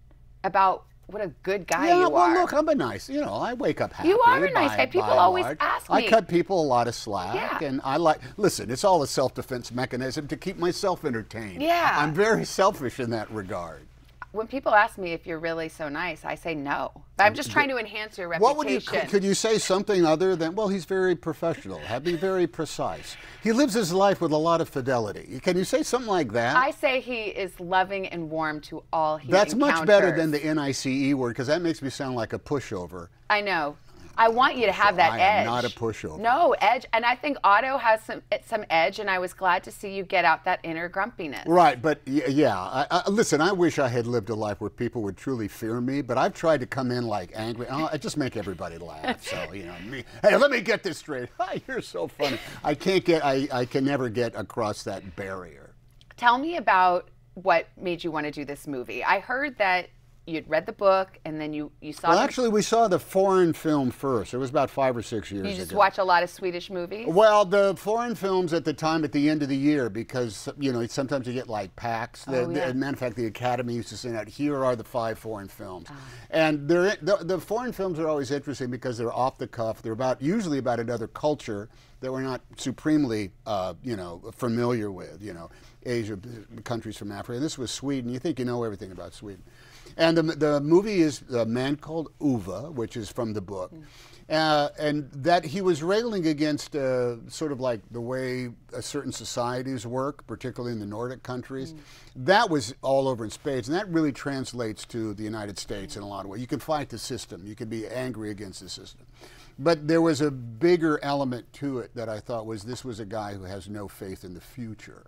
about what a good guy yeah, you well, are. look, I'm a nice. You know, I wake up happy. You are a nice by- guy. People always large. ask me. I cut people a lot of slack, Yeah. and I like. Listen, it's all a self-defense mechanism to keep myself entertained. Yeah. I'm very selfish in that regard. When people ask me if you're really so nice, I say no. I'm just trying to enhance your reputation. What would you? Could, could you say something other than? Well, he's very professional. Have be very precise. He lives his life with a lot of fidelity. Can you say something like that? I say he is loving and warm to all he That's much better than the NICE word because that makes me sound like a pushover. I know. I want you to have that I edge. am not a pushover. No edge, and I think Otto has some some edge, and I was glad to see you get out that inner grumpiness. Right, but yeah, I, I, listen. I wish I had lived a life where people would truly fear me, but I've tried to come in like angry. I just make everybody laugh. So you know, me. Hey, let me get this straight. <laughs> You're so funny. I can't get. I, I can never get across that barrier. Tell me about what made you want to do this movie. I heard that you'd read the book and then you you saw. Well, the- actually, we saw the foreign film first. It was about five or six years you just ago. watch a lot of Swedish movies. Well, the foreign films at the time, at the end of the year, because you know sometimes you get like packs. The, Oh, the- yeah. as a matter of fact, the Academy used to send out, "Here are the five foreign films," Ah. and they're, the, the foreign films are always interesting because they're off the cuff. They're about usually about another culture that we're not supremely, uh, you know, familiar with. You know, Asia, countries from Africa. And this was Sweden. You think you know everything about Sweden. And the, the movie is a man called Ove, which is from the book. Uh, and that he was railing against uh, sort of like the way certain societies work, particularly in the Nordic countries. That was all over in spades, and that really translates to the United States in a lot of ways. You can fight the system, you can be angry against the system. But there was a bigger element to it that I thought was this was a guy who has no faith in the future.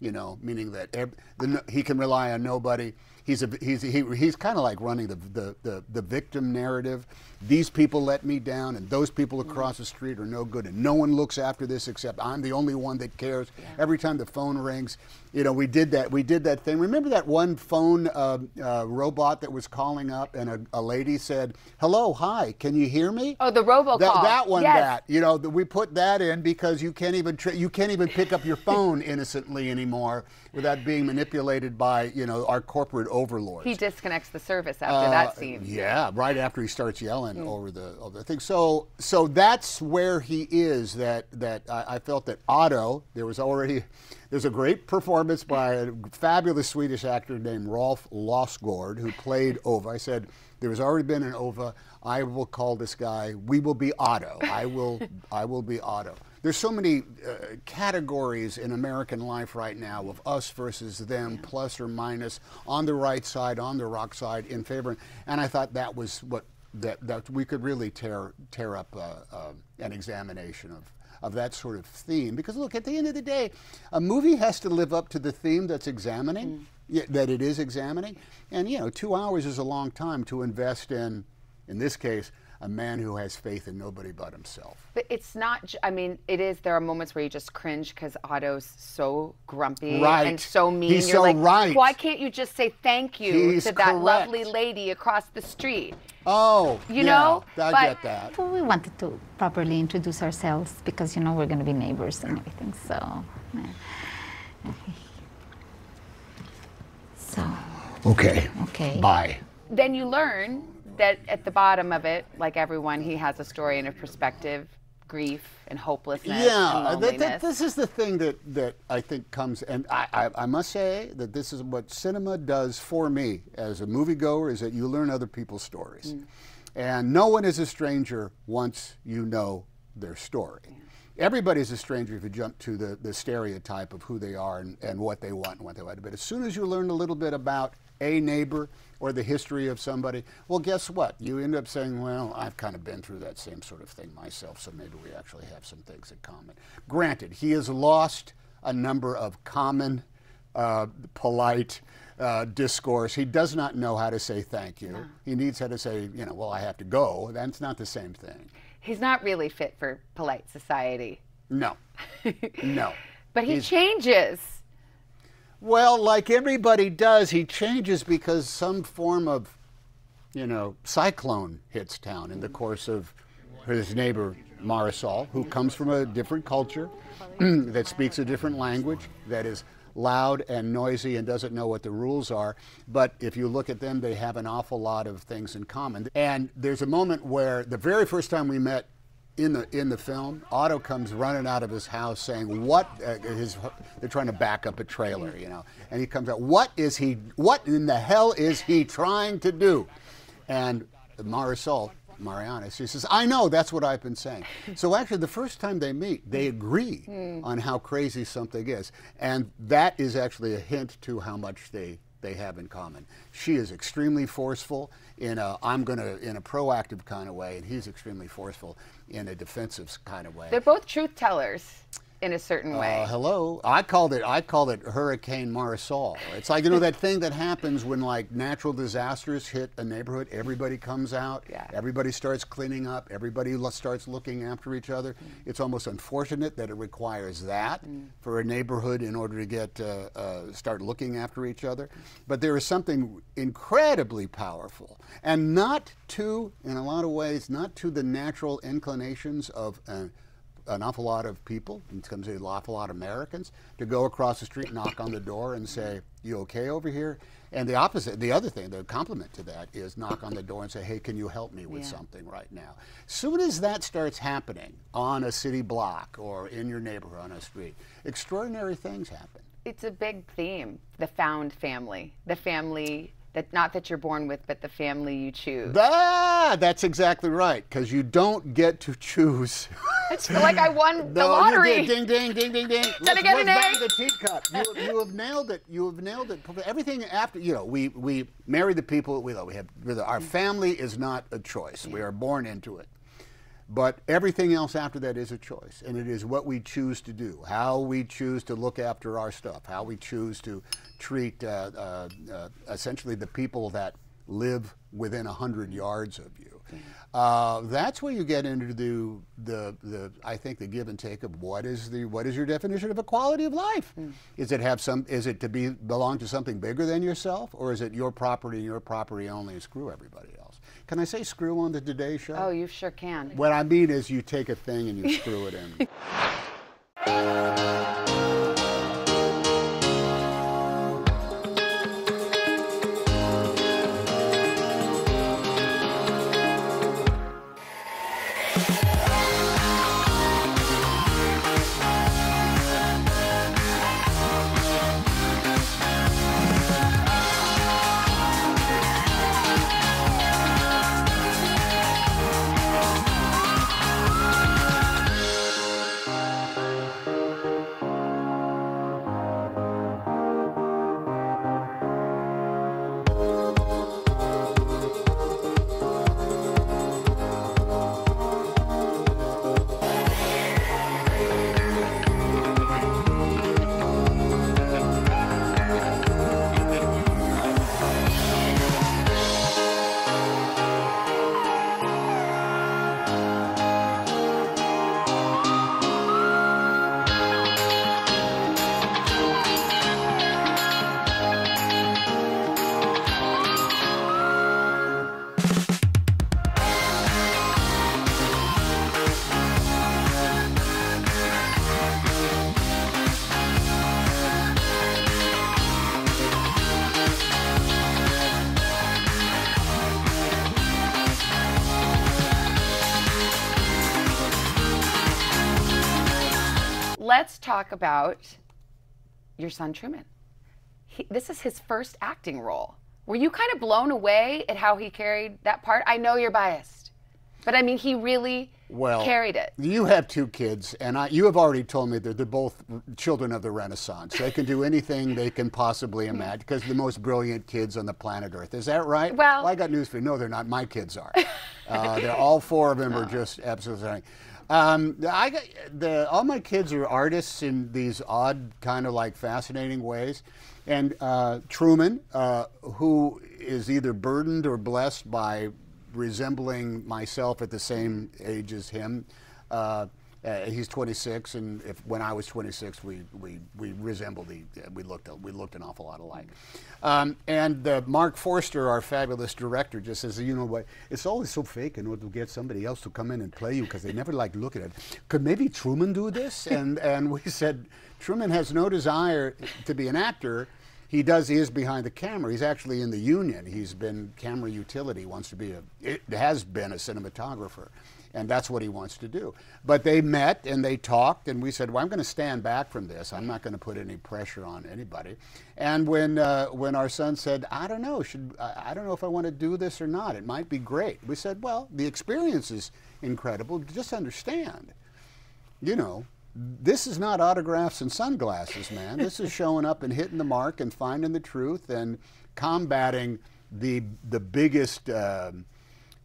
You know, meaning that ev- the, he can rely on nobody. He's a he's he, he's kind of like running the, the the the victim narrative. These people let me down, and those people mm-hmm. across the street are no good, and no one looks after this except I'm the only one that cares. Every time the phone rings, you know, we did that. We did that thing. Remember that one phone uh, uh, robot that was calling up, and a, a lady said, "Hello, hi, can you hear me?" Oh, the robocall. That, that one, Yes. that you know, we put that in because you can't even you can't even pick up your <laughs> phone innocently anymore without being manipulated by you know our corporate overlords. He disconnects the service after Uh, that scene. Yeah, right after he starts yelling Mm. over the over the thing. So so that's where he is. That that I, I felt that Otto. There was already there's a great performance by a fabulous Swedish actor named Rolf Lassgård who played Ove. I said there has already been an Ove. I will call this guy. We will be Otto. I will I will be Otto. There's so many uh, categories in American life right now of us versus them, plus or minus, on the right side, on the rock side, in favor. And I thought that was what that, that we could really tear tear up uh, uh, an examination of of that sort of theme. Because look, at the end of the day, a movie has to live up to the theme that's examining, mm. yeah, that it is examining. And you know, two hours is a long time to invest in, in this case, a man who has faith in nobody but himself. But it's not. I mean, it is. There are moments where you just cringe because Otto's so grumpy Right. and so mean. He's You're so like, right. why can't you just say thank you He's to that correct. lovely lady across the street? Oh, You yeah, know? I But- get that. Well, we wanted to properly introduce ourselves because you know we're going to be neighbors and everything. So, yeah. so Okay. Okay. Bye. Then you learn that at the bottom of it, like everyone, he has a story and a perspective, grief and hopelessness Yeah, and that- loneliness. that- this is the thing that, that I think comes, and I, I, I must say that this is what cinema does for me as a moviegoer, is that you learn other people's stories. Mm. And no one is a stranger once you know their story. Everybody's a stranger if you jump to the, the stereotype of who they are and, and what they want and what they want. But as soon as you learn a little bit about a neighbor or the history of somebody, well, guess what? You end up saying, well, I've kind of been through that same sort of thing myself, so maybe we actually have some things in common. Granted, he has lost a number of common, uh, polite uh, discourse. He does not know how to say thank you. He needs how to say, you know, well, I have to go. That's not the same thing. He's not really fit for polite society. No. <laughs> no. But he He's- changes. Well, like everybody does, he changes because some form of, you know, cyclone hits town in the mm. course of his neighbor Marisol, who comes from a different culture, <clears throat> that speaks a different language, that is loud and noisy and doesn't know what the rules are. But if you look at them, they have an awful lot of things in common. And there's a moment where the very first time we met in the in the film, Otto comes running out of his house saying, "What?" Uh, his they're trying to back up a trailer, you know, and he comes out, "What is he? What in the hell is he trying to do?" And Marisol, Mariana, she says, "I know. That's what I've been saying." So actually, the first time they meet, they agree on how crazy something is, and that is actually a hint to how much they they have in common. She is extremely forceful in a I'm to in a proactive kind of way, and he's extremely forceful in a defensive kind of way. They're both truth tellers. In a certain way. Uh, hello, I called it. I called it Hurricane Marisol. It's like you know that thing that happens when like natural disasters hit a neighborhood. Everybody comes out. Yeah. Everybody starts cleaning up. Everybody lo- starts looking after each other. It's almost unfortunate that it requires that for a neighborhood in order to get uh, uh, start looking after each other. But there is something incredibly powerful, and not to, in a lot of ways, not to the natural inclinations of. Uh, an awful lot of people, and comes to an awful lot of Americans, to go across the street, knock on the door, and say, "You okay over here?" And the opposite, the other thing, the compliment to that is knock on the door and say, "Hey, can you help me with Yeah. something right now?" Soon as that starts happening on a city block or in your neighborhood on a street, extraordinary things happen. It's a big theme, the found family, the family that not that you're born with, but the family you choose. Ah, that's exactly right, because you don't get to choose. It's like I won <laughs> the No, you lottery. did. Ding, ding, ding, ding, ding. Did I get an egg? the teacup. You, you have nailed it. You have nailed it. Everything after, you know, we, we marry the people we love. We have, our family is not a choice. We are born into it. But everything else after that is a choice, and it is what we choose to do, how we choose to look after our stuff, how we choose to treat uh, uh, uh, essentially the people that live within a hundred yards of you. Uh, that's where you get into the, the, the, I think, the give and take of what is the, what is your definition of a quality of life? Is it have some, is it to be belong to something bigger than yourself, or is it your property and your property only, and screw everybody else? Can I say screw on the Today Show? Oh, you sure can. What I mean is you take a thing and you screw it in. <laughs> talk about your son Truman. He, this is his first acting role. Were you kind of blown away at how he carried that part? I know you're biased, but I mean, he really Well, carried it. You have two kids, and I, you have already told me that they're both children of the Renaissance. They can do anything they can possibly imagine because the most brilliant kids on the planet Earth. Is that right? Well- I got news for you. No, they're not. My kids are. Uh, they're all four of them are <laughs> just absolutely. Um, I got the all my kids are artists in these odd kind of like fascinating ways, and uh, Truman, uh, who is either burdened or blessed by resembling myself at the same age as him. Uh, uh, he's 26, and if when I was 26, we we, we resembled the we looked we looked an awful lot alike. Um, and uh, Marc Forster, our fabulous director, just says, you know what? It's always so fake in order to get somebody else to come in and play you because they never like look at it. Could maybe Truman do this? <laughs> And and we said Truman has no desire to be an actor. He does. He is behind the camera. He's actually in the union. He's been camera utility. Wants to be a. It has been a cinematographer, and that's what he wants to do. But they met and they talked, and we said, "Well, I'm going to stand back from this. I'm not going to put any pressure on anybody." And when uh, when our son said, "I don't know, should I, don't know if I want to do this or not. It might be great," we said, "Well, the experience is incredible. Just understand, you know." this is not autographs and sunglasses, man. This is showing up and hitting the mark and finding the truth and combating the the biggest um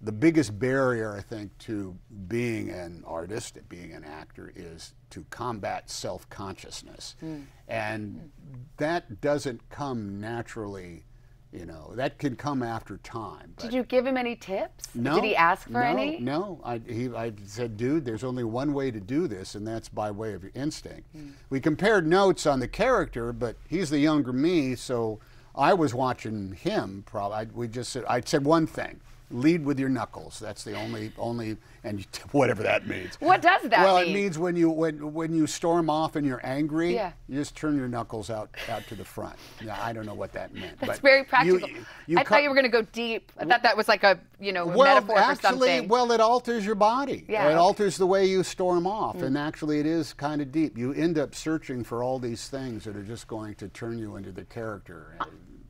the biggest barrier, I think, to being an artist, being an actor, is to combat self consciousness. Mm. And that doesn't come naturally, you know, that can come after time. Did you give him any tips? No. Did he ask for no, any? No. I, he, I said, dude, there's only one way to do this, and that's by way of your instinct. Hmm. We compared notes on the character, but he's the younger me, so I was watching him. Probably, I, we just said, I said one thing: lead with your knuckles. That's the only, only, and <laughs> whatever that means. What does that well, mean? it means when you when when you storm off and you're angry, Yeah. you just turn your knuckles out out to the front. Yeah, I don't know what that meant. That's very practical. you I cut- thought you were going to go deep. I thought that was like a you know a well, metaphor actually, for something. well, it alters your body. Yeah, it alters the way you storm off, Mm. and actually, it is kind of deep. You end up searching for all these things that are just going to turn you into the character.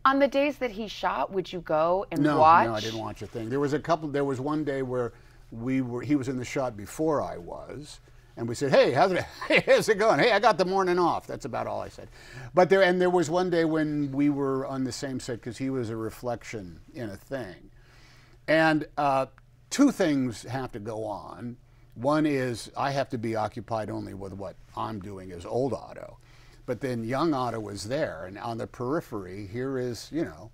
On the days that he shot, would you go and no, watch? no, I didn't watch a thing. There was a couple. There was one day where we were. He was in the shot before I was, and we said, "Hey, how's it? <laughs> Hey, how's it going? Hey, I got the morning off." That's about all I said. But there, and there was one day when we were on the same set because he was a reflection in a thing, and uh, two things have to go on. One is I have to be occupied only with what I'm doing as old Otto. But then young Otto was there, and on the periphery, here is, you know,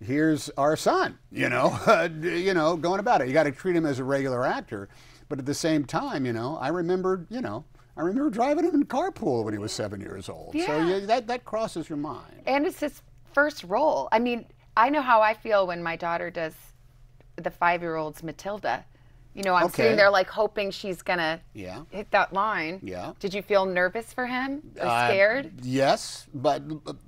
here's our son, you know, <laughs> you know, going about it. You got to treat him as a regular actor, but at the same time, you know, I remember, you know, I remember driving him in carpool when he was seven years old. So Yeah. yeah, that that crosses your mind. And it's his first role. I mean, I know how I feel when my daughter does the five-year-old's Matilda. You know, I'm Okay. sitting there like hoping she's gonna Yeah. hit that line. Yeah. Did you feel nervous for him or Uh, scared? yes, but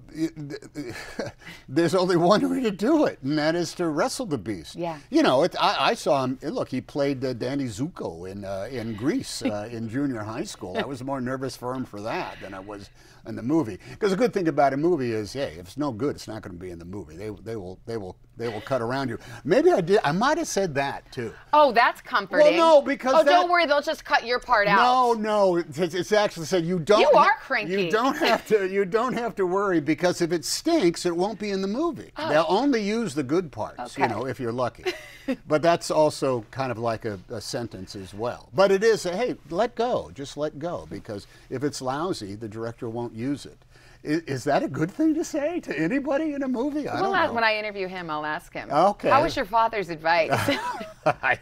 <laughs> there's only one way to do it, and that is to wrestle the beast. Yeah. You know, it, I, I saw him. Look, he played uh, Danny Zuko in uh, in Grease uh, <laughs> in junior high school. I was more nervous for him for that than I was in the movie. Because the good thing about a movie is, hey, if it's no good, it's not going to be in the movie. They they will they will they will cut around you. Maybe I did. I might have said that too. Oh, that's comforting. Well, no, because oh, that- don't worry, they'll just cut your part out. No, no, it's, it's actually said you don't. You are cranky. You don't have to. You don't have to worry because if it stinks, it won't be in the movie. Oh. They'll only use the good parts, you know, if you're lucky. <laughs> but that's also kind of like a, a sentence as well. But it is, a, hey, let go, just let go, because if it's lousy, the director won't use it. Is, is that a good thing to say to anybody in a movie? I We'll don't know. when I interview him, I'll ask him. Okay. How was your father's advice? <laughs> I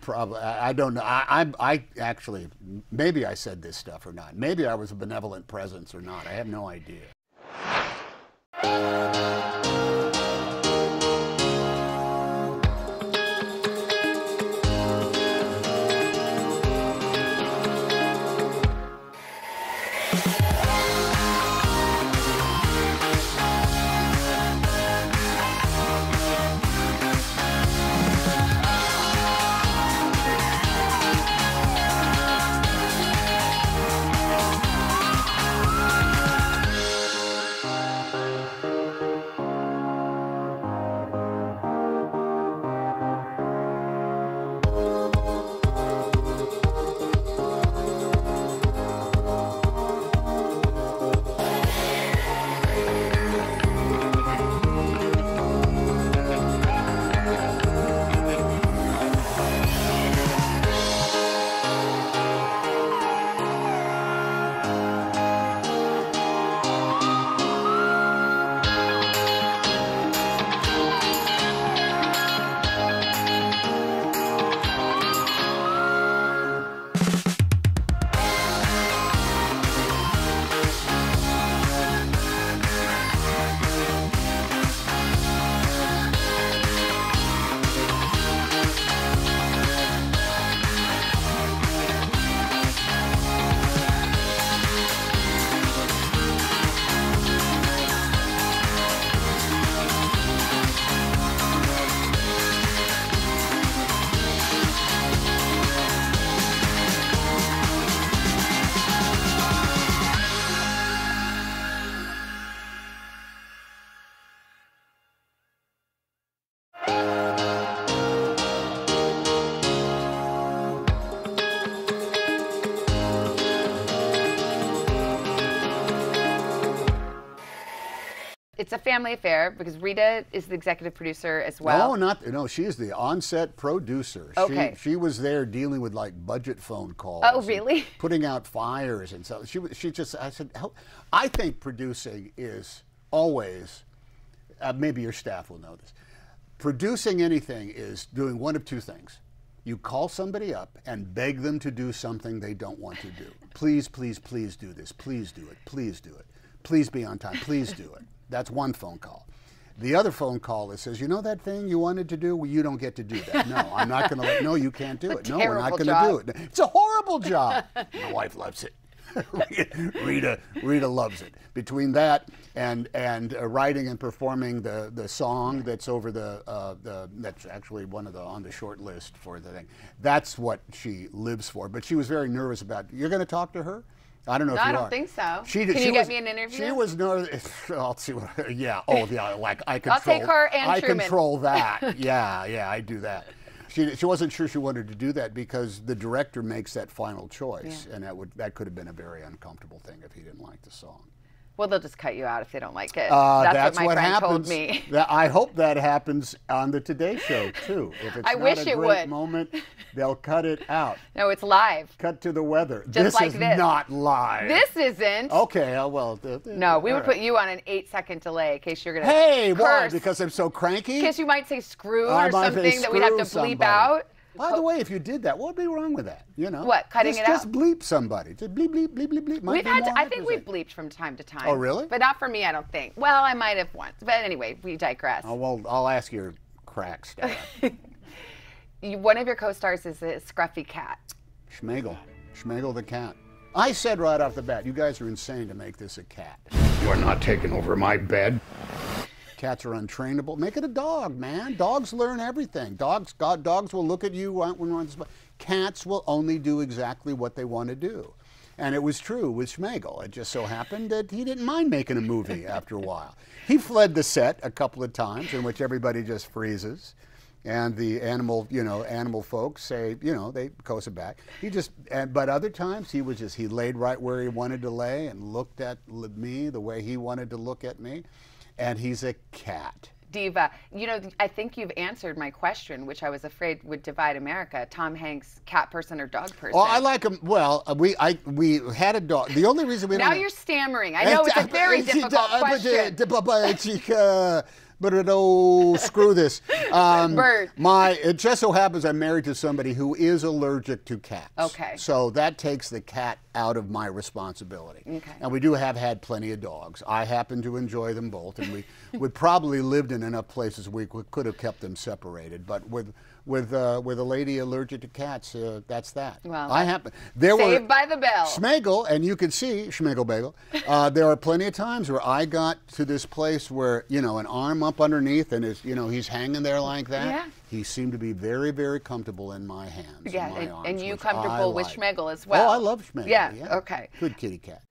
probably. I, I don't know. I, I, I actually, maybe I said this stuff or not. Maybe I was a benevolent presence or not. I have no idea. It's family affair because Rita is the executive producer as well. No, not no. She is the on-set producer. Okay. She, she was there dealing with like budget phone calls. Oh, really? <laughs> Putting out fires and so she she just. I said, I think producing is always. Uh, maybe your staff will know this. Producing anything is doing one of two things. You call somebody up and beg them to do something they don't want to do. <laughs> Please, please, please do this. Please do it. Please do it. Please be on time. Please do it. That's one phone call. The other phone call that says, you know that thing you wanted to do? Well, you don't get to do that. No, I'm not going to let, no, you can't do <laughs> it. No, we're not going to do it. It's a horrible job. <laughs> My wife loves it. <laughs> Rita, Rita loves it. Between that and and uh, writing and performing the, the song that's over the, uh, the that's actually one of the on the short list for the thing. That's what she lives for. But she was very nervous about. You're going to talk to her. I don't know No, if I don't are. think so. She, Can she you get was- me an interview? She was nervous. <laughs> I'll see what. <laughs> Yeah. Oh, yeah. Like I control. I'll take her and I Truman. control <laughs> that. yeah, yeah. I do that. She, she wasn't sure she wanted to do that because the director makes that final choice, Yeah. and that would that could have been a very uncomfortable thing if he didn't like the song. Well, they'll just cut you out if they don't like it. Uh, that's, what my friend happens. told me. <laughs> That, I hope that happens on the Today Show too. If it's I not wish a it great would. moment, they'll cut it out. <laughs> No, it's live. Cut to the weather. Just this like is this. not live. This isn't. Okay. uh, well. th- th- No, we would right. put you on an eight-second delay in case you're gonna. Hey, why? Because I'm so cranky. In case you might say screw I or something that we'd have to bleep somebody. out. By the way, if you did that, what would be wrong with that? You know, What, cutting just, it just out? bleep somebody. Just bleep, bleep, bleep, bleep, bleep. Might We've had. To, I think we've bleeped from time to time. Oh, really? But not for me, I don't think. Well, I might have once. But anyway, we digress. Oh well, I'll ask your crack stuff. <laughs> One of your co-stars is a scruffy cat. Schmegel, Schmegel the cat. I said right off the bat, you guys are insane to make this a cat. You are not taking over my bed. Cats are untrainable. Make it a dog, man. Dogs learn everything. Dogs, God, dogs will look at you when when you're on the spot. Cats will only do exactly what they want to do. And it was true with Schmegel. It just so happened that he didn't mind making a movie <laughs> after a while. He fled the set a couple of times in which everybody just freezes. And the animal, you know, animal folks say, you know, they coast it back. He just, and, but other times he was just, he laid right where he wanted to lay and looked at me the way he wanted to look at me. And he's a cat. Diva, you know, I think you've answered my question, which I was afraid would divide America. Tom Hanks, cat person or dog person? Oh, I like him. Well, uh, we I we had a dog. The only reason we now don't you're stammering. I know <laughs> it's a very difficult question. But oh, screw this. <laughs> Um, Bird. My it just so happens I'm married to somebody who is allergic to cats. Okay. So that takes the cat out of my responsibility. Okay. And we do have had plenty of dogs. I happen to enjoy them both, and we would probably lived in enough places we could have kept them separated. But with with uh, with a lady allergic to cats, uh, that's that. Well, I happen there were Saved by the bell. Schmegel, and you can see Schmegel Bagel. <laughs> Uh, there are plenty of times where I got to this place where you know an arm up underneath, and is you know he's hanging there like that. Yeah. He seemed to be very very comfortable in my hands. Yeah, my and, arms, and you comfortable with. Schmegel as well. Oh, I love Schmegel. Yeah, yeah. okay. Good kitty cat.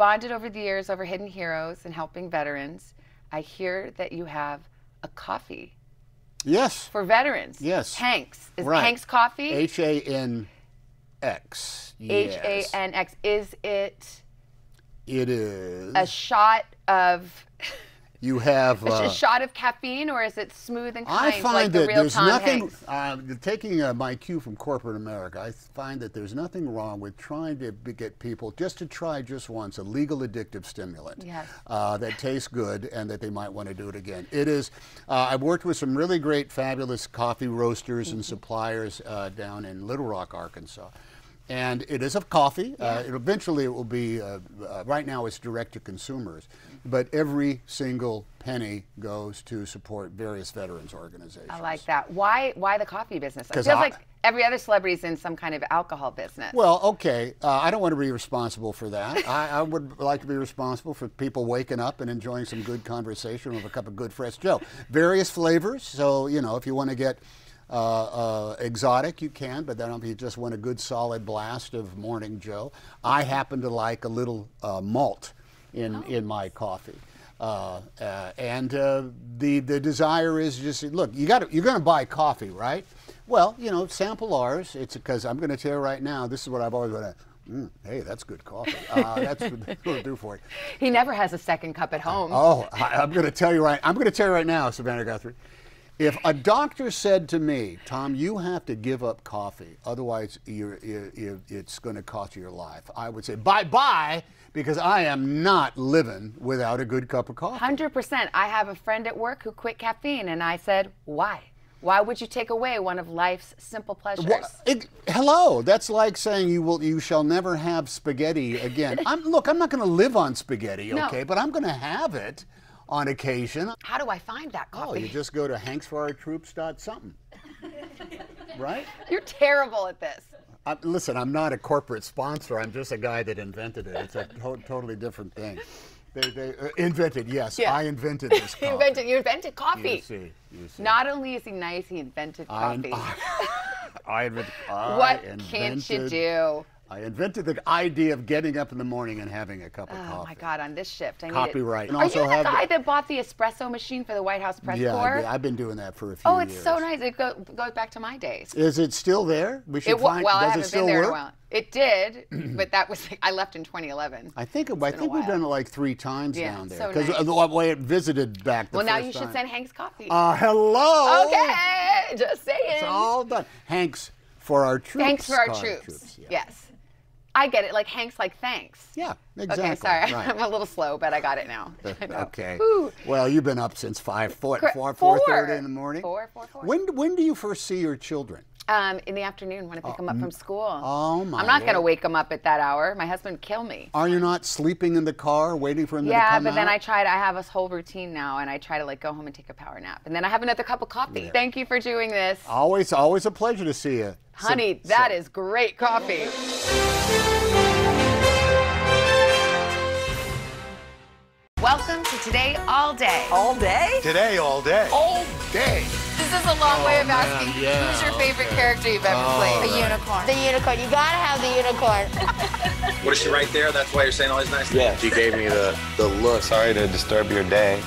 Bonded over the years over Hidden Heroes and helping veterans. I hear that you have a coffee Yes. for veterans. Yes. Hanx. Is Right. Hanx Coffee? H A N X. H A. N X. Is it It is. a shot of You have. a uh, shot of caffeine, or is it smooth and kind, I find like the that real there's Tom nothing. Uh, taking uh, my cue from corporate America, I find that there's nothing wrong with trying to be- get people just to try just once a legal addictive stimulant Yes. uh, that tastes good and that they might want to do it again. It is. Uh, I've worked with some really great, fabulous coffee roasters and suppliers uh, down in Little Rock, Arkansas. And it is a coffee. Uh, it, eventually, it will be. Uh, uh, right now, it's direct to consumers, but every single penny goes to support various veterans organizations. I like that. Why? Why the coffee business? It feels I- like every other celebrity's in some kind of alcohol business. Well, okay. Uh, I don't want to be responsible for that. <laughs> I, I would like to be responsible for people waking up and enjoying some good conversation with a cup of good fresh Joe. Various flavors. So, you know, if you want to get uh, uh, exotic, you can, but then if you just want a good solid blast of Morning Joe, I happen to like a little uh, malt in, in my coffee. Uh, uh, and uh, the the desire is just look you got you're going to buy coffee right? Well you know sample ours. It's because I'm going to tell you right now this is what I've always wanted mm, hey that's good coffee. Uh, that's what it'll do for you. He never has a second cup at home. oh I, I'm going to tell you right I'm going to tell you right now Savannah Guthrie. If a doctor said to me Tom you have to give up coffee otherwise you're, you you it's going to cost you your life I would say bye bye because I am not living without a good cup of coffee. Hundred percent. I have a friend at work who quit caffeine, and I said, "Why? Why would you take away one of life's simple pleasures?" Wha- it- hello, that's like saying you will, you shall never have spaghetti again. <laughs> I'm, look, I'm not going to live on spaghetti, No. okay, but I'm going to have it on occasion. How do I find that Oh, coffee? you just go to hanxforourtroops.something, <laughs> right? You're terrible at this. I, listen, I'm not a corporate sponsor. I'm just a guy that invented it. It's a to- totally different thing. They, they uh, invented, yes, Yeah. I invented this <laughs> coffee. invented. You invented coffee. You see, you see. Not only is he nice, he invented <laughs> I- coffee. I invented. <laughs> I what can't you do? I invented the idea of getting up in the morning and having a cup of Oh coffee. Oh my God! On this shift, I need it. Copyright. And Are also you the guy that bought the espresso machine for the White House press yeah, corps? I, have been doing that for a few oh, it's years. so nice. It go, goes back to my days. Is it still there? We should It find. well, I haven't it still been there work? in a while. It did, but that was <laughs> I left in 2011. I think I think we've done it like three times Yeah, down there so nice. the way it visited back. The well, now you should time. send Hanx coffee. Uh, hello. Okay, just saying. It's all done. Hanx for our troops. Thanks for our card troops. Yes. I get it. Like Hanx like thanks. Yeah, exactly. Okay, sorry. <laughs> right. I'm a little slow, but I got it now. <laughs> Okay. Whew. Well, you've been up since five, four, four, four. thirty in the morning. Four, four, four. When when do you first see your children? Um, in the afternoon when I pick them up from school. Oh my. I'm not going to wake them up at that hour. My husband would kill me. Are you not sleeping in the car waiting for him to come Yeah, but then out? I try to, I have a whole routine now and I try to like go home and take a power nap. And then I have another cup of coffee. Yeah. Thank you for doing this. Always, always a pleasure to see you. Honey, that is great coffee. Welcome to Today All Day. All day? Today, all day. All day. This is a long way of oh, man, asking yeah, who's your favorite okay. character you've ever All played? right. A unicorn. The unicorn. You gotta have the unicorn. <laughs> What is she right there? That's why you're saying all these nice things? Yeah, she gave me the, the look. Sorry to disturb your day.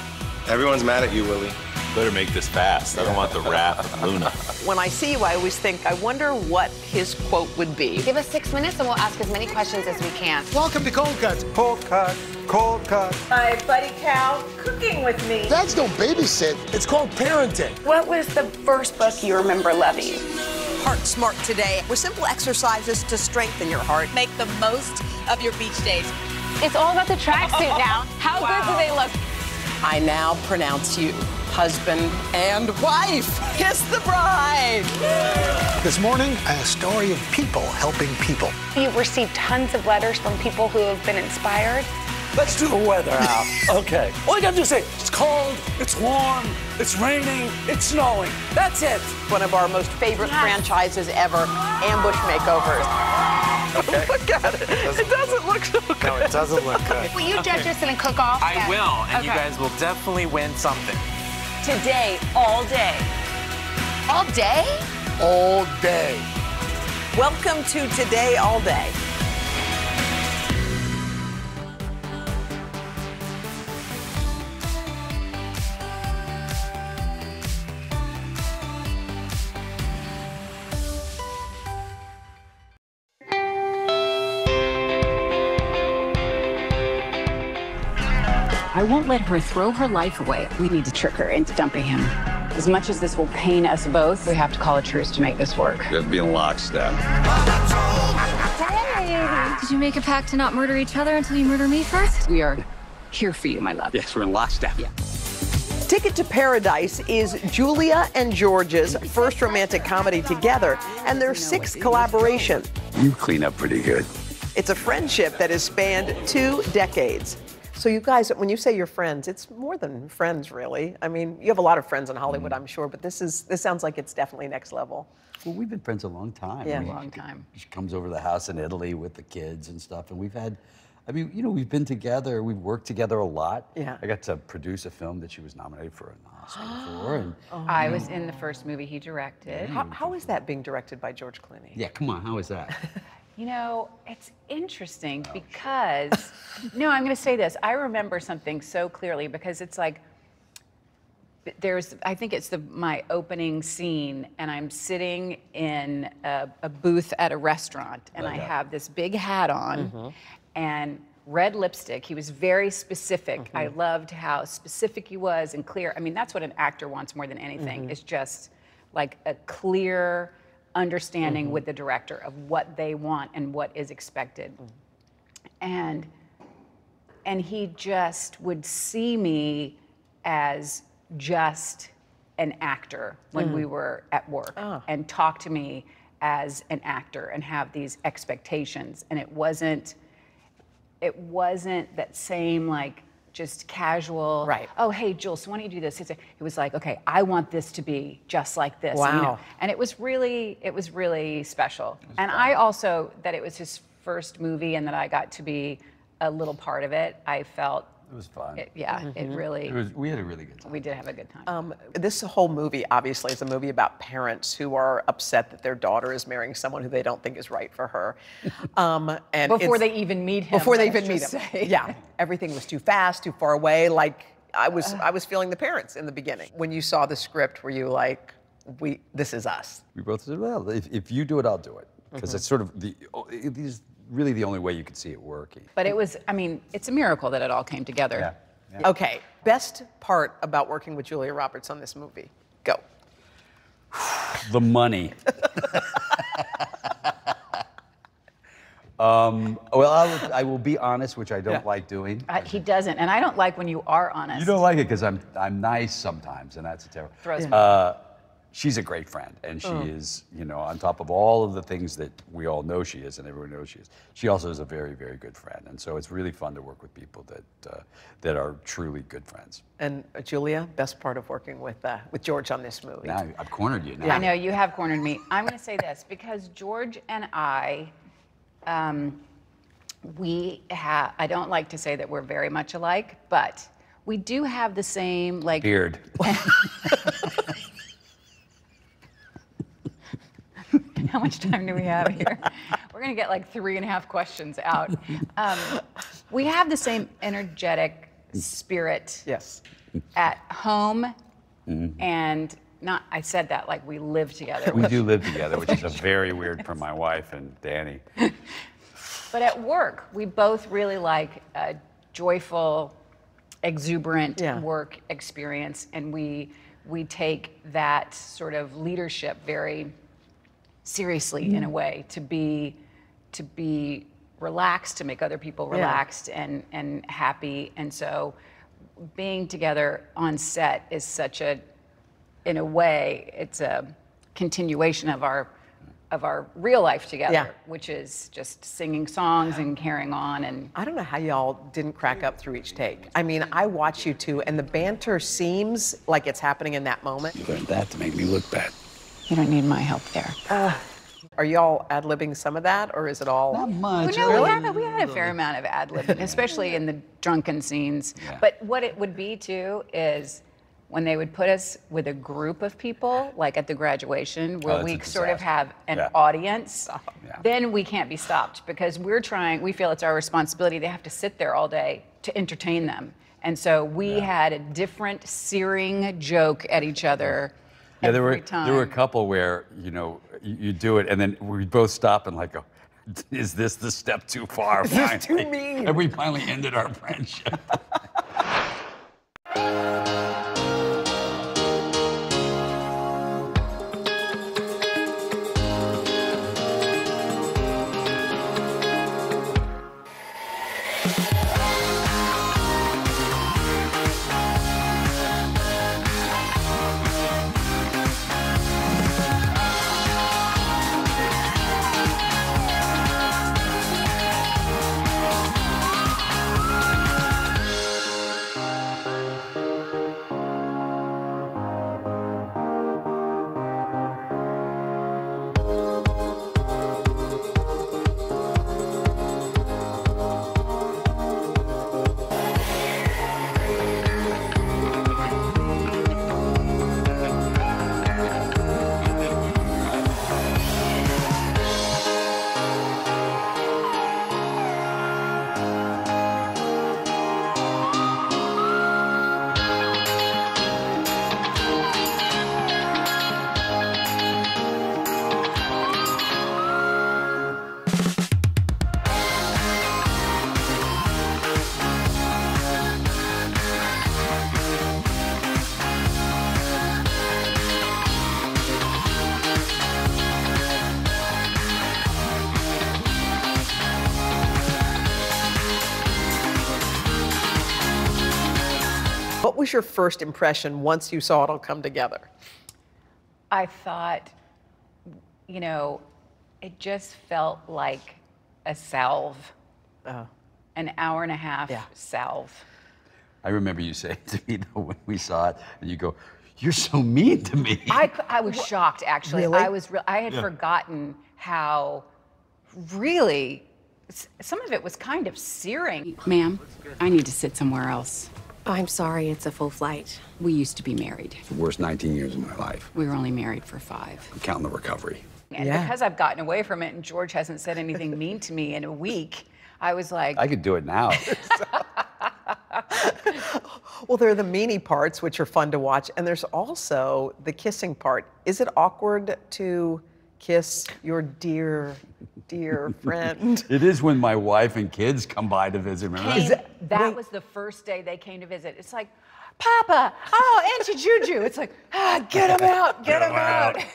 Everyone's mad at you, Willie. Better make this fast. I don't want the <laughs> wrath of Luna. When I see you, I always think, I wonder what his quote would be. Give us six minutes and we'll ask as many questions as we can. Welcome to Cold Cuts. Cold Cut. Cold Cut. My buddy Cal cooking with me. Dads don't babysit. It's called parenting. What was the first book you remember loving? Heart Smart today with simple exercises to strengthen your heart. Make the most of your beach days. It's all about the tracksuit now. How good do they look? I now pronounce you husband and wife. Kiss the bride. This morning, a story of people helping people. You've received tons of letters from people who have been inspired. Let's do the weather out. <laughs> okay. All you gotta do is say, it's cold, it's warm, it's raining, it's snowing. That's it. One of our most favorite franchises ever, Ambush Makeovers. Okay. <laughs> look at it. It doesn't look so good. No, it doesn't look good. Will you judge us in a cook-off? I will, and you guys will definitely win something. Today, all day. All day? All day. Welcome to Today All Day. I won't let her throw her life away. We need to trick her into dumping him. As much as this will pain us both, we have to call a truce to make this work. You have to be in lockstep. Hey! Did you make a pact to not murder each other until you murder me first? We are here for you, my love. Yes, we're in lockstep. Yeah. Ticket to Paradise is Julia and George's first romantic comedy together and their sixth collaboration. You clean up pretty good. It's a friendship that has spanned two decades. So, you guys, when you say you're friends, it's more than friends, really. I mean, you have a lot of friends in Hollywood, mm. I'm sure, but this is this sounds like it's definitely next level. Well, we've been friends a long time. Yeah. I mean, Long time. She comes over to the house in Italy with the kids and stuff, and we've had, I mean, you know, we've been together, we've worked together a lot. Yeah. I got to produce a film that she was nominated for an Oscar <gasps> for, and oh, I was in the first movie he directed. How, how is that being directed by George Clooney? yeah, come on, how is that? <laughs> You know, it's interesting because, <laughs> no, I'm going to say this. I remember something so clearly because it's like, there's, I think it's the my opening scene, and I'm sitting in a, a booth at a restaurant, and I have this big hat on, Mhm. and red lipstick. He was very specific. I Mhm. loved how specific he was and clear. I mean, that's what an actor wants more than anything. Mhm. Is just like a clear understanding Mhm. with the director of what they want and what is expected. And and he just would see me as just an actor when Mm. we were at work and talk to me as an actor and have these expectations and it wasn't it wasn't that same like just casual right. Oh hey jules so why don't you do this? It was like okay i want this to be just like this. You know? Wow. and it was really it was really special. And i also that it was his first movie and that i got to be a little part of it i felt It was fun. it, yeah it Mhm. really It was, we had a really good time. we did have a good time Um, this whole movie, obviously, is a movie about parents who are upset that their daughter is marrying someone who they don't think is right for her. <laughs> Um, and Before they even meet him, Before they even meet him. say. Yeah, <laughs> everything was too fast, too far away. Like I was, I was feeling the parents in the beginning. When you saw the script, were you like, "We, this is us"? We both said, well, if, if you do it, I'll do it. Because Mhm. it's sort of the, oh, it is really the only way you could see it working. but it was i mean it's a miracle that it all came together Okay, best part about working with Julia Roberts on this movie? Go. The money. <laughs> um, well, I will, I will be honest, which I don't Yeah. like doing. Uh, he doesn't and i don't like when you are honest You don't like it because I'm I'm nice sometimes, and that's a terrible. Throws me. Uh, she's a great friend, and she Oh. is, you know, on top of all of the things that we all know she is, and everyone knows she is. She also is a very, very good friend, and so it's really fun to work with people that uh, that are truly good friends. And uh, Julia, best part of working with uh, with George on this movie? Now I've cornered you. Now I know you have cornered me. I'm going to say this because George and I, um, we have. I don't like to say that we're very much alike, but we do have the same like beard. <laughs> How much time do we have here? <laughs> We're going to get like three and a half questions out. Um, we have the same energetic spirit. Yes. At home, mm-hmm. and not. I said that like we live together. We do live together, which is a <laughs> very weird for my wife and Danny. But at work, we both really like a joyful, exuberant Yeah. work experience, and we we take that sort of leadership very seriously in a Mm. way to be to be relaxed, to make other people Yeah. relaxed and and happy, and so being together on set is such a in a way it's a continuation of our of our real life together Yeah. which is just singing songs and carrying on and I don't know how y'all didn't crack up through each take. I mean, I watch you two, and the banter seems like it's happening in that moment. You learned that to make me look bad. You don't need my help there Uh, are y'all ad libbing some of that, or is it all? Not much. Well, no, we had, a, we had a fair amount of ad libbing, <laughs> especially in the drunken scenes. But what it would be too is when they would put us with a group of people, like at the graduation, where Oh, we sort of have an Yeah. audience, then we can't be stopped because we're trying, we feel it's our responsibility. They have to sit there all day to entertain them. And so we had a different searing joke at each other yeah, there were, time. There were a couple where, you know, you, you do it and then we both stop and like go, is this the step too far? Is finally? this too mean? And we finally ended our friendship. <laughs> was your first impression once you saw it all come together? I thought, you know, it just felt like a salve, Oh. an hour and a half Yeah. salve. I remember you saying to me <laughs> though, when we saw it, and you go, "You're so mean to me." I, I was shocked actually. Really? I was re- I had Yeah. forgotten how really some of it was kind of searing. Ma'am, I need to sit somewhere else. I'm sorry, it's a full flight. We used to be married. The worst 19 years of my life. We were only married for five. I'm counting the recovery. And because I've gotten away from it and George hasn't said anything <laughs> mean to me in a week, I was like, I could do it now. <laughs> Well, there are the meanie parts, which are fun to watch, and there's also the kissing part. Is it awkward to kiss your dear, dear <laughs> friend? it is when my wife and kids come by to visit. Remember? came, that was the first day they came to visit. It's like, Papa, oh, Auntie Juju. It's like, ah, get him out, get, Get him 'em out. <laughs>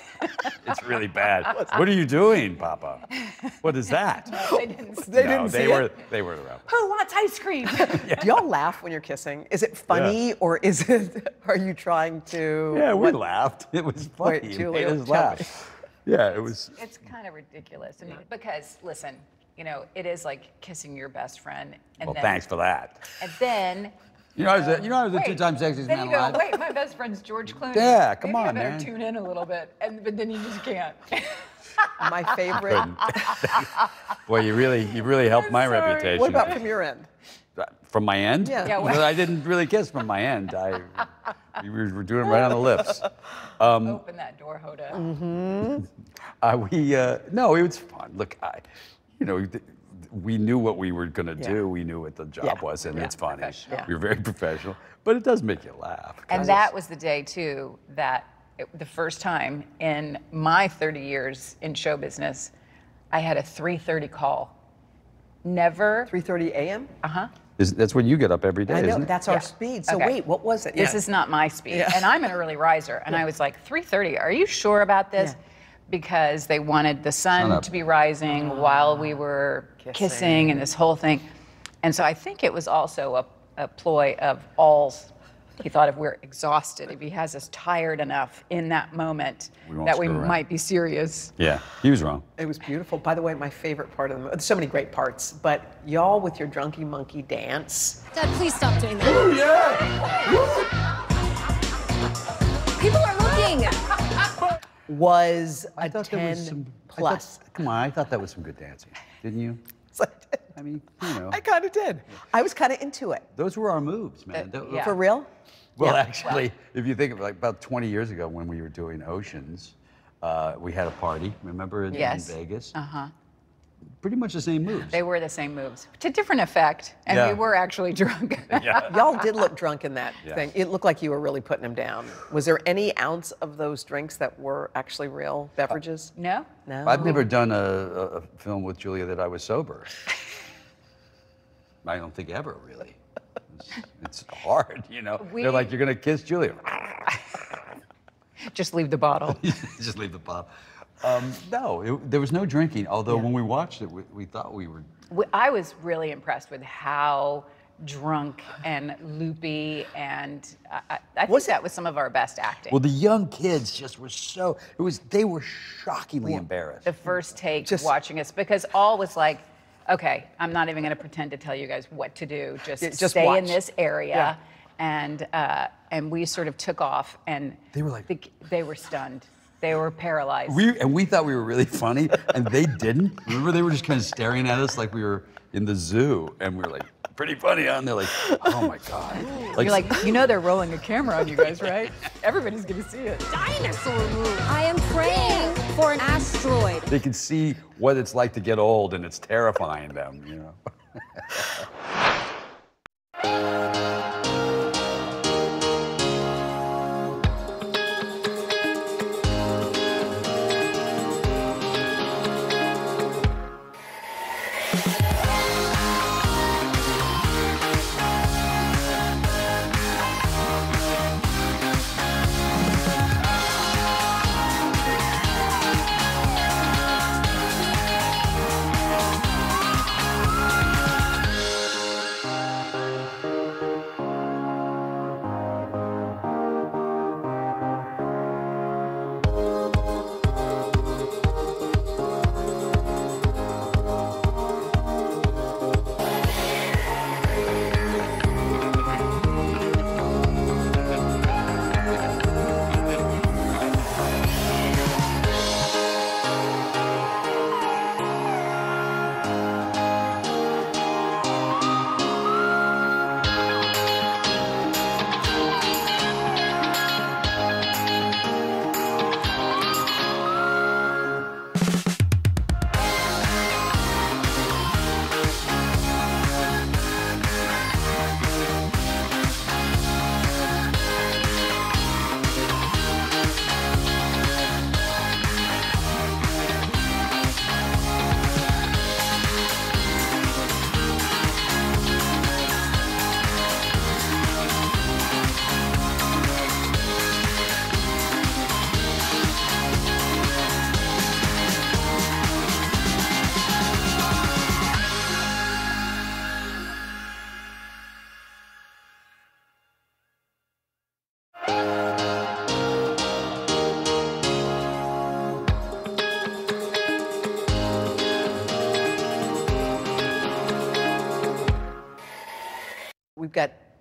It's really bad. <laughs> what are you doing, Papa? What is that? they didn't, They no, didn't they see were it? they were around. Who wants ice cream? Do y'all laugh when you're kissing? Is it funny or is it? Are you trying to? Yeah, we what- laughed. It was funny. Wait, It Julie, made us laugh. Yeah, it was. It's kind of ridiculous. I mean, because listen, you know, it is like kissing your best friend. And Well, then, thanks for that. And then. You know, I was a, you know, I was the two-time sexiest Then man you go, alive. wait, my best friend's George Clooney. Yeah, come Maybe I on, better man. tune in a little bit, and but then you just can't. <laughs> My favorite. Boy, <laughs> you really, you really helped my sorry. reputation. What about from your end? From my end? Yeah. Yeah, Well, I didn't really kiss from my end. I, <laughs> we were were doing it right on the lips. Um, Open that door, Hoda. Mm-hmm. uh, we, uh, no, it was fun. Look, I, you know, we knew what we were going to Yeah. do. We knew what the job Yeah. was, and Yeah. it's funny. Professional. We were very professional, but it does make you laugh. And that was the day too that it, the first time in my 30 years in show business, I had a 3:30 call. Never. 3:30 a.m. Uh huh. Is, that's when you get up every day, I know isn't it? that's our Yeah. speed. So Okay. wait, what was it? This Yeah. is not my speed, Yeah. and I'm an early riser. And I was like, 3:30. Are you sure about this? Because they wanted the Sun sun to be rising while we were kissing. and this whole thing. And so I think it was also a, a ploy of Ol's. He thought if we're exhausted, if he has us tired enough in that moment, We that we around. might be serious. Yeah, he was wrong. It was beautiful. By the way, my favorite part of the movie, so many great parts, but y'all with your drunky monkey dance. Dad, please stop doing that. Ooh, yeah! People are looking. Was a I thought 10 there was some plus. I thought, come on, I thought that was some good dancing, didn't you? <laughs> I mean, you know, I kind of did. I was kind of into it. those were our moves, man. Tho- For real? Well, Yeah. actually, if you think of like about 20 years ago when we were doing Oceans, uh, we had a party. Remember in, in Yes. Vegas? Uh huh. Pretty much the same moves. They were the same moves to different effect, and Yeah. we were actually <laughs> drunk. <laughs> Y'all did look drunk in that Yeah. thing. It looked like you were really putting them down. Was there any ounce of those drinks that were actually real beverages? no. No. I've never done a, a, a film with Julia that I was sober. <laughs> I don't think ever, really. It's, <laughs> it's hard, you know. We- They're like, you're going to kiss Julia. <laughs> Just leave the bottle. <laughs> Just leave the pop. Um, no, it, there was no drinking, although when we watched it, we, we thought we were I was really impressed with how drunk and loopy, and I, I, think that was some of our best acting. Well, the young kids just were so. It was they were shockingly embarrassed. the first take watching us because Ol was like, okay, I'm not even going to pretend to tell you guys what to do. Just, just stay in this area. Yeah. And uh, and we sort of took off, and They were like- the, they were stunned. They were paralyzed. We and we thought we were really funny, and they didn't. Remember, they were just kind of staring at us like we were in the zoo, and we were like, "Pretty funny," huh? and they're like, "Oh my god!" <laughs> You're like, you know, they're rolling a camera on you guys, right? Everybody's going to see it. Dinosaur move. I am praying for an asteroid. they can see what it's like to get old, and it's terrifying them, you know. <laughs>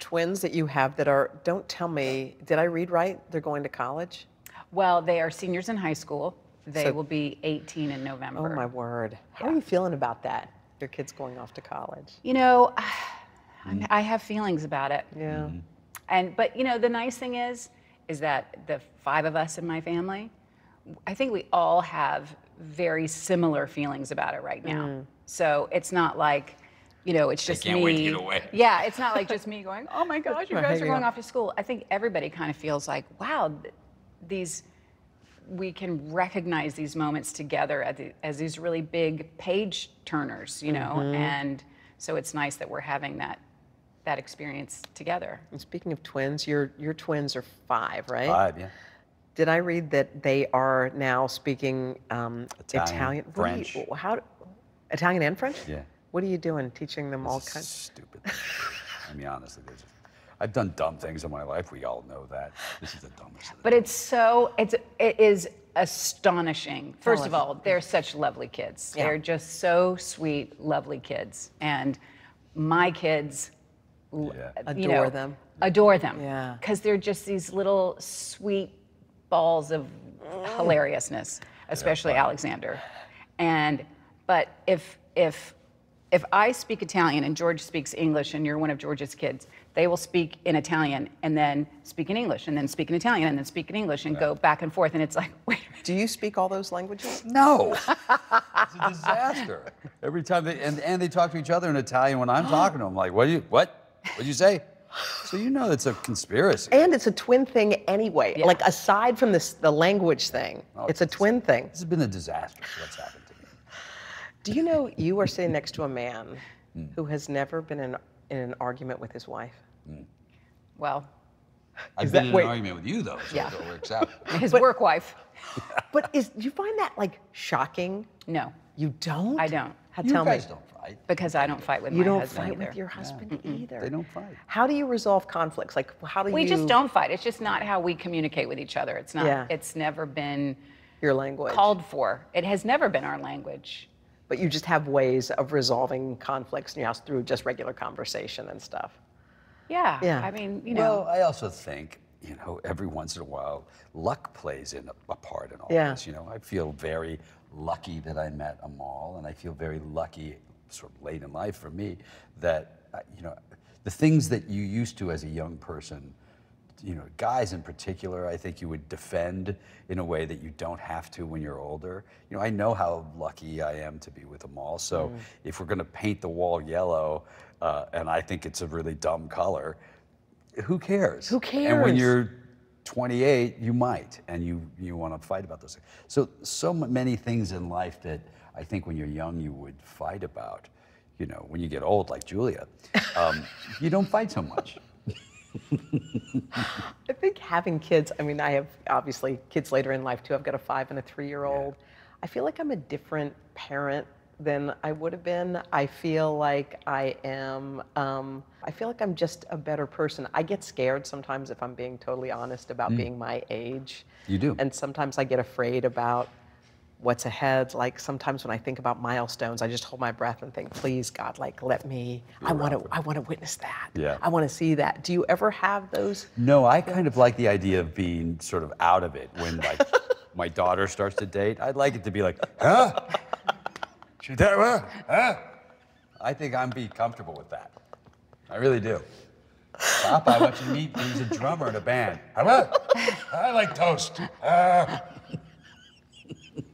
twins that you have that are. Don't tell me. Did I read right? They're going to college. Well, they are seniors in high school. They So- will be 18 in November. Oh my word! How are you feeling about that? Your kids going off to college. You know, <sighs> I'm- I have feelings about it. Yeah. And but you know, the nice thing is, is that the five of us in my family, I think we all have very similar feelings about it right now. Mm. So it's not like, you know, it's They just can't me. wait to get away. <laughs> Yeah, it's not like just me going, oh my <laughs> gosh, you Right, guys are going yeah. off to school. I think everybody kind of feels like, wow, these we can recognize these moments together as, the, as these really big page turners, you know, Mhm. and so it's nice that we're having that that experience together. And speaking of twins, your your twins are five, right? Five, yeah. Did I read that they are now speaking um, Italian, Italian? What do French. how? Italian and French? Yeah. What are you doing? Teaching them all This is kinds. Stupid. I mean, honestly, they're just, I've done dumb things in my life. We all know that. This is the dumbest. But it's so it's it is astonishing. First of all, they're such lovely kids. Yeah. They're just so sweet, lovely kids. And my kids l- you Adore know, them. Adore them. Yeah. Because they're just these little sweet balls of hilariousness, especially Alexander. And but if if if I speak Italian and George speaks English and you're one of George's kids, they will speak in Italian and then speak in English and then speak in Italian and then speak in English and go back and forth. And it's like, <laughs> wait. Do you speak all those languages? No. <laughs> it's a disaster. Every time they and, and they talk to each other in Italian when I'm <gasps> talking to them, like, what do you what? What'd you say? So you know it's a conspiracy. And it's a twin thing anyway. Like aside from this, the language thing, oh, it's a twin thing. This has been a disaster. What's happened to me? Do you know you are sitting next to a man Hmm. who has never been in, in an argument with his wife? Well, I've Is been that- in wait. an argument with you though, so Yeah. it works out. <laughs> his work wife. <laughs> But is do you find that like shocking? No, You don't? I don't. How, You tell guys me. don't fight. Because I don't fight with You my don't fight either. with your husband either. They don't fight. How do you resolve conflicts? Like how do we you? just don't fight. It's just not how we communicate with each other. It's not. Yeah. It's never been your language. called for. It has never been our language. But you just have ways of resolving conflicts in your house through just regular conversation and stuff. Yeah. Yeah. I mean, you know. Well, I also think, you know, every once in a while, luck plays in a, a part in all Yeah. this. You know, I feel very lucky that I met Amal, and I feel very lucky, sort of late in life for me, that, uh, you know, the things that you used to as a young person, you know, guys in particular, I think you would defend in a way that you don't have to when you're older. You know, I know how lucky I am to be with Amal. So Mm. if we're going to paint the wall yellow, uh, and I think it's a really dumb color, who cares? Who cares? And when you're 28, you might, and you you want to fight about those things. So so many things in life that I think when you're young you would fight about. You know, when you get old, like Julia, um, you don't fight so much. I think having kids, I mean, I have obviously kids later in life too. I've got a five and a three year old. I feel like I'm a different parent than I would have been. I feel like I am, um, I feel like I'm just a better person. I get scared sometimes if I'm being totally honest about Mm. being my age. You do. And sometimes I get afraid about what's ahead. Like sometimes when I think about milestones, I just hold my breath and think, please God, like let me, I want to, I want to witness that. Yeah. I want to see that. Do you ever have those? No, I kind of like the idea of being sort of out of it when like <laughs> my daughter starts to date. I'd like it to be like, huh? She that well? Huh? I think I'm be comfortable with that. I really do. Papa, I want you to meet. He's a drummer in a band. I like toast. Uh,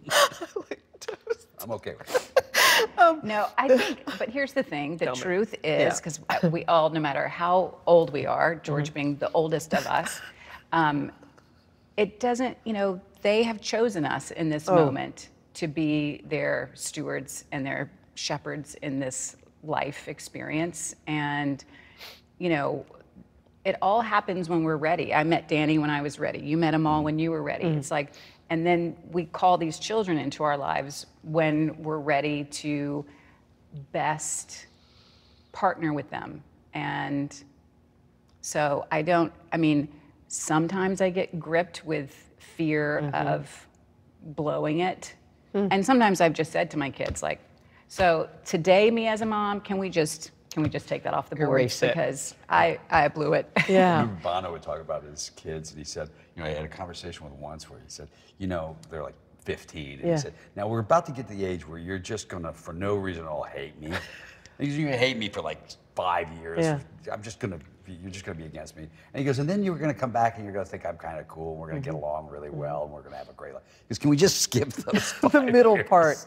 <laughs> I'm okay with it. no, I think, but here's the thing the Tell me. truth is, because we all, no matter how old we are, George Mm-hmm. being the oldest of us, um, it doesn't, you know, they have chosen us in this Oh. moment to be their stewards and their shepherds in this life experience. And, you know, it all happens when we're ready. I met Danny when I was ready. You met them all when you were ready. Mm. It's like, and then we call these children into our lives when we're ready to best partner with them. And so I don't, I mean, sometimes I get gripped with fear Mhm. of blowing it. And sometimes I've just said to my kids, like, so today, me as a mom, can we just Can we just take that off the board Erase it. because I I blew it. <laughs> Remember Bono would talk about his kids, and he said, you know, he had a conversation with once where he said, you know, they're like 15, and Yeah. he said, now we're about to get to the age where you're just gonna, for no reason at all, hate me. <laughs> You're gonna hate me for like five years. Yeah. I'm just gonna, be, you're just gonna be against me. And he goes, and then you're gonna come back and you're gonna think I'm kind of cool, and we're gonna get Mm-hmm. along really well, and we're gonna have a great life. He goes, can we just <laughs> skip those? the middle years?" part.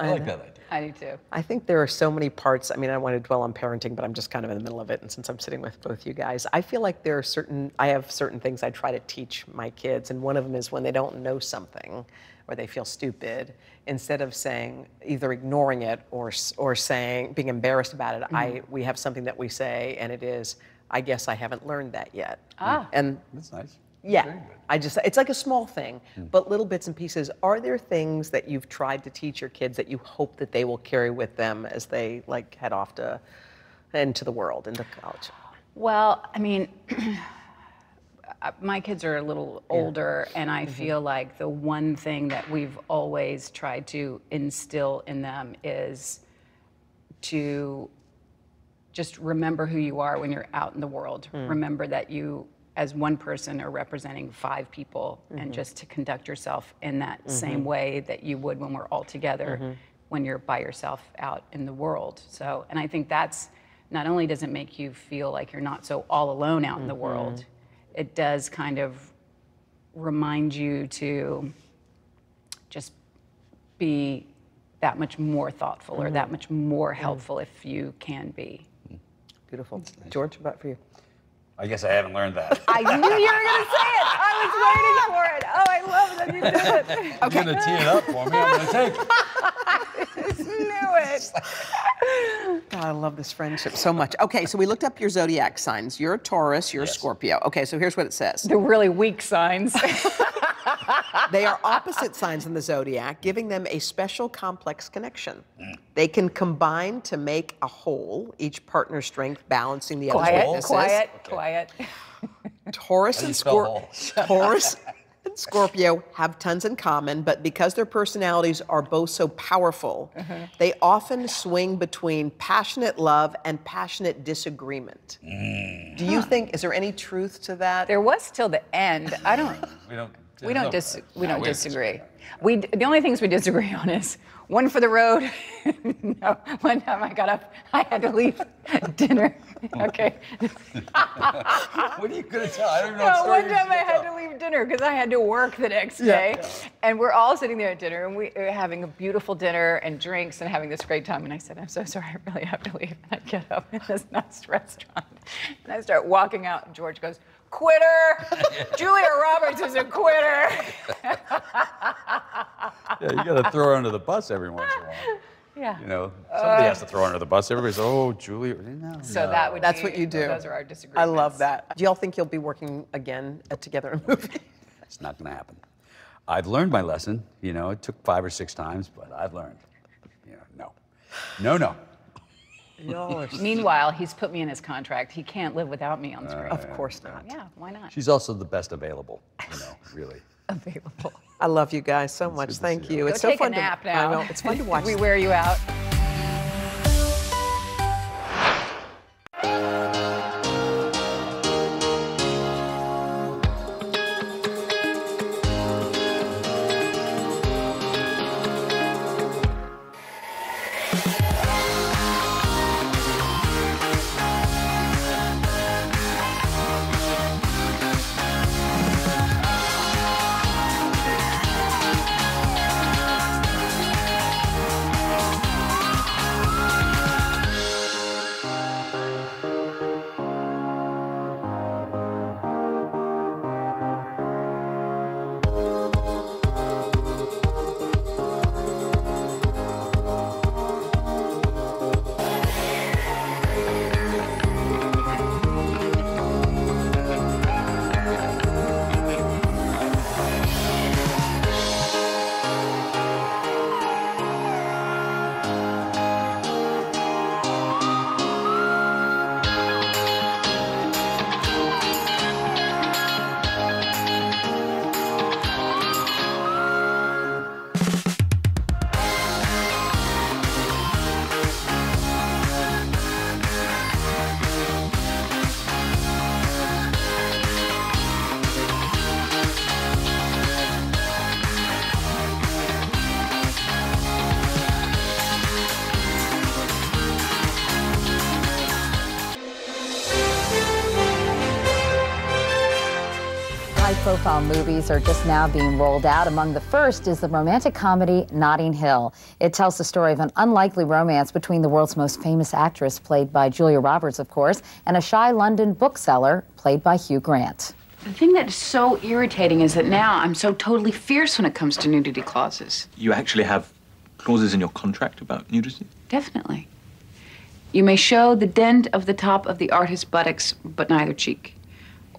I like that idea. I do too. I think there are so many parts. I mean, I don't want to dwell on parenting, but I'm just kind of in the middle of it. And since I'm sitting with both you guys, I feel like there are certain, I have certain things I try to teach my kids. And one of them is when they don't know something or they feel stupid, instead of saying, either ignoring it or, or saying, being embarrassed about it, I, we have something that we say, and it is, I guess I haven't learned that yet. Ah. And That's nice. Yeah, I just, it's like a small thing, but little bits and pieces. Are there things that you've tried to teach your kids that you hope that they will carry with them as they like head off to, into the world, into college? Well, I mean, uh, <clears throat> my kids are a little older, and I feel like the one thing that we've always tried to instill in them is to just remember who you are when you're out in the world. Remember that you, as one person, are representing five people, and mm-hmm. just to conduct yourself in that mm-hmm. same way that you would when we're all together mm-hmm. when you're by yourself out in the world. So, and I think that's not only does it make you feel like you're not so all alone out in the world, it does kind of remind you to just be that much more thoughtful or that much more helpful if you can be. Beautiful. George, about for you? I guess I haven't learned that. I knew you were going to say it. I was waiting for it. Oh, I love that you did it. Okay. You're gonna tee it up for me. I'm gonna take it. I just knew it. God, I love this friendship so much. Okay, so we looked up your zodiac signs. You're a Taurus, you're a Scorpio. Okay, so here's what it says. The really weak signs. <laughs> They are opposite signs in the zodiac, giving them a special complex connection. They can combine to make a whole, each partner's strength balancing the other's quiet, weaknesses. quiet, quiet. Taurus and you spell Scor- whole? Taurus and Scorpio have tons in common, but because their personalities are both so powerful, Uh-huh. they often swing between passionate love and passionate disagreement. Mm. Do you think is there any truth to that? There was till the end. I don't. <laughs> We don't. We don't dis- we don't disagree. We the only things we disagree <laughs> on is one for the road. <laughs> no, one time I got up, I had to leave <laughs> dinner. Okay. what are you gonna tell? I don't know No, what one time I had to leave dinner because I had to work the next Yeah. day, and we're all sitting there at dinner, and we are having a beautiful dinner and drinks and having this great time. And I said, "I'm so sorry, I really have to leave." And I get up in this nice restaurant, and I start walking out, and George goes. Quitter! Julia Roberts is a quitter. <laughs> Yeah, you gotta throw her under the bus every once in a while. yeah. You know, somebody has to throw her under the bus. Everybody's, <laughs> oh, Julia. No, So no. that would That's be- what you do. Those are our disagreements. I love that. Do y'all think you'll be working again uh, together in a movie? <laughs> It's not gonna happen. I've learned my lesson. You know, it took five or six times, but I've learned. You know, no, no, no. Y'all <laughs> are Meanwhile, he's put me in his contract. He can't live without me on screen. Of uh, course not. yeah, why not? She's also the best available. You know, <laughs> really. available. I love you guys so much. good to Thank see you. you. It's Go so take fun a nap to now. I know it's fun to <laughs> watch. we wear you out. Profile movies are just now being rolled out. Among the first is the romantic comedy Notting Hill. It tells the story of an unlikely romance between the world's most famous actress, played by Julia Roberts, of course, and a shy London bookseller, played by Hugh Grant. The thing that is so irritating is that now I'm so totally fierce when it comes to nudity clauses. You actually have clauses in your contract about nudity? Definitely. You may show the dent of the top of the artist's buttocks, but neither cheek.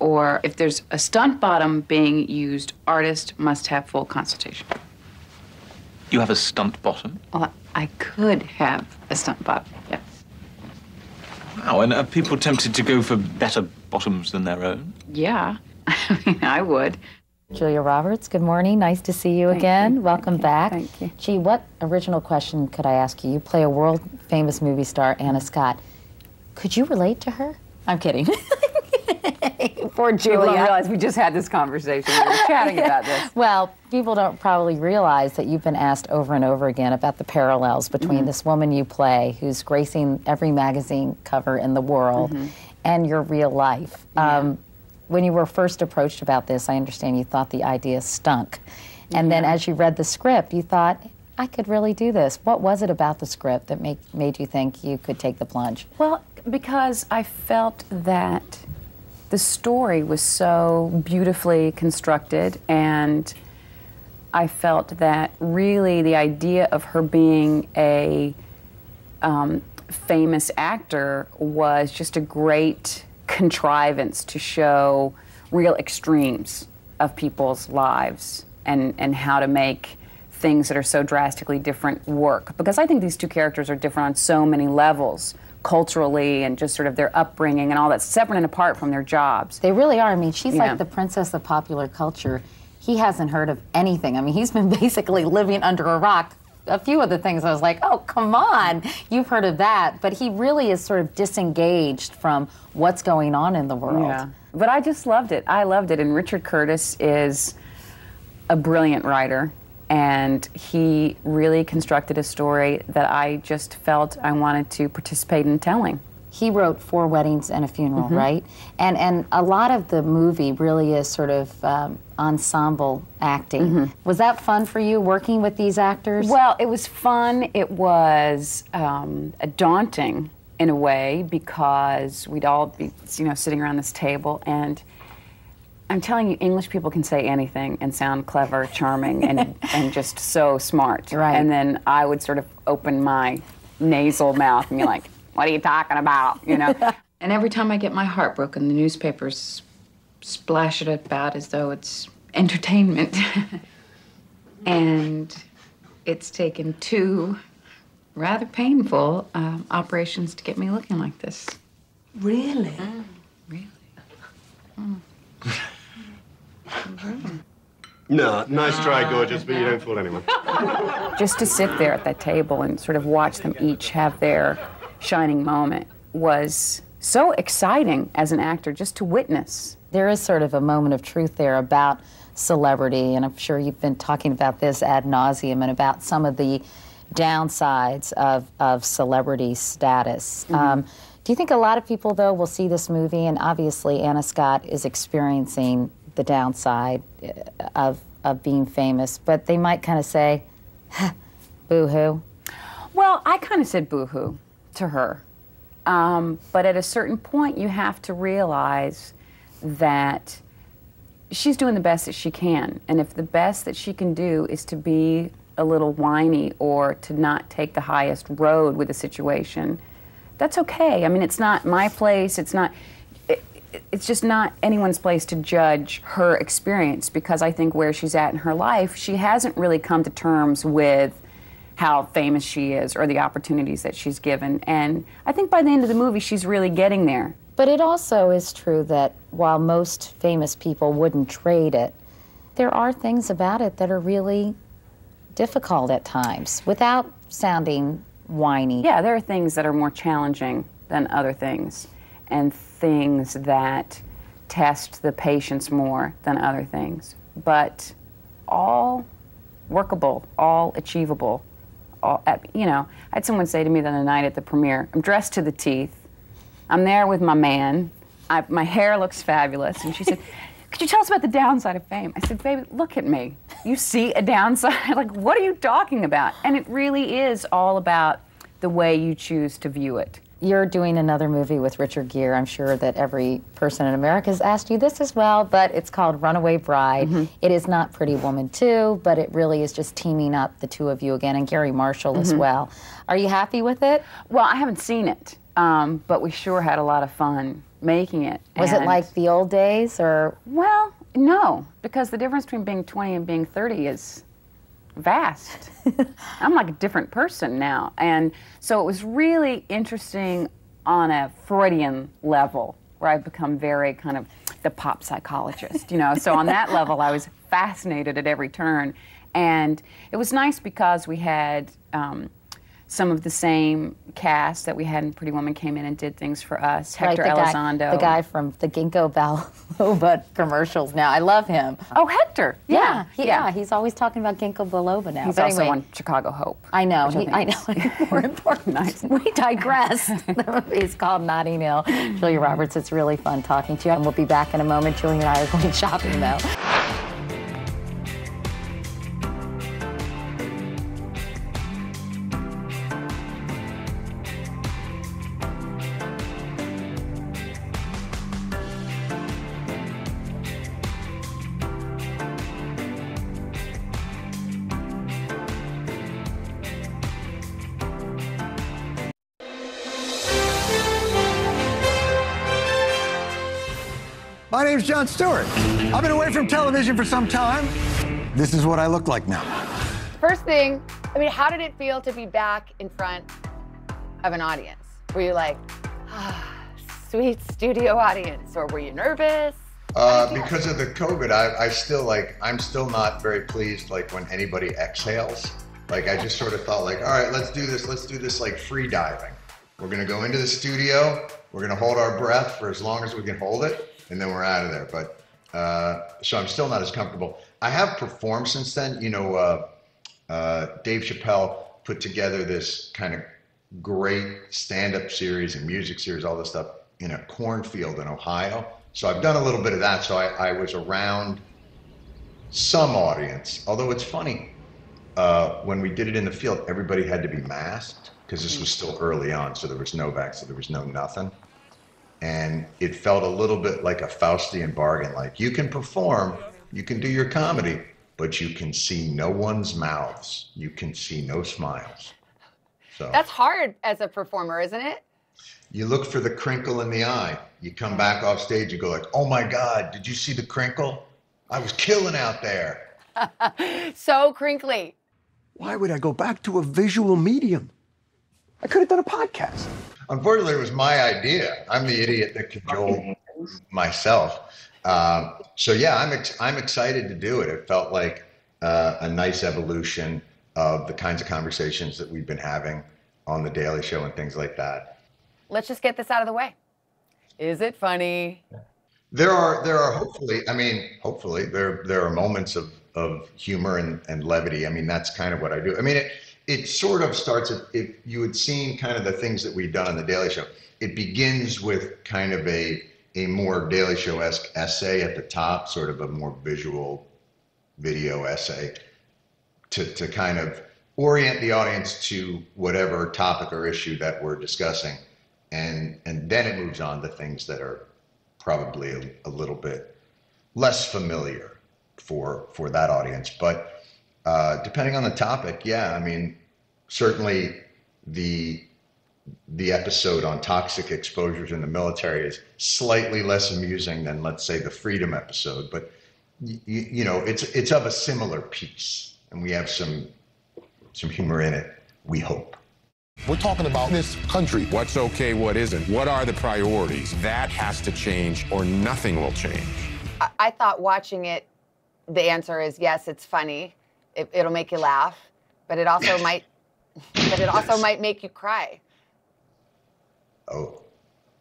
Or if there's a stunt bottom being used, artist must have full consultation. You have a stunt bottom? Well, I could have a stunt bottom, yes. Wow, and are people tempted to go for better bottoms than their own? Yeah, I <laughs> mean, I would. Julia Roberts, good morning. Nice to see you again. Welcome back. Thank you. Gee, what original question could I ask you? You play a world famous movie star, Anna Scott. Could you relate to her? I'm kidding. <laughs> <laughs> Poor People Julia. don't realize we just had this conversation. We were <laughs> chatting about this. Well, people don't probably realize that you've been asked over and over again about the parallels between Mm-hmm. this woman you play, who's gracing every magazine cover in the world, Mm-hmm. and your real life. Um, when you were first approached about this, I understand you thought the idea stunk. And then as you read the script, you thought, I could really do this. What was it about the script that make, made you think you could take the plunge? Well, because I felt that the story was so beautifully constructed, and I felt that really the idea of her being a um, famous actor was just a great contrivance to show real extremes of people's lives and, and how to make things that are so drastically different work. Because I think these two characters are different on so many levels, culturally and just sort of their upbringing and all that, separate and apart from their jobs. They really are. I mean, she's Yeah. like the princess of popular culture. He hasn't heard of anything. I mean, he's been <laughs> basically living under a rock. A few of the things I was like, oh, come on, you've heard of that. But he really is sort of disengaged from what's going on in the world. Yeah. But I just loved it. I loved it. And Richard Curtis is a brilliant writer. And he really constructed a story that I just felt I wanted to participate in telling. He wrote Four Weddings and a Funeral, Mhm. right? And and a lot of the movie really is sort of um, ensemble acting. Was that fun for you working with these actors? Well, it was fun. It was um, daunting in a way because we'd all be, you know, sitting around this table and. I'm telling you, English people can say anything and sound clever, charming, and, <laughs> and just so smart. Right. And then I would sort of open my nasal mouth and be like, "What are you talking about?" You know. <laughs> and every time I get my heart broken, the newspapers splash it about as though it's entertainment. <laughs> and it's taken two rather painful um, operations to get me looking like this. Really? Really? No, nice try, gorgeous, but you don't fool anyone. <laughs> Just to sit there at that table and sort of watch them each have their shining moment was so exciting as an actor just to witness. There is sort of a moment of truth there about celebrity, and I'm sure you've been talking about this ad nauseum and about some of the downsides of, of celebrity status. Um, do you think a lot of people, though, will see this movie, and obviously Anna Scott is experiencing the downside uh, of, of being famous, but they might kind of say, boo hoo? Well, I kind of said boo hoo to her. Um, but at a certain point, you have to realize that she's doing the best that she can. And if the best that she can do is to be a little whiny or to not take the highest road with a situation, that's okay. I mean, it's not my place. It's not. It, it's just not anyone's place to judge her experience because I think where she's at in her life, she hasn't really come to terms with how famous she is or the opportunities that she's given. And I think by the end of the movie, she's really getting there. But it also is true that while most famous people wouldn't trade it, there are things about it that are really difficult at times without sounding whiny. Yeah, there are things that are more challenging than other things, and things that test the patience more than other things. But all workable, all achievable. All, you know, I had someone say to me the other night at the premiere, I'm dressed to the teeth. I'm there with my man. I, my hair looks fabulous. And she said, <laughs> could you tell us about the downside of fame? I said, baby, look at me. You see a downside? <laughs> like, what are you talking about? And it really is all about the way you choose to view it. You're doing another movie with Richard Gere. I'm sure that every person in America has asked you this as well, but it's called Runaway Bride. It is not Pretty Woman 2, but it really is just teaming up the two of you again and Garry Marshall as Mhm. well. Are you happy with it? Well, I haven't seen it, um, but we sure had a lot of fun making it. Was it like the old days or? Well, no, because the difference between being 20 and being 30 is vast. <laughs> I'm like a different person now. And so it was really interesting on a Freudian level where I've become very kind of the pop psychologist, you know. So on that <laughs> level, I was fascinated at every turn. And it was nice because we had um, some of the same cast that we had in Pretty Woman came in and did things for us. Hector right, the Elizondo. Guy, the guy from the Ginkgo biloba <laughs> commercials now. I love him. Oh, Hector. Yeah, Yeah, he- yeah. yeah. He's always talking about Ginkgo biloba now. He's But also anyway, on Chicago Hope. I know. He, I know. <laughs> More important. <laughs> We digress. the movie is called Notting Hill. Julia Roberts, it's really fun talking to you. And we'll be back in a moment. Julia and I are going shopping, though. Jon Stewart. I've been away from television for some time. This is what I look like now. First thing, I mean, how did it feel to be back in front of an audience? Were you like, ah, sweet studio audience, or were you nervous? Uh, because of the COVID, I, I still like, I'm still not very pleased like when anybody exhales. Like I just sort of thought like, all right, let's do this. Let's do this like free diving. We're gonna go into the studio. We're gonna hold our breath for as long as we can hold it, and then we're out of there. But uh, so I'm still not as comfortable. I have performed since then. You know, uh, uh, Dave Chappelle put together this kind of great stand-up series and music series, all this stuff in a cornfield in Ohio. So I've done a little bit of that. So I, I was around some audience. Although it's funny, uh, when we did it in the field, everybody had to be masked because this was still early on. So there was no vax, so there was no nothing. And it felt a little bit like a Faustian bargain. Like you can perform, you can do your comedy, but you can see no one's mouths. You can see no smiles. So That's hard as a performer, isn't it? you look for the crinkle in the eye. You come back off stage, you go like, "Oh my God, did you see the crinkle? I was killing out there." <laughs> so crinkly. Why would I go back to a visual medium? I could have done a podcast. Unfortunately, it was my idea. I'm the idiot that cajoled myself. Um, so yeah, I'm ex- I'm excited to do it. It felt like uh, a nice evolution of the kinds of conversations that we've been having on the Daily Show and things like that. Let's just get this out of the way. Is it funny? There are there are hopefully I mean hopefully there there are moments of of humor and, and levity. I mean that's kind of what I do. I mean it it sort of starts if, you had seen kind of the things that we've done on the Daily Show. It begins with kind of a a more Daily Show esque essay at the top, sort of a more visual video essay to to kind of orient the audience to whatever topic or issue that we're discussing, and and then it moves on to things that are probably a, a little bit less familiar for for that audience. But uh, depending on the topic, yeah, I mean, certainly the the episode on toxic exposures in the military is slightly less amusing than, let's say, the freedom episode. But y- y- you know, it's it's of a similar piece, and we have some some humor in it. We hope. We're talking about this country. What's okay, what isn't? What are the priorities? That has to change or nothing will change. I, I thought watching it, the answer is yes, it's funny. It, it'll make you laugh, but it also <laughs> might, but it also might make you cry. Oh,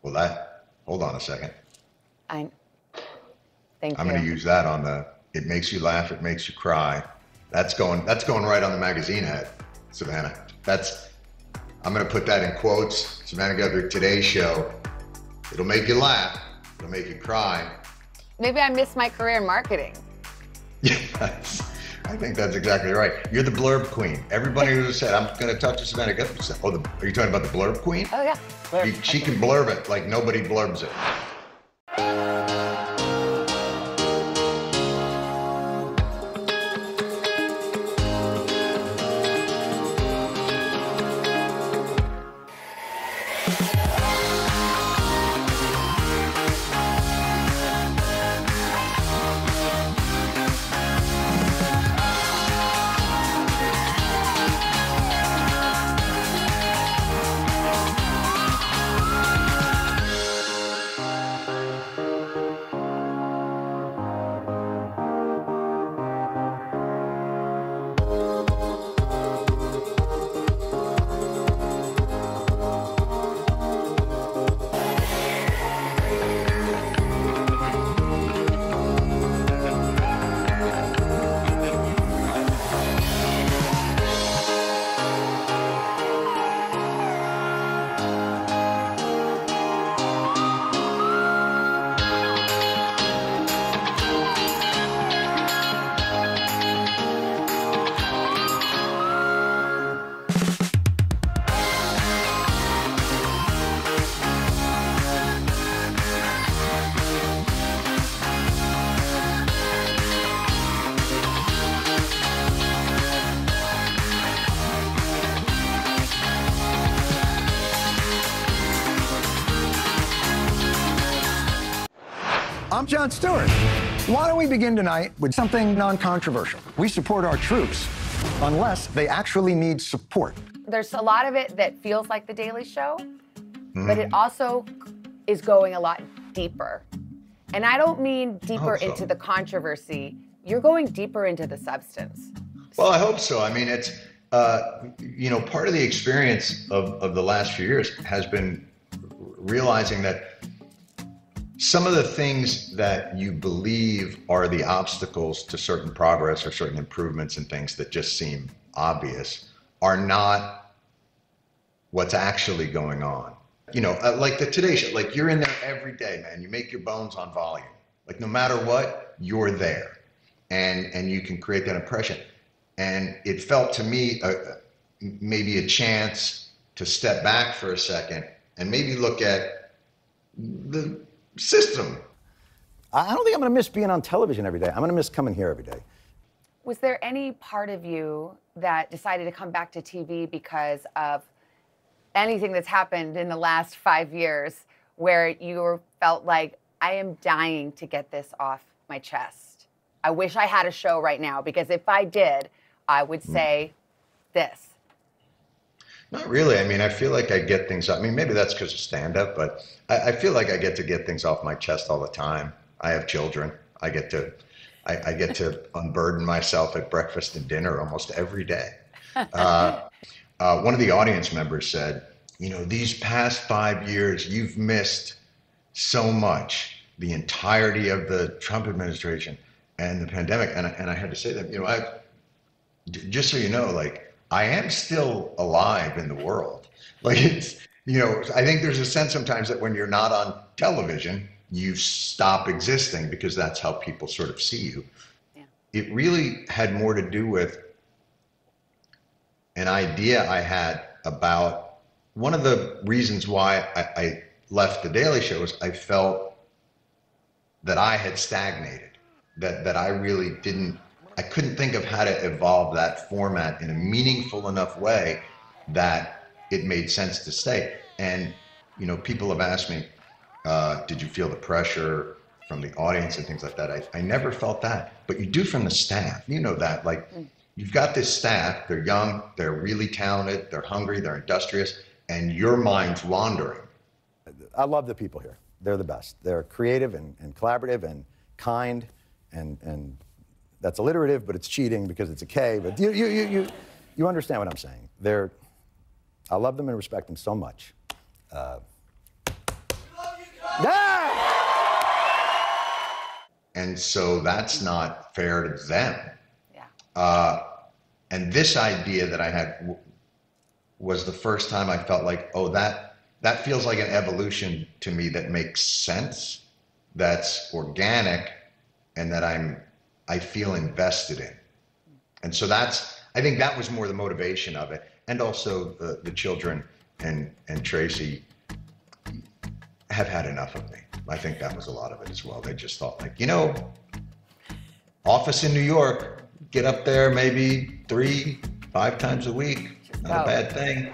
well, that. Hold on a second. I. Thank I'm you. going to use that on the. It makes you laugh. It makes you cry. That's going. That's going right on the magazine head, Savannah. That's. I'm going to put that in quotes. Savannah Guthrie, today's show. It'll make you laugh. It'll make you cry. maybe I missed my career in marketing. <laughs> Yes. I think that's exactly right. You're the blurb queen. Everybody who said, I'm going to talk to Savannah Guthrie said, oh, the, are you talking about the blurb queen? Oh, yeah. Blurb. You- she can blurb it like nobody blurbs it. Jon Stewart. Why don't we begin tonight with something non controversial? We support our troops unless they actually need support. There's a lot of it that feels like The Daily Show, but it also is going a lot deeper. And I don't mean deeper so. into the controversy, you're going deeper into the substance. Well, I hope so. I mean, it's, uh, you know, part of the experience of, of the last few years has been realizing that some of the things that you believe are the obstacles to certain progress or certain improvements and things that just seem obvious are not what's actually going on. You know, uh, like the Today Show, like you're in there every day, man. You make your bones on volume. Like no matter what, you're there, and and you can create that impression. And it felt to me uh, maybe a chance to step back for a second and maybe look at the system. I I don't think I'm going to miss being on television every day. I'm going to miss coming here every day. Was there any part of you that decided to come back to TV because of anything that's happened in the last five years where you felt like, I am dying to get this off my chest? I wish I had a show right now because if I did, I would hmm. say this. Not really. I mean, I feel like I get things. I mean, maybe that's because of stand up, but I, I feel like I get to get things off my chest all the time. I have children. I get to, I, I get to <laughs> unburden myself at breakfast and dinner almost every day. <laughs> Uh, uh, one of the audience members said, "You know, these past five years, you've missed so much. The entirety of the Trump administration and the pandemic." And I, and I had to say that, you know, I, just so you know, like I am still alive in the world. <laughs> Like it's, you know, I think there's a sense sometimes that when you're not on television, you stop existing because that's how people sort of see you. It really had more to do with an idea I had about one of the reasons why I, I left the Daily Show is I felt that I had stagnated, that that I really didn't, I couldn't think of how to evolve that format in a meaningful enough way that it made sense to stay. And you know, people have asked me, uh, did you feel the pressure from the audience and things like that? I, I never felt that, but you do from the staff. You know that, like. You've got this staff, they're young, they're really talented, they're hungry, they're industrious, and your mind's wandering. I love the people here. They're the best. They're creative and, and collaborative and kind, and, and that's alliterative, but it's cheating because it's a K. But you, you, you, you, you understand what I'm saying. They're, I love them and respect them so much. Uh, And so that's not fair to them. Yeah. Uh, and this idea that I had w- was the first time I felt like, oh, that that feels like an evolution to me that makes sense. that's organic and that I'm I feel invested in. And so that's I think that was more the motivation of it. And also the, the children and and Tracey have had enough of me. I think that was a lot of it as well. They just thought like, you know, office in New York, get up there maybe three, five times a week. Not a bad thing.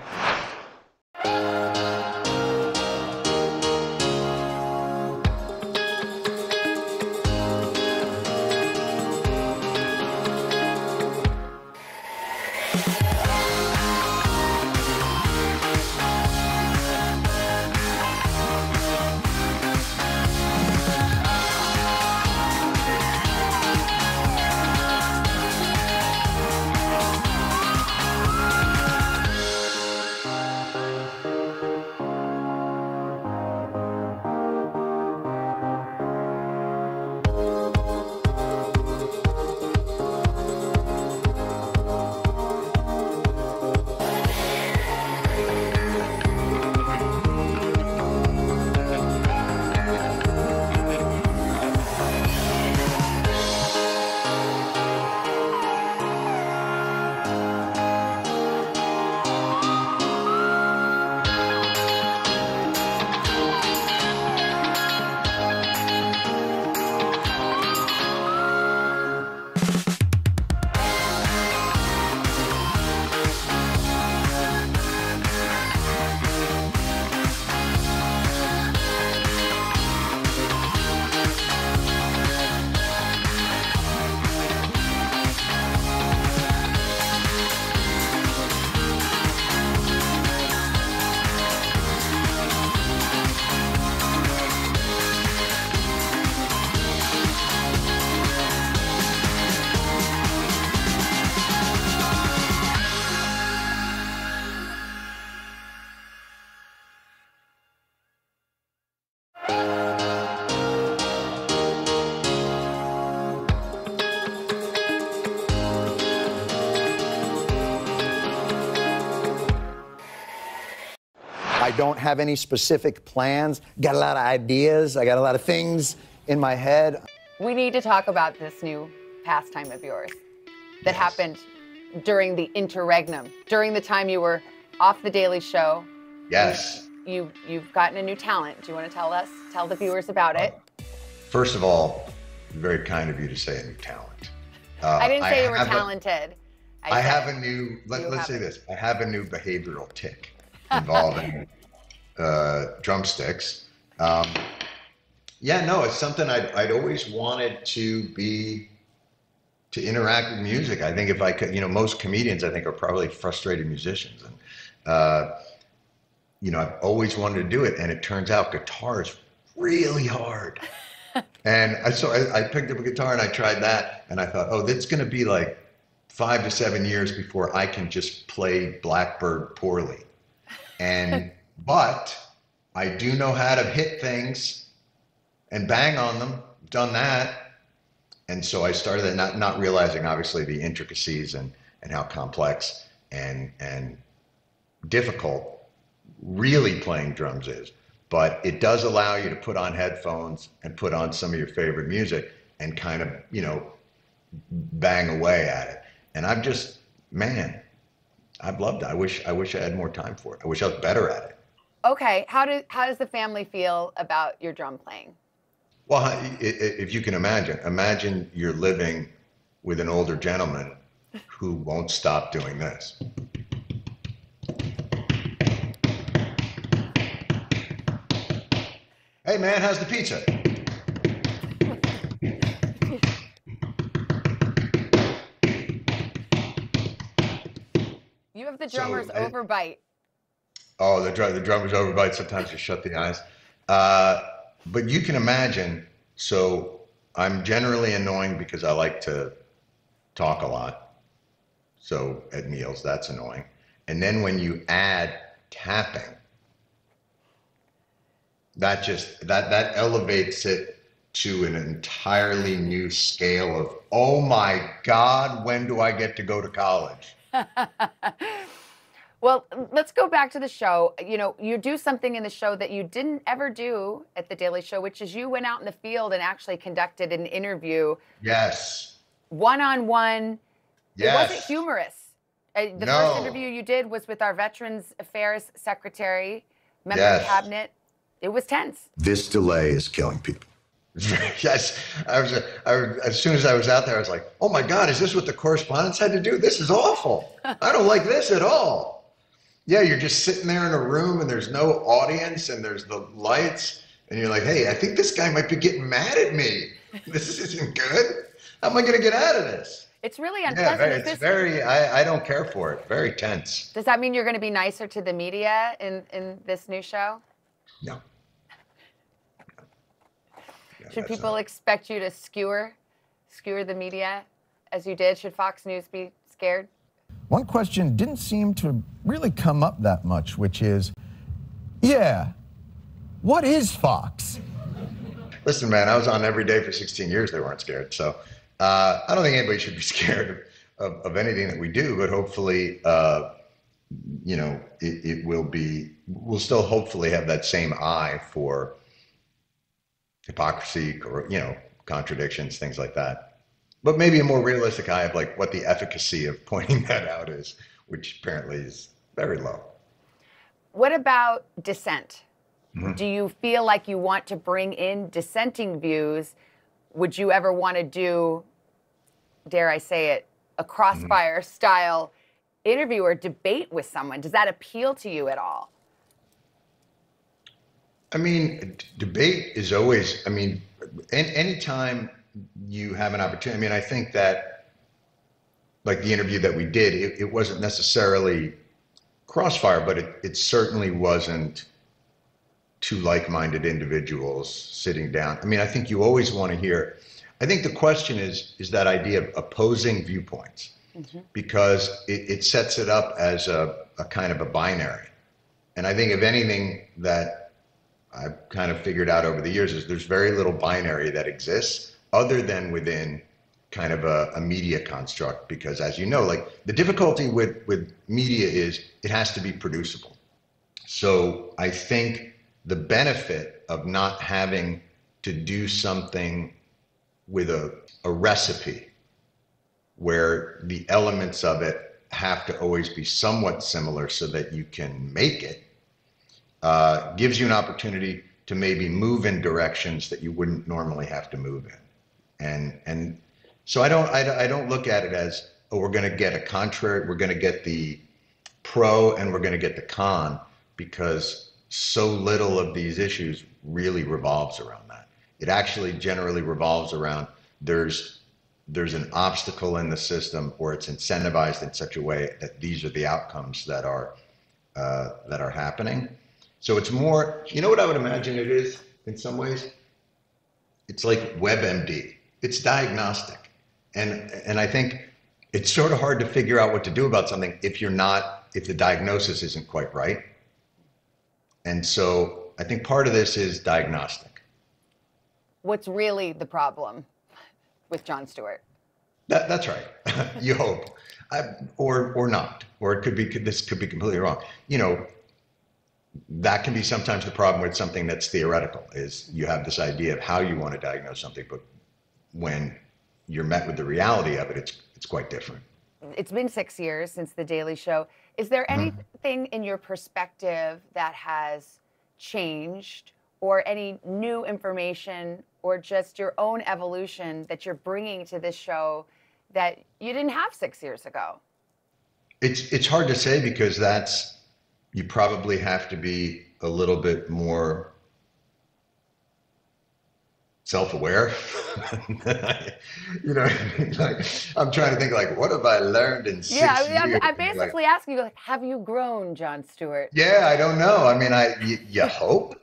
Have any specific plans. Got a lot of ideas. I got a lot of things in my head. We need to talk about this new pastime of yours that happened during the interregnum, during the time you were off the Daily Show. Yes. You you've gotten a new talent. Do you want to tell us, tell the viewers about it? First of all, very kind of you to say a new talent. Uh, I didn't say you were talented. I, have a new, let, let's say a- this I have a new behavioral tick involving <laughs> uh, drumsticks. Um, yeah, no, it's something I'd, I'd always wanted to be, to interact with music. I think if I could, you know, most comedians I think are probably frustrated musicians. And, uh, you know, I've always wanted to do it. And it turns out guitar is really hard. <laughs> and I, so I, I picked up a guitar and I tried that. And I thought, oh, that's going to be like five to seven years before I can just play Blackbird poorly. And <laughs> but I do know how to hit things and bang on them. Done that. And so I started not not realizing obviously the intricacies and and how complex and and difficult really playing drums is. But it does allow you to put on headphones and put on some of your favorite music and kind of, you know, bang away at it. And I've just, man, I've loved it. I wish I wish I had more time for it. I wish I was better at it. Okay, how do how does the family feel about your drum playing? Well, if you can imagine, imagine you're living with an older gentleman who won't stop doing this. Hey man, how's the pizza? You have the So, drummer's I- overbite. Oh, the drum, drummer's overbite. Sometimes you shut the eyes. Uh, but you can imagine. So I'm generally annoying because I like to talk a lot. So at meals, that's annoying. And then when you add tapping, that just that that elevates it to an entirely new scale of oh my god when do i get to go to college <laughs> well, Well, let's go back to the show. You know, you do something in the show that you didn't ever do at the Daily Show, which is you went out in the field and actually conducted an interview Yes. one on one. Yes. It wasn't humorous. Uh, the No. first interview you did was with our Veterans Affairs Secretary, member of Yes. cabinet. It was tense. This delay is killing people. <laughs> yes, I was, I was. As soon as I was out there, I was like, "Oh my God, is this what the correspondents had to do? This is awful. I don't like this at all." Yeah, you're just sitting there in a room, and there's no audience, and there's the lights, and you're like, "Hey, I think this guy might be getting mad at me. This isn't good. How am I going to get out of this?" It's really unpleasant. very, Is it's this- very. I, I don't care for it. Very tense. does that mean you're going to be nicer to the media in, in this new show? No. Should people expect you to skewer, skewer the media as you did? Should Fox News be scared? One question didn't seem to really come up that much, which is, yeah, what is Fox? Listen, man, I was on every day for 16 years. They weren't scared. So uh, I don't think anybody should be <laughs> scared of, of anything that we do, but hopefully, uh, you know, it, it will be, we'll still hopefully have that same eye for hypocrisy or, you know, contradictions, things like that. But maybe a more realistic eye of like what the efficacy of <laughs> pointing that out is, which apparently is very low. What about dissent? Mhm. Do you feel like you want to bring in dissenting views? Would you ever want to do, dare I say it, a crossfire style interview or debate with someone? Does that appeal to you at all? I mean, d- debate is always, I mean, an anytime you have an opportunity, I mean, I think that, like the interview that we did, it, it wasn't necessarily crossfire, but it, it certainly wasn't two like minded individuals sitting down. I mean, I think you always want to hear, I think the question is, is that idea of opposing viewpoints mm-hmm. because it, it sets it up as a, a kind of a binary. And I think if anything that I've kind of figured out over the years is there's very little binary that exists other than within kind of a, a media construct because as you know like the difficulty with with media is it has to be producible so i think the benefit of not having to do something with a, a recipe where the elements of it have to always be somewhat similar so that you can make it uh, gives you an opportunity to maybe move in directions that you wouldn't normally have to move in. And and so I don't I, I don't look at it as oh we're going to get a contrary we're going to get the pro and we're going to get the con because so little of these issues really revolves around that. It actually generally revolves around there's there's an obstacle in the system or it's incentivized in such a way that these are the outcomes that are uh, that are happening. So it's more, you know what I would imagine it is in some ways? It's like WebMD. It's diagnostic. And and I think it's sort of hard to figure out what to do about something if you're not if the diagnosis isn't quite right. And so I think part of this is diagnostic. What's really the problem with Jon Stewart? That, that's right. <laughs> you hope, I, or or not, or it could be this could be completely wrong. You know, that can be sometimes the problem with something that's theoretical. Is you have this idea of how you want to diagnose something, but when you're met with the reality of it, it's it's quite different. It's been six years since The Daily Show. Is there Mm-hmm. anything in your perspective that has changed, or any new information, or just your own evolution that you're bringing to this show that you didn't have six years ago? It's it's hard to say because that's you probably have to be a little bit more self-aware. <laughs> you know, <laughs> like I'm trying to think like what have I learned in six yeah, I mean, I'm, years? I'm Like, basically asking you, like, have you grown, Jon Stewart? yeah, I don't know. I mean, I you, you hope,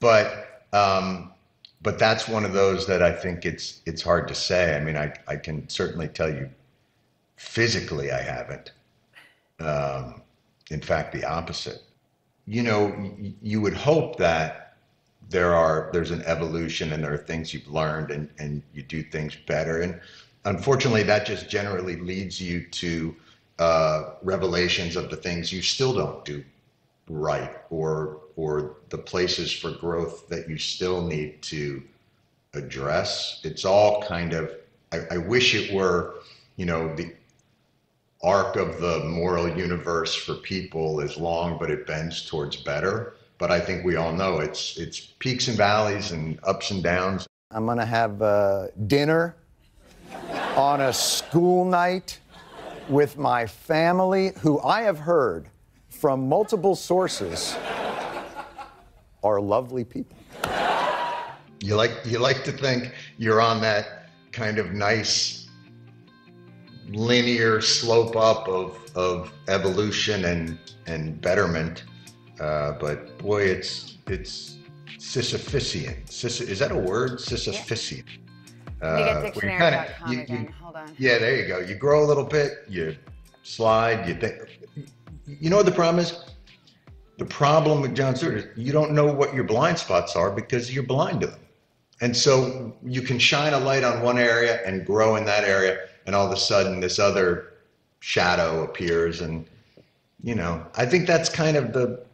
but um, but that's one of those that I think it's it's hard to say. I mean, I I can certainly tell you, physically, I haven't. Um, in fact, the opposite. You know, y- you would hope that there are there's an evolution and there are things you've learned and and you do things better and unfortunately that just generally leads you to uh, revelations of the things you still don't do right or or the places for growth that you still need to address. It's all kind of I, I wish it were, you know, the arc of the moral universe for people is long, but it bends towards better. But I think we all know it's it's peaks and valleys and ups and downs. I'm gonna have uh, dinner on a school night with my family, who I have heard from multiple sources are lovely people. You like you like to think you're on that kind of nice linear slope up of of evolution and and betterment, uh, but boy, it's it's Sisyphusian. Sis, is that a word? Sisyphusian. Uh, you kinda- you- you-. Yeah, there you go. You grow a little bit, you slide, you think. You know what the problem is? The problem with Jon Stewart is you don't know what your blind spots are because you're blind to them. And so you can shine a light on one area and grow in that area, and all of a sudden this other shadow appears. And, you know, I think that's kind of the.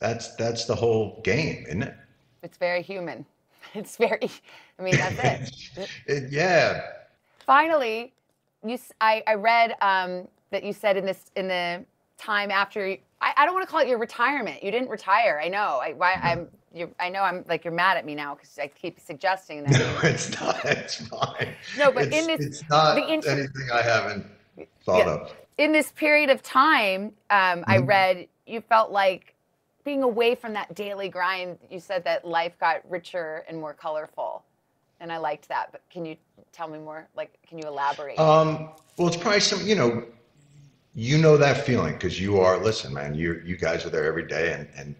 That's that's the whole game, isn't it? It's very human. <laughs> It's very, I mean, that's it. <laughs> It- yeah. Finally, you, I, I read um, that you said in this in the time after. you- I, I don't want to call it your retirement. You didn't retire. I know. I, why, I'm. You're, I know. I'm like you're mad at me now because I keep suggesting that. <laughs> No, it's not. It's fine. No, but it's, in this- it's not the int- anything I haven't thought Yeah. of. in this period of time, um, I Mhm. read you felt like being away from that daily grind. You said that life got richer and more colorful, and I liked that. But can you tell me more? Like, can you elaborate? Um, well, it's probably some, you know, you know that feeling because you are. Listen, man, you you guys are there every day, and and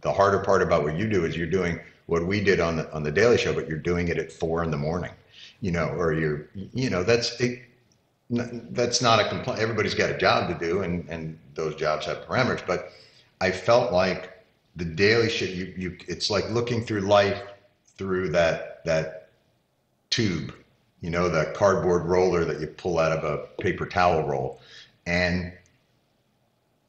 the harder part about what you do is you're doing what we did on the on the Daily Show, but you're doing it at four in the morning, you know, or you're, you know, that's it. That's not a complaint. Everybody's got a job to do, and and those jobs have parameters. But I felt like the Daily shit you you, it's like looking through life through that that tube, you know, the cardboard roller that you pull out of a paper towel roll. And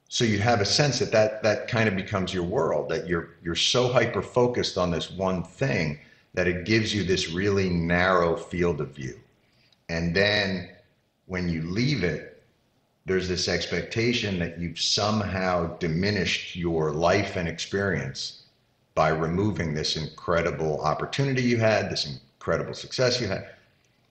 so you have a sense that that, that kind of becomes your world, that you're, you're so hyper focused on this one thing that it gives you this really narrow field of view. And then when you leave it, there's this expectation that you've somehow diminished your life and experience by removing this incredible opportunity you had, this incredible success you had.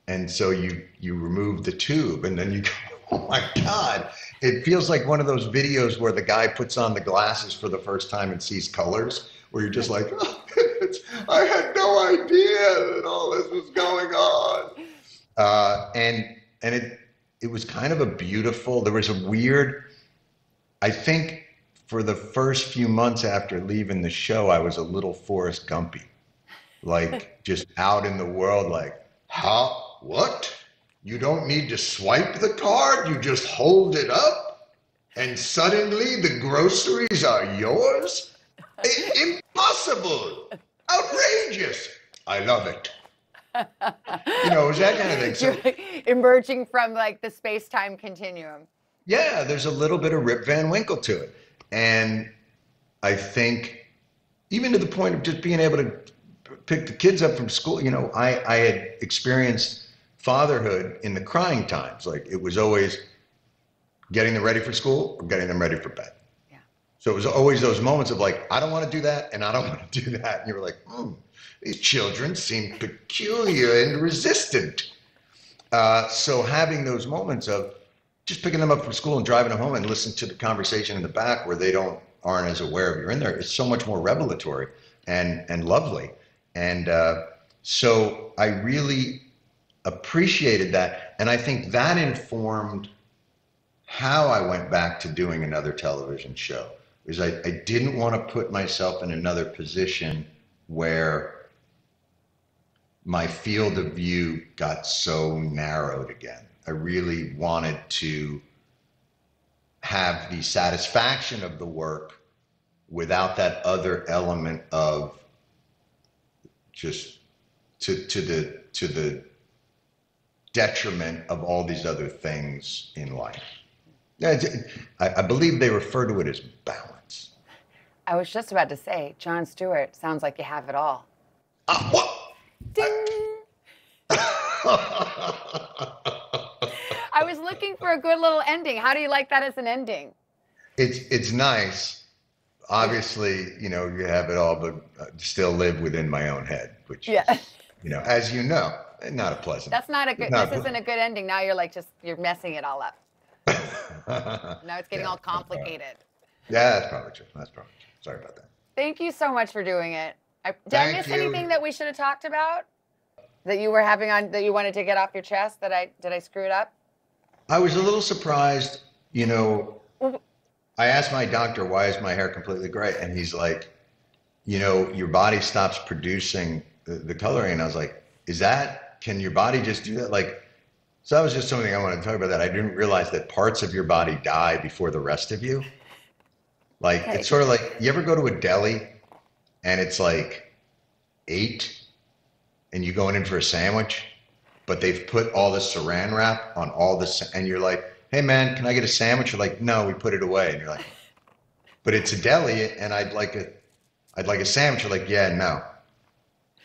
And so you you remove the tube and then you go, <laughs> oh my God. It feels like one of those videos where the guy puts on the glasses for the first time and sees colors, where you're just like, oh, <laughs> I had no idea that all this was going on. Uh, and and it it was kind of a beautiful, there was a weird, I think for the first few months after leaving the show, I was a little Forrest Gumpy. Like <laughs> just out in the world, like, how, what? You don't need to swipe the card, you just hold it up, and suddenly the groceries are yours? I- <laughs> impossible! Outrageous! I love it. You know, it was that kind of thing. So, like emerging from like the space time continuum. yeah, there's a little bit of Rip Van Winkle to it. And I think even to the point of just being able to pick the kids up from school, you know, I, I had experienced fatherhood in the crying times. Like it was always getting them ready for school or getting them ready for bed. Yeah. So it was always those moments of like, I don't want to do that and I don't want to do that. And you were like, hmm, these children seem peculiar and resistant. Uh, so having those moments of just picking them up from school and driving them home and listen to the conversation in the back where they don't aren't as aware of you're in there, it's so much more revelatory and and lovely. And uh, so I really appreciated that, and I think that informed how I went back to doing another television show. Is I, I didn't want to put myself in another position where my field of view got so narrowed again. I really wanted to have the satisfaction of the work without that other element of just to to the to the detriment of all these other things in life. I, I believe they refer to it as balance. I was just about to say, Jon Stewart sounds like you have it all. Ding. <laughs> I was looking for a good little ending. How do you like that as an ending? It's it's nice. Obviously, you know, you have it all, but uh, still live within my own head, which, Yeah. <laughs> you know, as you know, not a pleasant. That's not a good. not This isn't a good ending. Now you're like just you're messing it all up. <laughs> Now it's getting all complicated. Yeah, that's probably true. That's probably true. Sorry about that. Thank you so much for doing it. I, did I miss you. anything that we should have talked about? That you were having on that you wanted to get off your chest? That I did I screw it up? I was a little surprised, you know. I asked my doctor, why is my hair completely gray? And he's like, you know, your body stops producing the, the coloring. And I was like, is that, can your body just do that? Like, so that was just something I wanted to talk about that. I didn't realize that parts of your body die before the rest of you. Like, Okay. it's sort of like, you ever go to a deli and it's like eight and you're going in for a sandwich, but they've put all the saran wrap on all this, and you're like, hey man, can I get a sandwich? You're like, no, we put it away. And you're like, but it's a deli and I'd like a, I'd like a sandwich. You're like, yeah, no,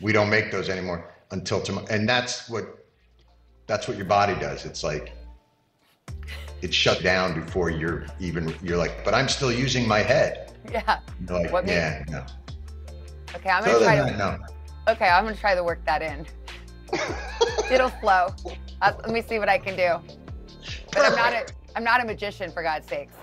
we don't make those anymore until tomorrow. And that's what, that's what your body does. It's like, it's shut down before you're even, you're like, but I'm still using my head. <laughs> Yeah. You're like, What yeah, no. Okay, I'm So gonna try to. no. Okay, I'm gonna try to work that in. <laughs> It'll flow. Uh, let me see what I can do. But I'm not a I'm not a magician for God's sakes.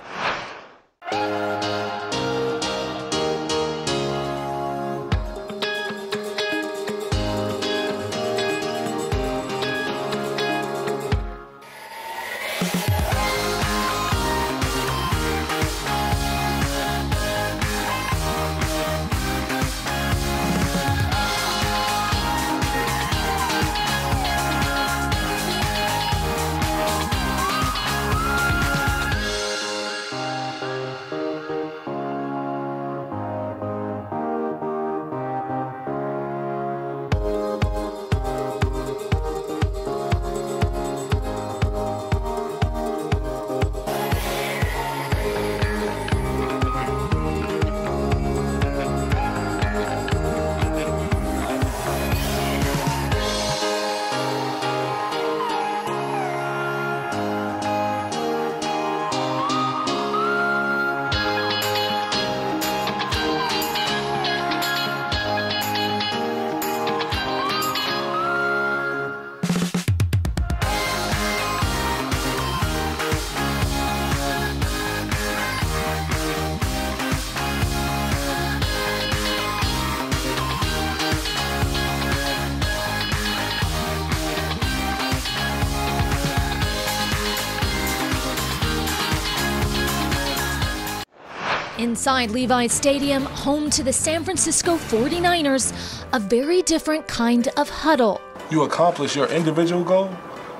Inside Levi's Stadium, home to the San Francisco 49ers, a very different kind of huddle. You accomplish your individual goal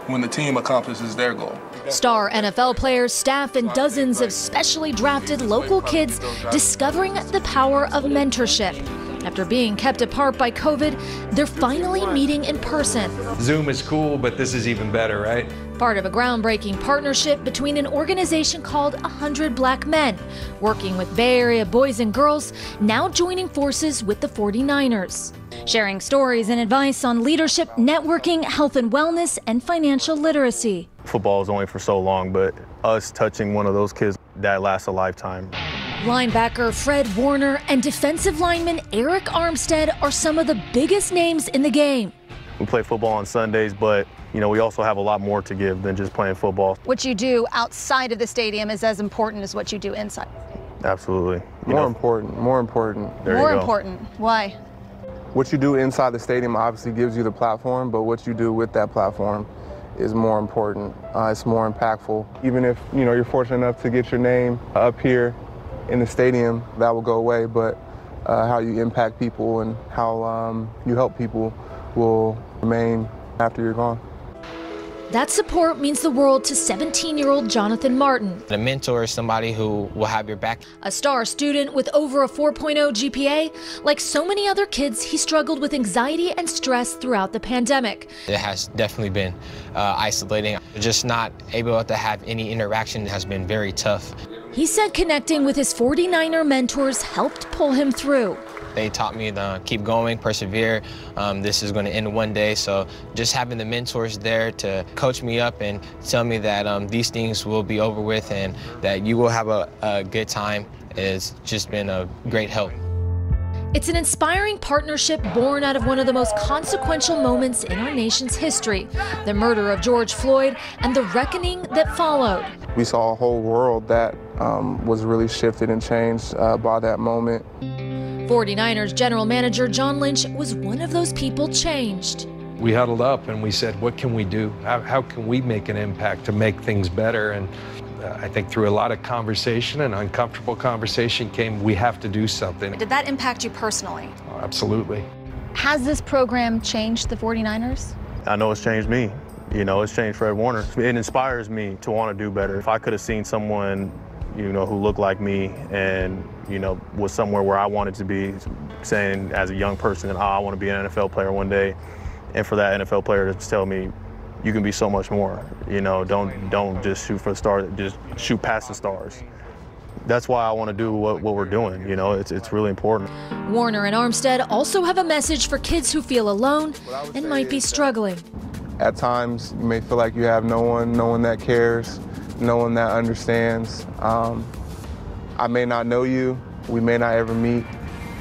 when the team accomplishes their goal. Star NFL players, staff, and dozens of specially drafted local kids discovering the power of mentorship. After being kept apart by COVID, they're finally meeting in person. Zoom is cool, but this is even better, right? Part of a groundbreaking partnership between an organization called 100 Black Men, working with Bay Area boys and girls, now joining forces with the 49ers. Sharing stories and advice on leadership, networking, health and wellness, and financial literacy. Football is only for so long, but us touching one of those kids, that lasts a lifetime. Linebacker Fred Warner and defensive lineman Arik Armstead are some of the biggest names in the game. We play football on Sundays, but you know we also have a lot more to give than just playing football. What you do outside of the stadium is as important as what you do inside. Absolutely. You More know, important, more important. There you More go. important. Why? What you do inside the stadium obviously gives you the platform, but what you do with that platform is more important. Uh, it's more impactful. Even if you know you're fortunate enough to get your name up here in the stadium, that will go away. But uh, how you impact people and how um, you help people will remain after you're gone. That support means the world to 17 year old Jonathan Martin, A mentor is somebody who will have your back. a star student with over a 4.0 GPA. Like so many other kids, he struggled with anxiety and stress throughout the pandemic. It has definitely been uh, isolating. Just not able to have any interaction has been very tough. He said connecting with his 49er mentors helped pull him through. They taught me to keep going, persevere. Um, this is going to end one day. So just having the mentors there to coach me up and tell me that um, these things will be over with and that you will have a, a good time has just been a great help. It's an inspiring partnership born out of one of the most consequential moments in our nation's history the murder of George Floyd and the reckoning that followed. We saw a whole world that um, was really shifted and changed uh, by that moment. 49ers general manager John Lynch was one of those people changed. We huddled up and we said, what can we do? How, how can we make an impact to make things better? And uh, I think through a lot of conversation and uncomfortable conversation came, we have to do something. Did that impact you personally? Oh, absolutely. Has this program changed the 49ers? I know it's changed me. You know, it's changed Fred Warner. It inspires me to want to do better. If I could have seen someone, you know, who looked like me and, you know, was somewhere where I wanted to be, saying as a young person, oh, I want to be an NFL player one day, and for that NFL player to tell me, you can be so much more. You know, don't don't just shoot for the stars, just shoot past the stars. That's why I want to do what, what we're doing. You know, it's it's really important. Warner and Armstead also have a message for kids who feel alone and might be struggling. At times, you may feel like you have no one, no one that cares, no one that understands. Um, I may not know you, we may not ever meet,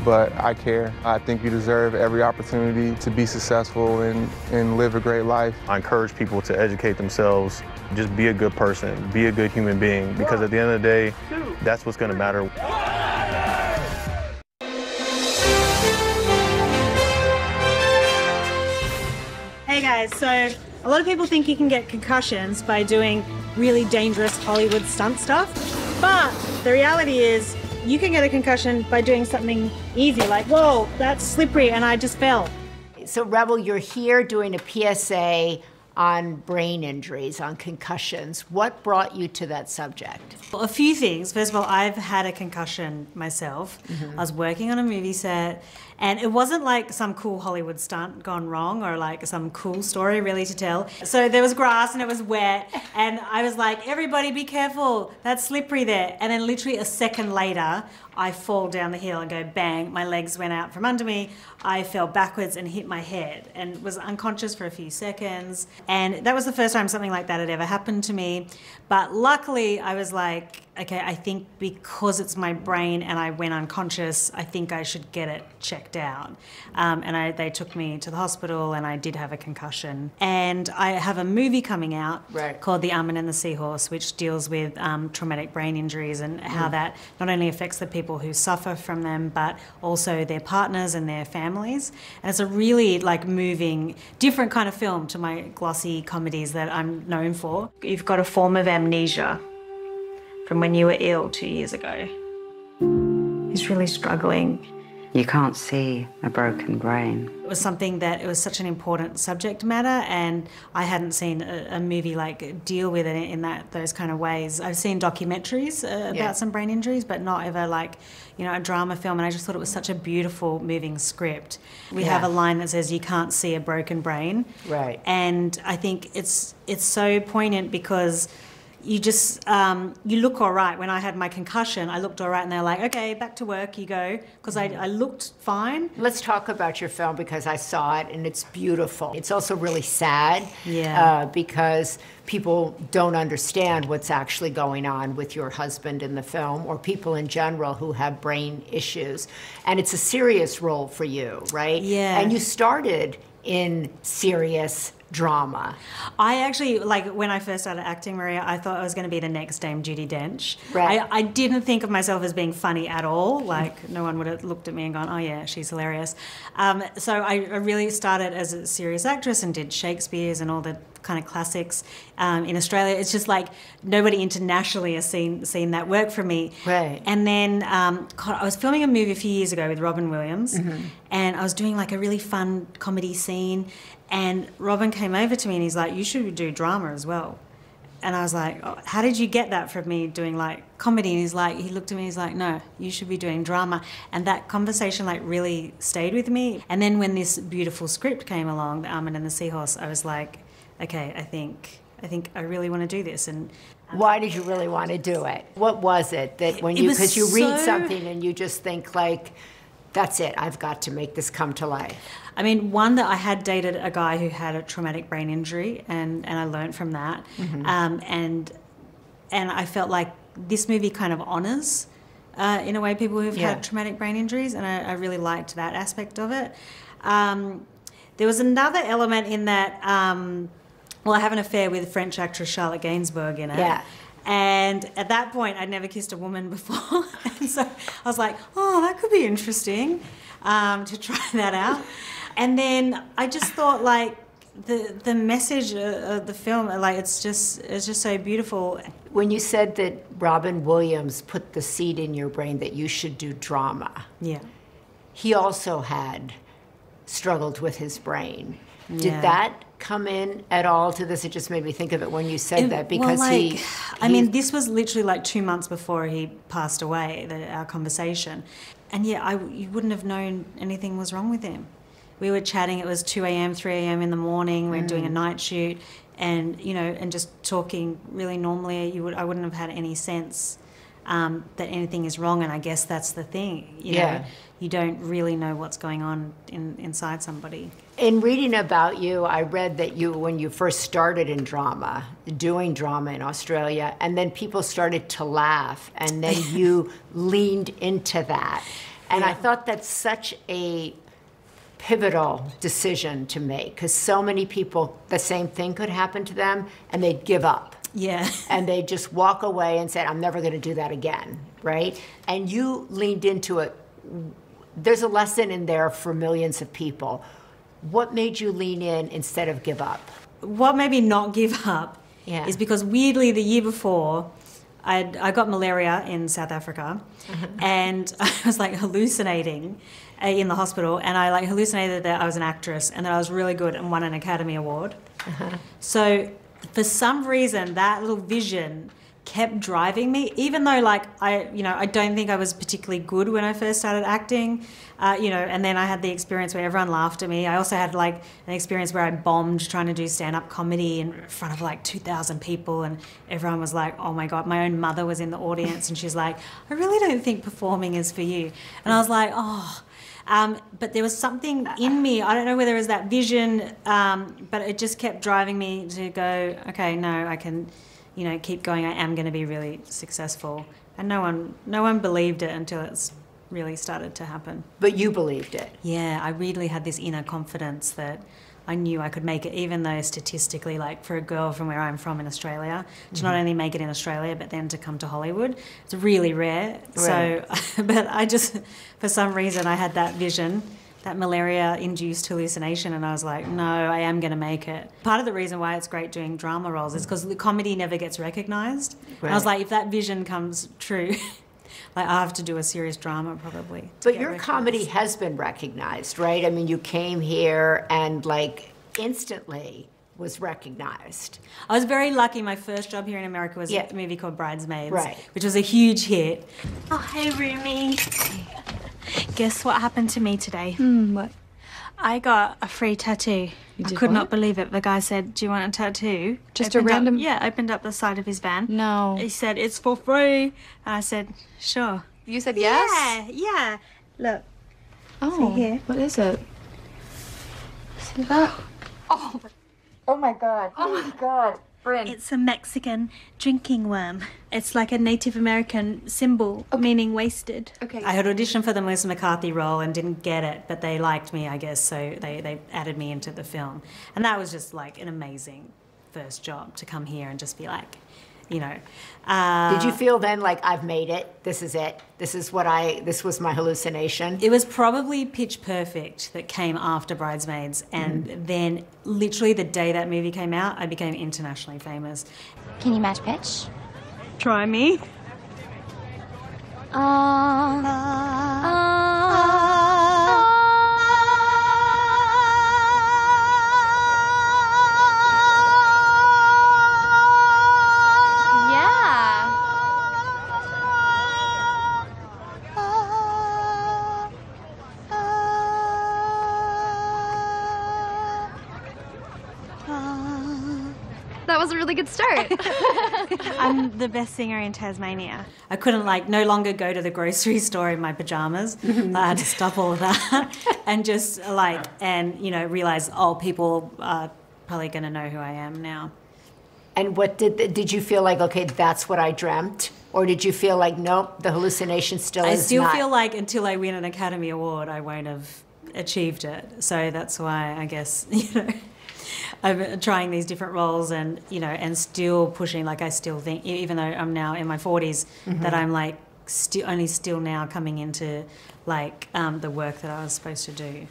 but I care. I think you deserve every opportunity to be successful and, and live a great life. I encourage people to educate themselves. Just be a good person, be a good human being, because at the end of the day, that's what's going to matter. Hey guys, so a lot of people think you can get concussions by doing really dangerous Hollywood stunt stuff, but the reality is you can get a concussion by doing something easy, like, whoa, that's slippery and I just fell. So, Rebel, you're here doing a PSA on brain injuries, on concussions. What brought you to that subject? Well, a few things. First of all, I've had a concussion myself. Mhm. I was working on a movie set, and it wasn't like some cool Hollywood stunt gone wrong or like some cool story really to tell. So there was grass and it was wet, and I was like, everybody be careful, that's slippery there. And then literally a second later, I fall down the hill and go bang, my legs went out from under me. I fell backwards and hit my head and was unconscious for a few seconds. And that was the first time something like that had ever happened to me. But luckily, I was like, okay, I think because it's my brain and I went unconscious, I think I should get it checked out. Um, and I, they took me to the hospital and I did have a concussion. And I have a movie coming out Right. called The Almond and the Seahorse, which deals with um, traumatic brain injuries and how Mm. that not only affects the people who suffer from them, but also their partners and their families. And it's a really like moving, different kind of film to my glossy comedies that I'm known for. You've got a form of amnesia from when you were ill two years ago. He's really struggling. You can't see a broken brain. It was something that it was such an important subject matter, and I hadn't seen a, a movie like deal with it in that those kind of ways. I've seen documentaries uh, about Yeah. some brain injuries, but not ever like you know a drama film. And I just thought it was such a beautiful, moving script. We have a line that says, "You can't see a broken brain," Right. and I think it's it's so poignant because you just um, you look all right. When I had my concussion, I looked all right, and they're like, "Okay, back to work, you go," because I, I looked fine. Let's talk about your film because I saw it and it's beautiful. It's also really sad Yeah. uh, because people don't understand what's actually going on with your husband in the film or people in general who have brain issues. And it's a serious role for you, right? Yeah. And you started in serious drama. I actually like when I first started acting, Maria. I thought I was going to be the next Dame Judi Dench. Right. I, I didn't think of myself as being funny at all. Like no one would have looked at me and gone, "Oh yeah, she's hilarious." Um, so I, I really started as a serious actress and did Shakespeare's and all the kind of classics um, in Australia. It's just like nobody internationally has seen seen that work from me. Right. And then um, God, I was filming a movie a few years ago with Robin Williams, Mhm. and I was doing like a really fun comedy scene, and Robin came over to me and he's like, "You should do drama as well." And I was like, oh, "How did you get that from me doing like comedy?" And he's like, he looked at me, he's like, "No, you should be doing drama." And that conversation like really stayed with me. And then when this beautiful script came along, The Almond and the Seahorse, I was like, "Okay, I think I think I really want to do this." And um, Why did you really want to do it? What was it that when It you because you read something and you just think like, that's it, I've got to make this come to life. I mean, one that I had dated a guy who had a traumatic brain injury, and, and I learned from that. Mhm. Um, and and I felt like this movie kind of honors, uh, in a way, people who've Yeah. had traumatic brain injuries, and I, I really liked that aspect of it. Um, there was another element in that. Um, well, I have an affair with French actress Charlotte Gainsbourg in it. Yeah. And at that point, I'd never kissed a woman before. <laughs> and so I was like, oh, that could be interesting um, to try <laughs> that out. And then I just thought, like, the, the message of, the film, like, it's just, it's just so beautiful. When you said that Robin Williams put the seed in your brain that you should do drama, Yeah. he also had struggled with his brain. Did Yeah. that come in at all to this? It just made me think of it when you said It- that well, because like, he, I mean, this was literally like two months before he passed away, the, our conversation. And yeah, I, you wouldn't have known anything was wrong with him. We were chatting, it was 2 a.m., 3 a.m. in the morning, we are doing a Mm. night shoot, and, you know, and just talking really normally, you would, I wouldn't have had any sense um, that anything is wrong. And I guess that's the thing, you Yeah. know, you don't really know what's going on in, inside somebody. In reading about you, I read that you, when you first started in drama, doing drama in Australia, and then people started to laugh, and then <laughs> you leaned into that. And I thought that's such a pivotal decision to make because so many people, the same thing could happen to them, and they'd give up. Yeah. <laughs> And they just walk away and said, I'm never going to do that again, right? And you leaned into it. There's a lesson in there for millions of people. What made you lean in instead of give up? what made me not give up Yeah. is because weirdly the year before I'd, I got malaria in South Africa and <laughs> I was like hallucinating uh, in the hospital and I like hallucinated that I was an actress and that I was really good and won an Academy Award. So for some reason that little vision kept driving me even though like I you know I don't think I was particularly good when I first started acting uh, you know and then I had the experience where everyone laughed at me I also had like an experience where I bombed trying to do stand-up comedy in front of like 2,000 people and everyone was like oh my god my own mother was in the audience and she's like I really don't think performing is for you and I was like oh um, but there was something in me. I don't know whether it was that vision, um, but it just kept driving me to go. Okay, no, I can, you know, keep going. I am going to be really successful. And no one, no one believed it until it's really started to happen. But you believed it. Yeah, I really had this inner confidence that I knew I could make it, even though statistically, like for a girl from where I'm from in Australia, to not Mhm. only make it in Australia, but then to come to Hollywood, it's really rare. Right. So, <laughs> but I just, for some reason, I had that vision, that malaria induced hallucination, and I was like, no, I am going to make it. Part of the reason why it's great doing drama roles is because the comedy never gets recognized. And I was like, if that vision comes true, <laughs> like I have to do a serious drama probably. But your recognized. comedy has been recognized, right? I mean, you came here and like instantly was recognized. I was very lucky. My first job here in America was Yeah. a movie called Bridesmaids, Right. which was a huge hit. Oh, hey, Rumi. <laughs> Guess what happened to me today? Hmm, what? I got a free tattoo. You I could what? not believe it. The guy said, "Do you want a tattoo?" Just a Opened up- random- yeah, opened up the side of his van. No. He said it's for free, and I said, "Sure." You said yes? Yeah, yeah. Look. Oh, See here. what is it? See that? Oh, oh my god. Oh my god. Brynn. It's a Mexican drinking worm. It's like a Native American symbol, meaning wasted. Okay. I had auditioned for the Melissa McCarthy role and didn't get it, but they liked me, I guess, so they, they added me into the film. And that was just like an amazing first job to come here and just be like, you know. Uh, Did you feel then like I've made it? This is it. This is what I. This was my hallucination. It was probably Pitch Perfect that came after Bridesmaids, and Mm-hmm. then literally the day that movie came out, I became internationally famous. Can you match pitch? Try me. Yeah. Was a really good start. <laughs> I'm the best singer in Tasmania. I couldn't like no longer go to the grocery store in my pajamas. I had to stop all of that <laughs> and just like and you know realize oh people are probably going to know who I am now. And what did the, did you feel like? Okay, that's what I dreamt, or did you feel like nope, the hallucination still I is still not? feel like until I win an Academy Award, I won't have achieved it. So that's why I guess <laughs> you know I'm trying these different roles and you know and still pushing. Like I still think, even though I'm now in my 40s, Mhm. that I'm like still only still now coming into like um, the work that I was supposed to do.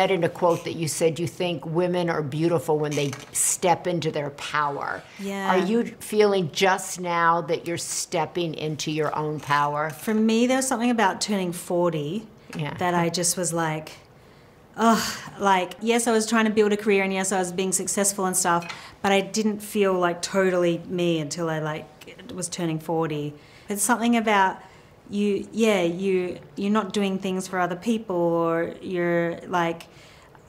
Read in a quote that you said you think women are beautiful when they step into their power. Yeah. Are you feeling just now that you're stepping into your own power? For me, there was something about turning 40 Yeah. that I just was like, oh, like, yes, I was trying to build a career and yes, I was being successful and stuff, but I didn't feel like totally me until I like was turning 40. It's something about you, yeah, you, you're not doing things for other people or you're like,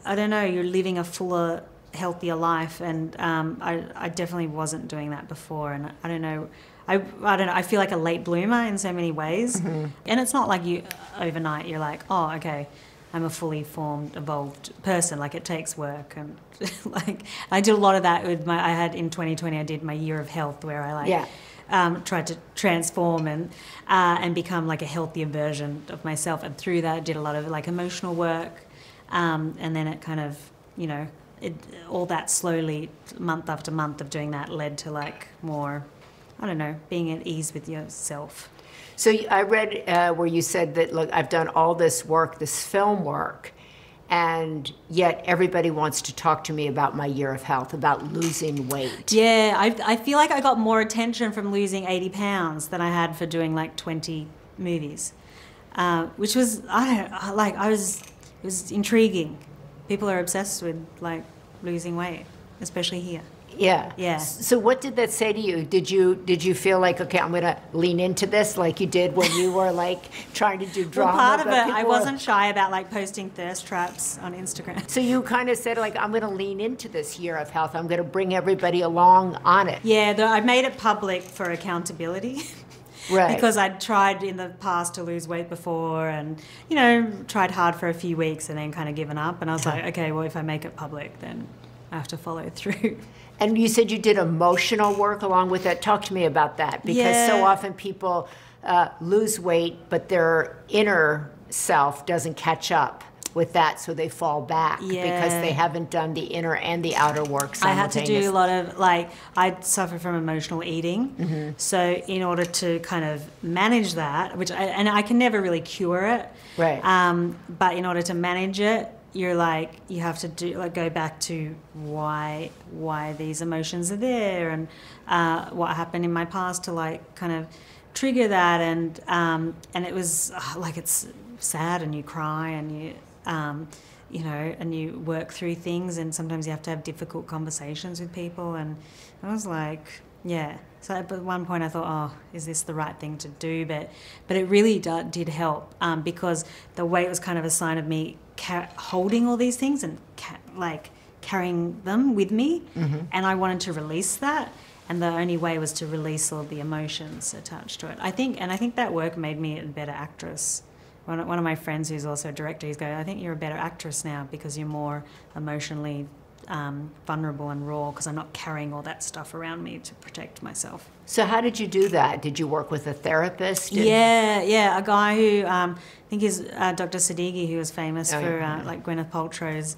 I don't know, you're living a fuller, healthier life. And um, I, I definitely wasn't doing that before. And I don't know, I, I don't know, I feel like a late bloomer in so many ways. Mhm. And it's not like you overnight, you're like, oh, okay, I'm a fully formed, evolved person. Like it takes work. And <laughs> like I did a lot of that with my, I had in 2020, I did my year of health where I like, Yeah. um, tried to transform and uh, and become like a healthier version of myself. And through that, I did a lot of like emotional work, um, and then it kind of you know it, all that slowly month after month of doing that led to like more I don't know being at ease with yourself. So I read uh, where you said that, look, I've done all this work, this film work, and yet everybody wants to talk to me about my year of health, about losing weight. Yeah, I, I feel like I got more attention from losing 80 pounds than I had for doing like 20 movies, uh, which was, I don't like, I was, it was intriguing. People are obsessed with like losing weight, especially here. Yeah. Yeah. So what did that say to you? Did you did you feel like okay, I'm gonna lean into this like you did when you were like <laughs> trying to do <laughs> Well, drama? part of it, I wasn't shy about like posting thirst traps on Instagram. So you kind of said like I'm gonna lean into this year of health. I'm gonna bring everybody along on it. Yeah, the, I made it public for accountability. <laughs> Right. because I'd tried in the past to lose weight before and, you know, tried hard for a few weeks and then kind of given up. And I was like, okay, well, if I make it public, then I have to follow <laughs> through. And you said you did emotional work along with that. Talk to me about that because so often people uh, lose weight, but their inner self doesn't catch up with that, so they fall back because they haven't done the inner and the outer work I had to do a lot of like I suffer from emotional eating, Mm-hmm. so in order to kind of manage that, which I, and I can never really cure it, Right. Um, but in order to manage it, you're like you have to do like go back to why why these emotions are there and uh, what happened in my past to like kind of trigger that and um, and it was like it's sad and you cry and you um, you know and you work through things and sometimes you have to have difficult conversations with people and I was like yeah. So at one point I thought oh is this the right thing to do? But but it really do, did help um, because the weight was kind of a sign of me ca- holding all these things and ca- like carrying them with me. Mhm. and I wanted to release that and the only way was to release all the emotions attached to it. I think and I think that work made me a better actress one of, one of my friends who's also a director he's going I think you're a better actress now because you're more emotionally um, vulnerable and raw because I'm not carrying all that stuff around me to protect myself So how did you do that? Did you work with a therapist? Did- yeah, yeah, a guy who um, I think is uh, Dr. Sadeghi, who was famous Oh, for yeah. uh, like Gwyneth Paltrow's.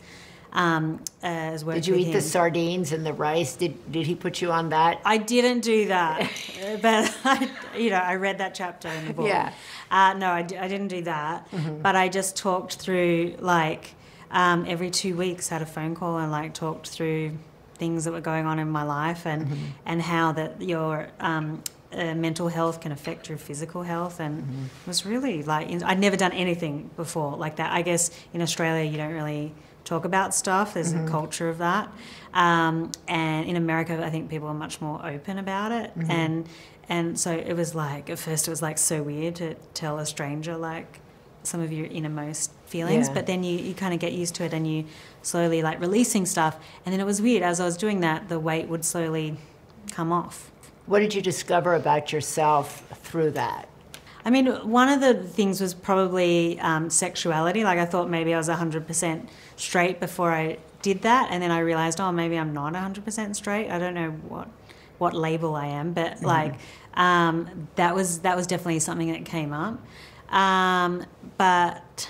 Um, uh, has worked Did you eat the sardines and the rice? Did did he put you on that? I didn't do that, <laughs> but I, you know, I read that chapter in the book. Yeah. Uh, no, I, I didn't do that, Mhm. but I just talked through like um, every two weeks, had a phone call and like talked through things that were going on in my life and Mhm. and how that your um, uh, mental health can affect your physical health and it was really like I'd never done anything before like that. I guess in Australia you don't really talk about stuff. There's Mhm. a culture of that, um, and in America I think people are much more open about it Mhm. and and so it was like at first it was like so weird to tell a stranger like some of your innermost feelings Yeah. but then you, you kind of get used to it and you slowly like releasing stuff and then it was weird as i was doing that the weight would slowly come off What did you discover about yourself through that? I mean, one of the things was probably um, sexuality. Like, I thought maybe I was 100% straight before I did that. And then I realized, oh, maybe I'm not 100% straight. I don't know what what label I am, but Mhm. like um, that was that was definitely something that came up. Um, but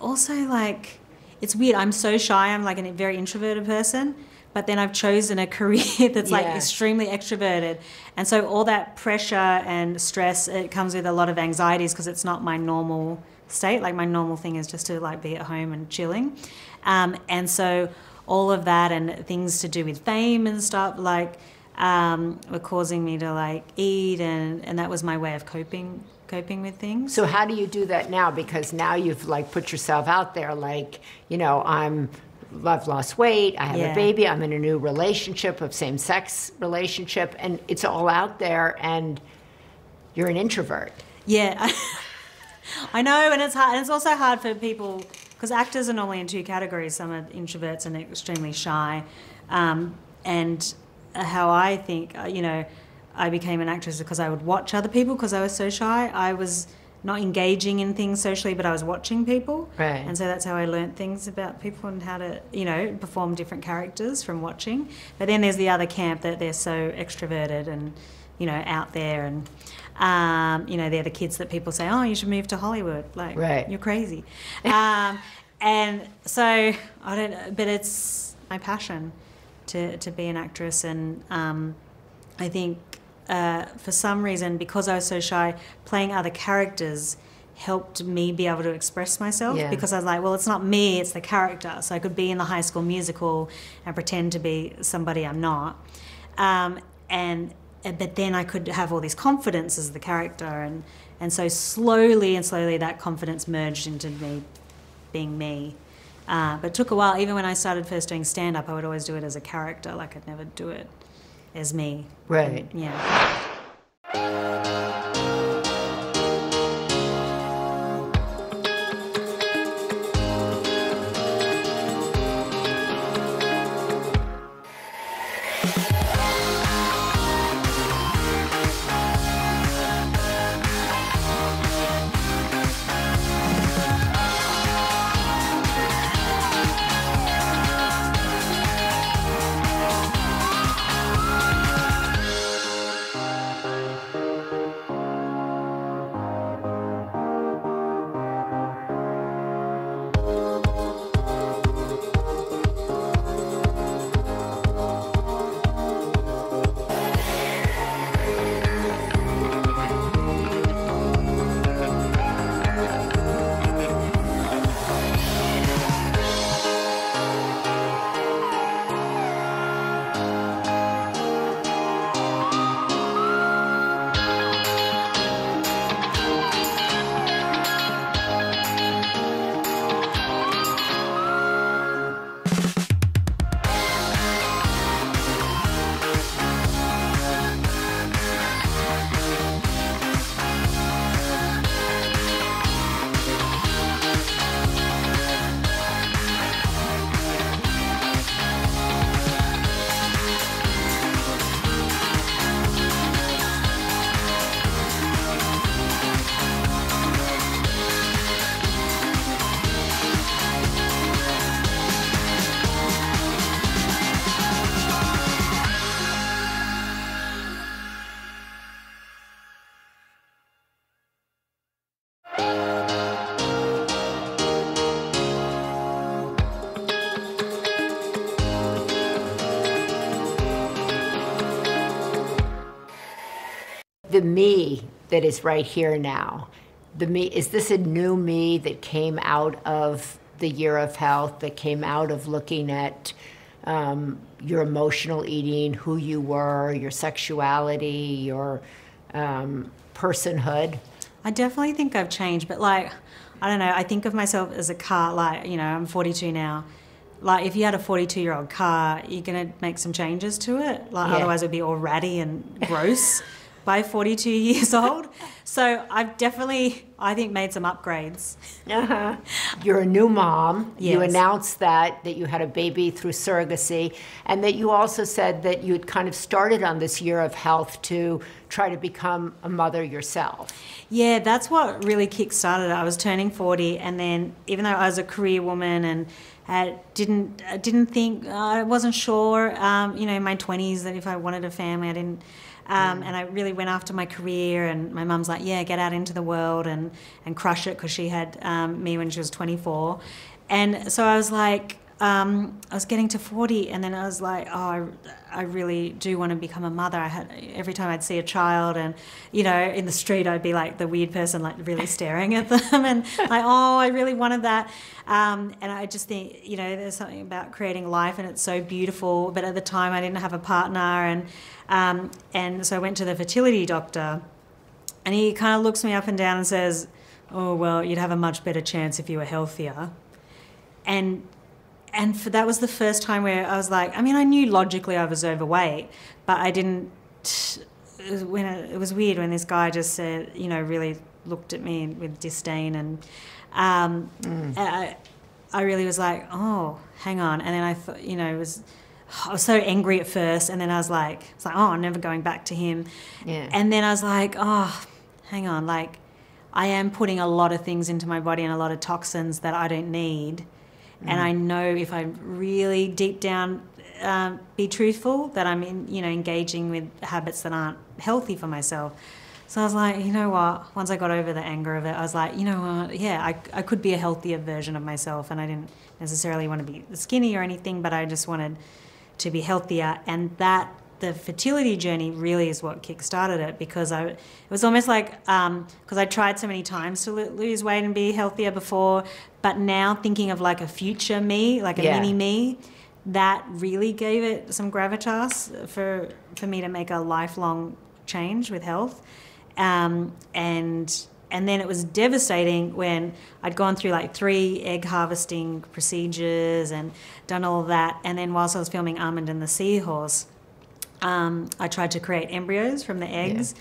also like it's weird. I'm so shy. I'm like a very introverted person, but then I've chosen a <laughs> career that's like extremely extroverted, and so all that pressure and stress it comes with a lot of anxieties because it's not my normal state. Like my normal thing is just to like be at home and chilling, um, and so all of that and things to do with fame and stuff like um, were causing me to like eat, and and that was my way of coping coping with things. So how do you do that now? Because now you've like put yourself out there, like you know, I'm. I've lost weight. I have Yeah. a baby. I'm in a new relationship, of same-sex relationship, and it's all out there. And you're an introvert. Yeah, <laughs> I know, and it's hard. And it's also hard for people because actors are normally in two categories. Some are introverts and extremely shy. Um, and how I think, uh, you know, I became an actress because I would watch other people because I was so shy. I was not engaging in things socially, but I was watching people. Right. And so that's how I learnt things about people and how to, you know, perform different characters from watching. But then there's the other camp that they're so extroverted and, you know, out there and, um, you know, they're the kids that people say, oh, you should move to Hollywood. Like, Right. you're crazy. um, and so I don't, but it's my passion to, to be an actress. And um, I think uh, for some reason, because I was so shy, playing other characters helped me be able to express myself Yeah. because I was like, well, it's not me, it's the character. So I could be in the high school musical and pretend to be somebody I'm not. Um, and but then I could have all this confidence as the character and and so slowly and slowly that confidence merged into me being me. Uh, but it took a while. Even when I started first doing stand up, I would always do it as a character. Like I'd never do it as me. Right. And, yeah. That is right here now, the me, is this a new me that came out of the year of health, that came out of looking at um, your emotional eating, who you were, your sexuality, your um, personhood? I definitely think I've changed, but like, I don't know, I think of myself as a car, like, you know, I'm 42 now. Like, if you had a 42 year old car, you're going to make some changes to it. Like, Yeah. otherwise, it would be all ratty and gross <laughs> by 42 <laughs> years old. So, I've definitely, I think, made some upgrades. Uh-huh. You're a new mom. You announced that that you had a baby through surrogacy, and that you also said that you had kind of started on this year of health to try to become a mother yourself. Yeah, that's what really kick-started. I was turning 40, and then even though I was a career woman and I didn't I didn't think I wasn't sure, um, you know, in my 20s that if I wanted a family, I didn't. Um, And I really went after my career, and my mum's like, "Yeah, get out into the world and and crush it," because she had um, me when she was 24, and so I was like, um, I was getting to 40, and then I was like, oh, I, I really do want to become a mother. I had every time I'd see a child, and you know, in the street, I'd be like the weird person, like really staring at <laughs> them, and like, oh, I really wanted that. Um, and I just think, you know, there's something about creating life, and it's so beautiful. But at the time, I didn't have a partner, and um, and so I went to the fertility doctor, and he kind of looks me up and down and says, "Oh, well, you'd have a much better chance if you were healthier." And and for that was the first time where I was like, I mean, I knew logically I was overweight, but I didn't. It was, when it, it was weird when this guy just said, you know, really looked at me with disdain, and um, I, I really was like, oh, hang on, and then I thought, you know, it was. I was so angry at first, and then I was like, it's like, oh, I'm never going back to him. Yeah. And then I was like, oh, hang on, like, I am putting a lot of things into my body and a lot of toxins that I don't need. And Mm. I know if I really deep down um, be truthful that I'm in, you know, engaging with habits that aren't healthy for myself. So I was like, you know what? Once I got over the anger of it, I was like, you know what? Yeah, I, I could be a healthier version of myself, and I didn't necessarily want to be skinny or anything, but I just wanted to be healthier. And that the fertility journey really is what kick-started it because I it was almost like because I tried so many times to lose weight and be healthier before, but now thinking of like a future me, like a Yeah. mini me, that really gave it some gravitas for for me to make a lifelong change with health, um, and and then it was devastating when I'd gone through like three egg harvesting procedures and done all that, and then whilst I was filming Almond and the Seahorse, um, I tried to create embryos from the eggs.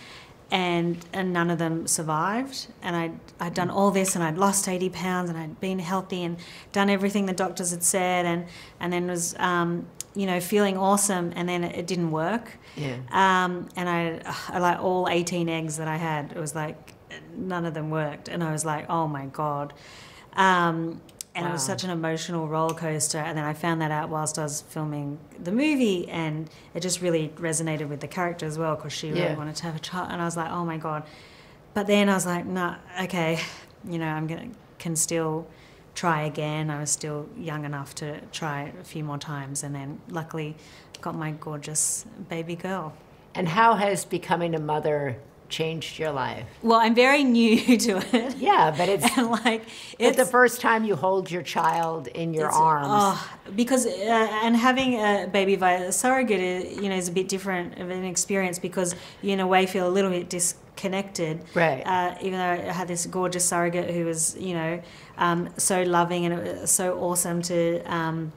And, and none of them survived. And I'd, I'd done all this and I'd lost 80 pounds and I'd been healthy and done everything the doctors had said and, and then was, um, you know, feeling awesome. And then it, it didn't work. Yeah. Um, and I, I like all 18 eggs that I had, it was like none of them worked. And I was like, oh my God. Um, and it was such an emotional roller coaster. And then I found that out whilst I was filming the movie, and it just really resonated with the character as well because she really wanted to have a child. And I was like, oh my God. But then I was like, no, okay, you know, I'm gonna can still try again. I was still young enough to try a few more times, and then luckily got my gorgeous baby girl. And how has becoming a mother changed your life? Well, I'm very new <laughs> to it. Yeah, but it's <laughs> and like it's the first time you hold your child in your arms. Oh, because uh, and having a baby via a surrogate, uh, you know, is a bit different of an experience because you in a way feel a little bit disconnected. Right. Uh, even though I had this gorgeous surrogate who was, you know, um, so loving and it was so awesome to. Um,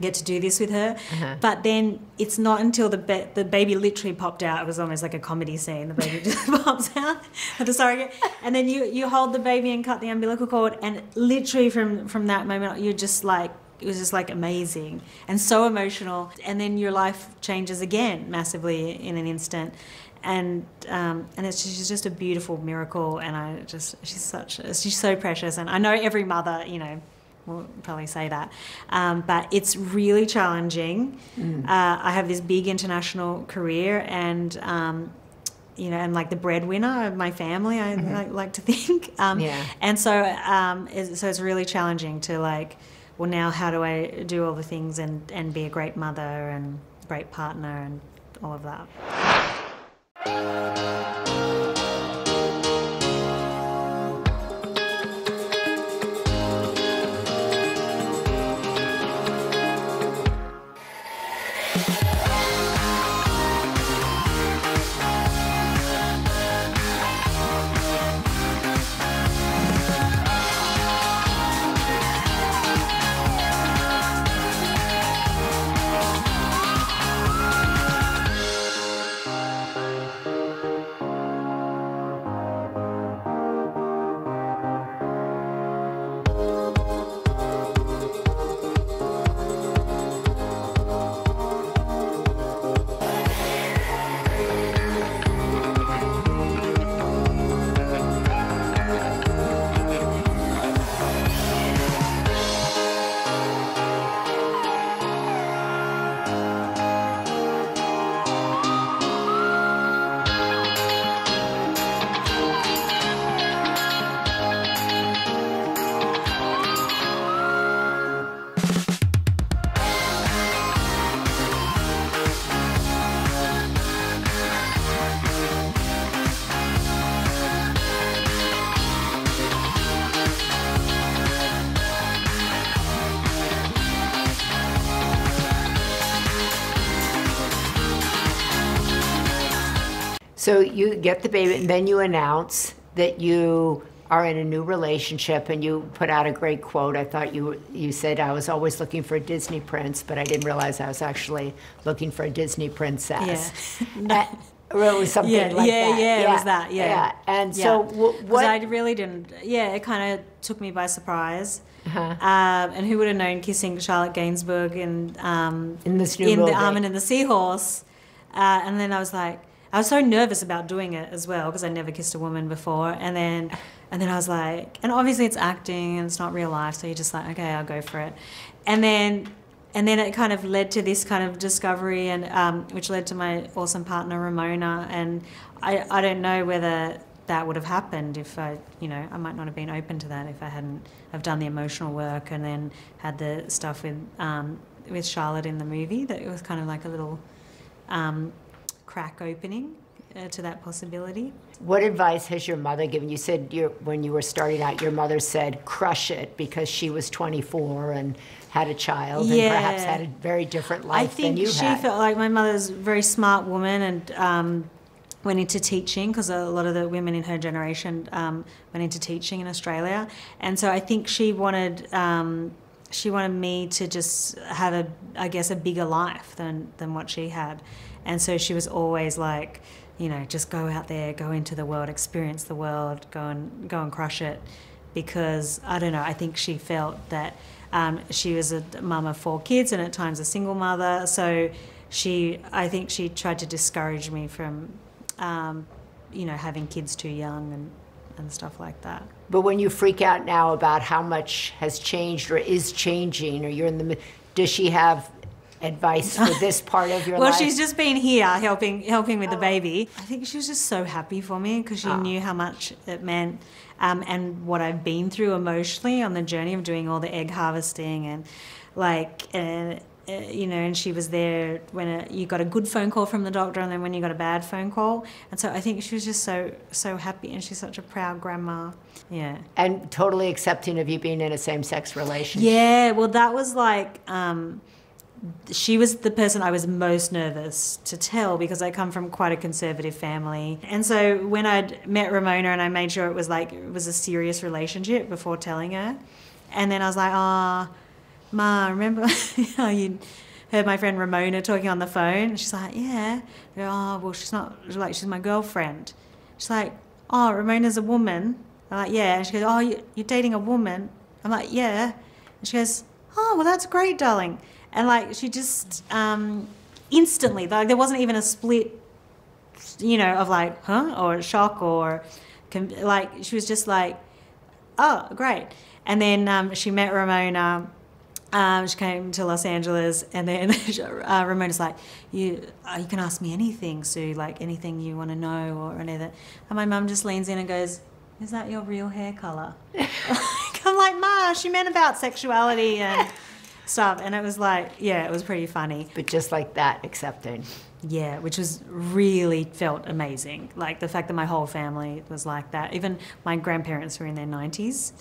get to do this with her. Uh-huh. but then it's not until the ba- the baby literally popped out. It was almost like a comedy scene. The baby <laughs> just pops out. At <laughs> the surrogate. And then you you hold the baby and cut the umbilical cord. And literally from from that moment you're just like it was just like amazing and so emotional. And then your life changes again massively in an instant. And um, and it's just, she's just a beautiful miracle. And I just she's such she's so precious. And I know every mother you know will probably say that um, but it's really challenging Mm. uh, I have this big international career and um, you know, and like the breadwinner of my family, I Mhm. like, like to <laughs> think. Um, Yeah. And so, um, it's, so it's really challenging to like, well, now how do I do all the things and, and be a great mother and great partner and all of that? So you get the baby, and then you announce that you are in a new relationship, and you put out a great quote. I thought you you said I was always looking for a Disney prince, but I didn't realize I was actually looking for a Disney princess. Yeah. Uh, or it was <laughs> something yeah, like yeah, that. Yeah, it was that. Yeah. And Yeah. so, wh- what? I really didn't. Yeah, it kind of took me by surprise. Uh-huh. Um, and who would have known kissing Charlotte Gainsbourg in um, in this new in movie. the Almond and the Seahorse? Uh, and then I was like, I was so nervous about doing it as well because I never kissed a woman before. And then, and then I was like, and obviously it's acting and it's not real life, so you're just like, okay, I'll go for it. And then, and then it kind of led to this kind of discovery, and um, which led to my awesome partner Ramona. And I, I don't know whether that would have happened if I, you know, I might not have been open to that if I hadn't have done the emotional work and then had the stuff with um, with Charlotte in the movie. That it was kind of like a little um, crack opening uh, to that possibility. What advice has your mother given? You said your, when you were starting out, your mother said, crush it because she was 24 and had a child and perhaps had a very different life than you. I think she felt like my mother's a very smart woman and um, went into teaching because a lot of the women in her generation um, went into teaching in Australia, and so I think she wanted um, she wanted me to just have a I guess a bigger life than than what she had, and so she was always like. You know, just go out there, go into the world, experience the world, go and go and crush it, because I don't know. I think she felt that um, she was a mum of four kids and at times a single mother. So she, I think she tried to discourage me from, um, you know, having kids too young and, and stuff like that. But when you freak out now about how much has changed or is changing, or you're in the, does she have advice for this part of your well, life? Well, she's just been here helping helping with the baby. I think she was just so happy for me because she Oh. knew how much it meant um, and what I've been through emotionally on the journey of doing all the egg harvesting and like. Uh, uh, you know, and she was there when uh you got a good phone call from the doctor, and then when you got a bad phone call, and so I think she was just so so happy, and she's such a proud grandma. Yeah. and totally accepting of you being in a same-sex relationship. Yeah, well, that was like, um, she was the person I was most nervous to tell because I come from quite a conservative family. And so when I'd met Ramona and I made sure it was like, it was a serious relationship before telling her. And then I was like, ah, Ma, remember <laughs> how you heard my friend Ramona talking on the phone? She's like, yeah. Go, oh, well, she's not, like, she's my girlfriend. She's like, oh, Ramona's a woman. I'm like, yeah. And she goes, oh, you- you're dating a woman? I'm like, yeah. And she goes, oh, well, that's great, darling. And like, she just um, instantly, like, there wasn't even a split, you know, of like, huh, or shock or, like, she was just like, oh, great. And then um, she met Ramona. Um, she came to Los Angeles, and then <laughs> uh, Ramona's like, "You, uh, you can ask me anything, Sue. Like anything you want to know or anything." And my mum just leans in and goes, "Is that your real hair color?" <laughs> I'm like, "Ma, she meant about sexuality and." Stuff. And it was like, yeah, it was pretty funny. But just like that, accepting. Yeah, which was really felt amazing. Like the fact that my whole family was like that. Even my grandparents were in their 90s,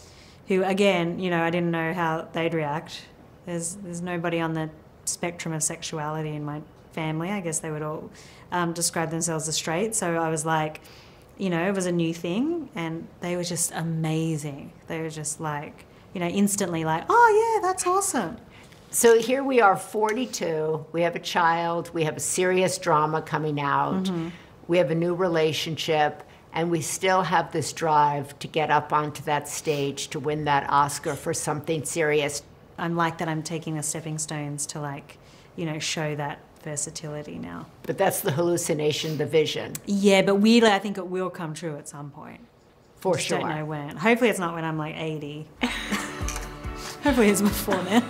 who, again, you know, I didn't know how they'd react. There's, there's nobody on the spectrum of sexuality in my family. I guess they would all um, describe themselves as straight. So I was like, you know, it was a new thing, and they were just amazing. They were just like, you know, instantly like, oh yeah, that's awesome. So here we are, 42. We have a child. We have a serious drama coming out. Mm-hmm. We have a new relationship. And we still have this drive to get up onto that stage to win that Oscar for something serious. I'm like that I'm taking the stepping stones to like, you know, show that versatility now. But that's the hallucination, the vision. Yeah, but weirdly, I think it will come true at some point. For Just sure. Don't know when. Hopefully, it's not when I'm like 80. <laughs> Hopefully, it's before then.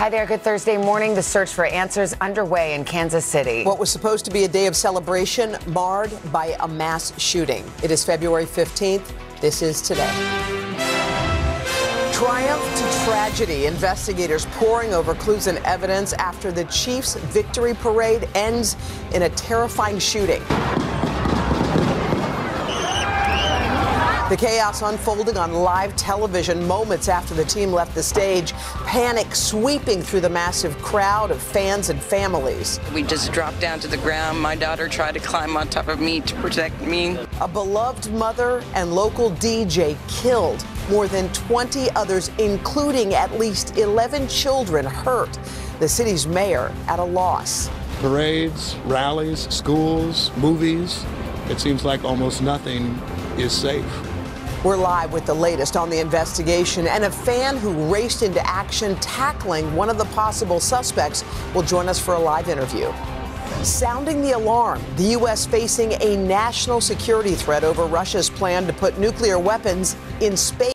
Hi there, good Thursday morning. The search for answers underway in Kansas City. What was supposed to be a day of celebration marred by a mass shooting. It is February 15th. This is today. Triumph to tragedy. Investigators poring over clues and evidence after the Chiefs' victory parade ends in a terrifying shooting. The chaos unfolding on live television moments after the team left the stage, panic sweeping through the massive crowd of fans and families. We just dropped down to the ground. My daughter tried to climb on top of me to protect me. A beloved mother and local DJ killed. More than 20 others, including at least 11 children, hurt. The city's mayor at a loss. Parades, rallies, schools, movies. It seems like almost nothing is safe. We're live with the latest on the investigation, and a fan who raced into action tackling one of the possible suspects will join us for a live interview. Sounding the alarm, the U.S. facing a national security threat over Russia's plan to put nuclear weapons in space.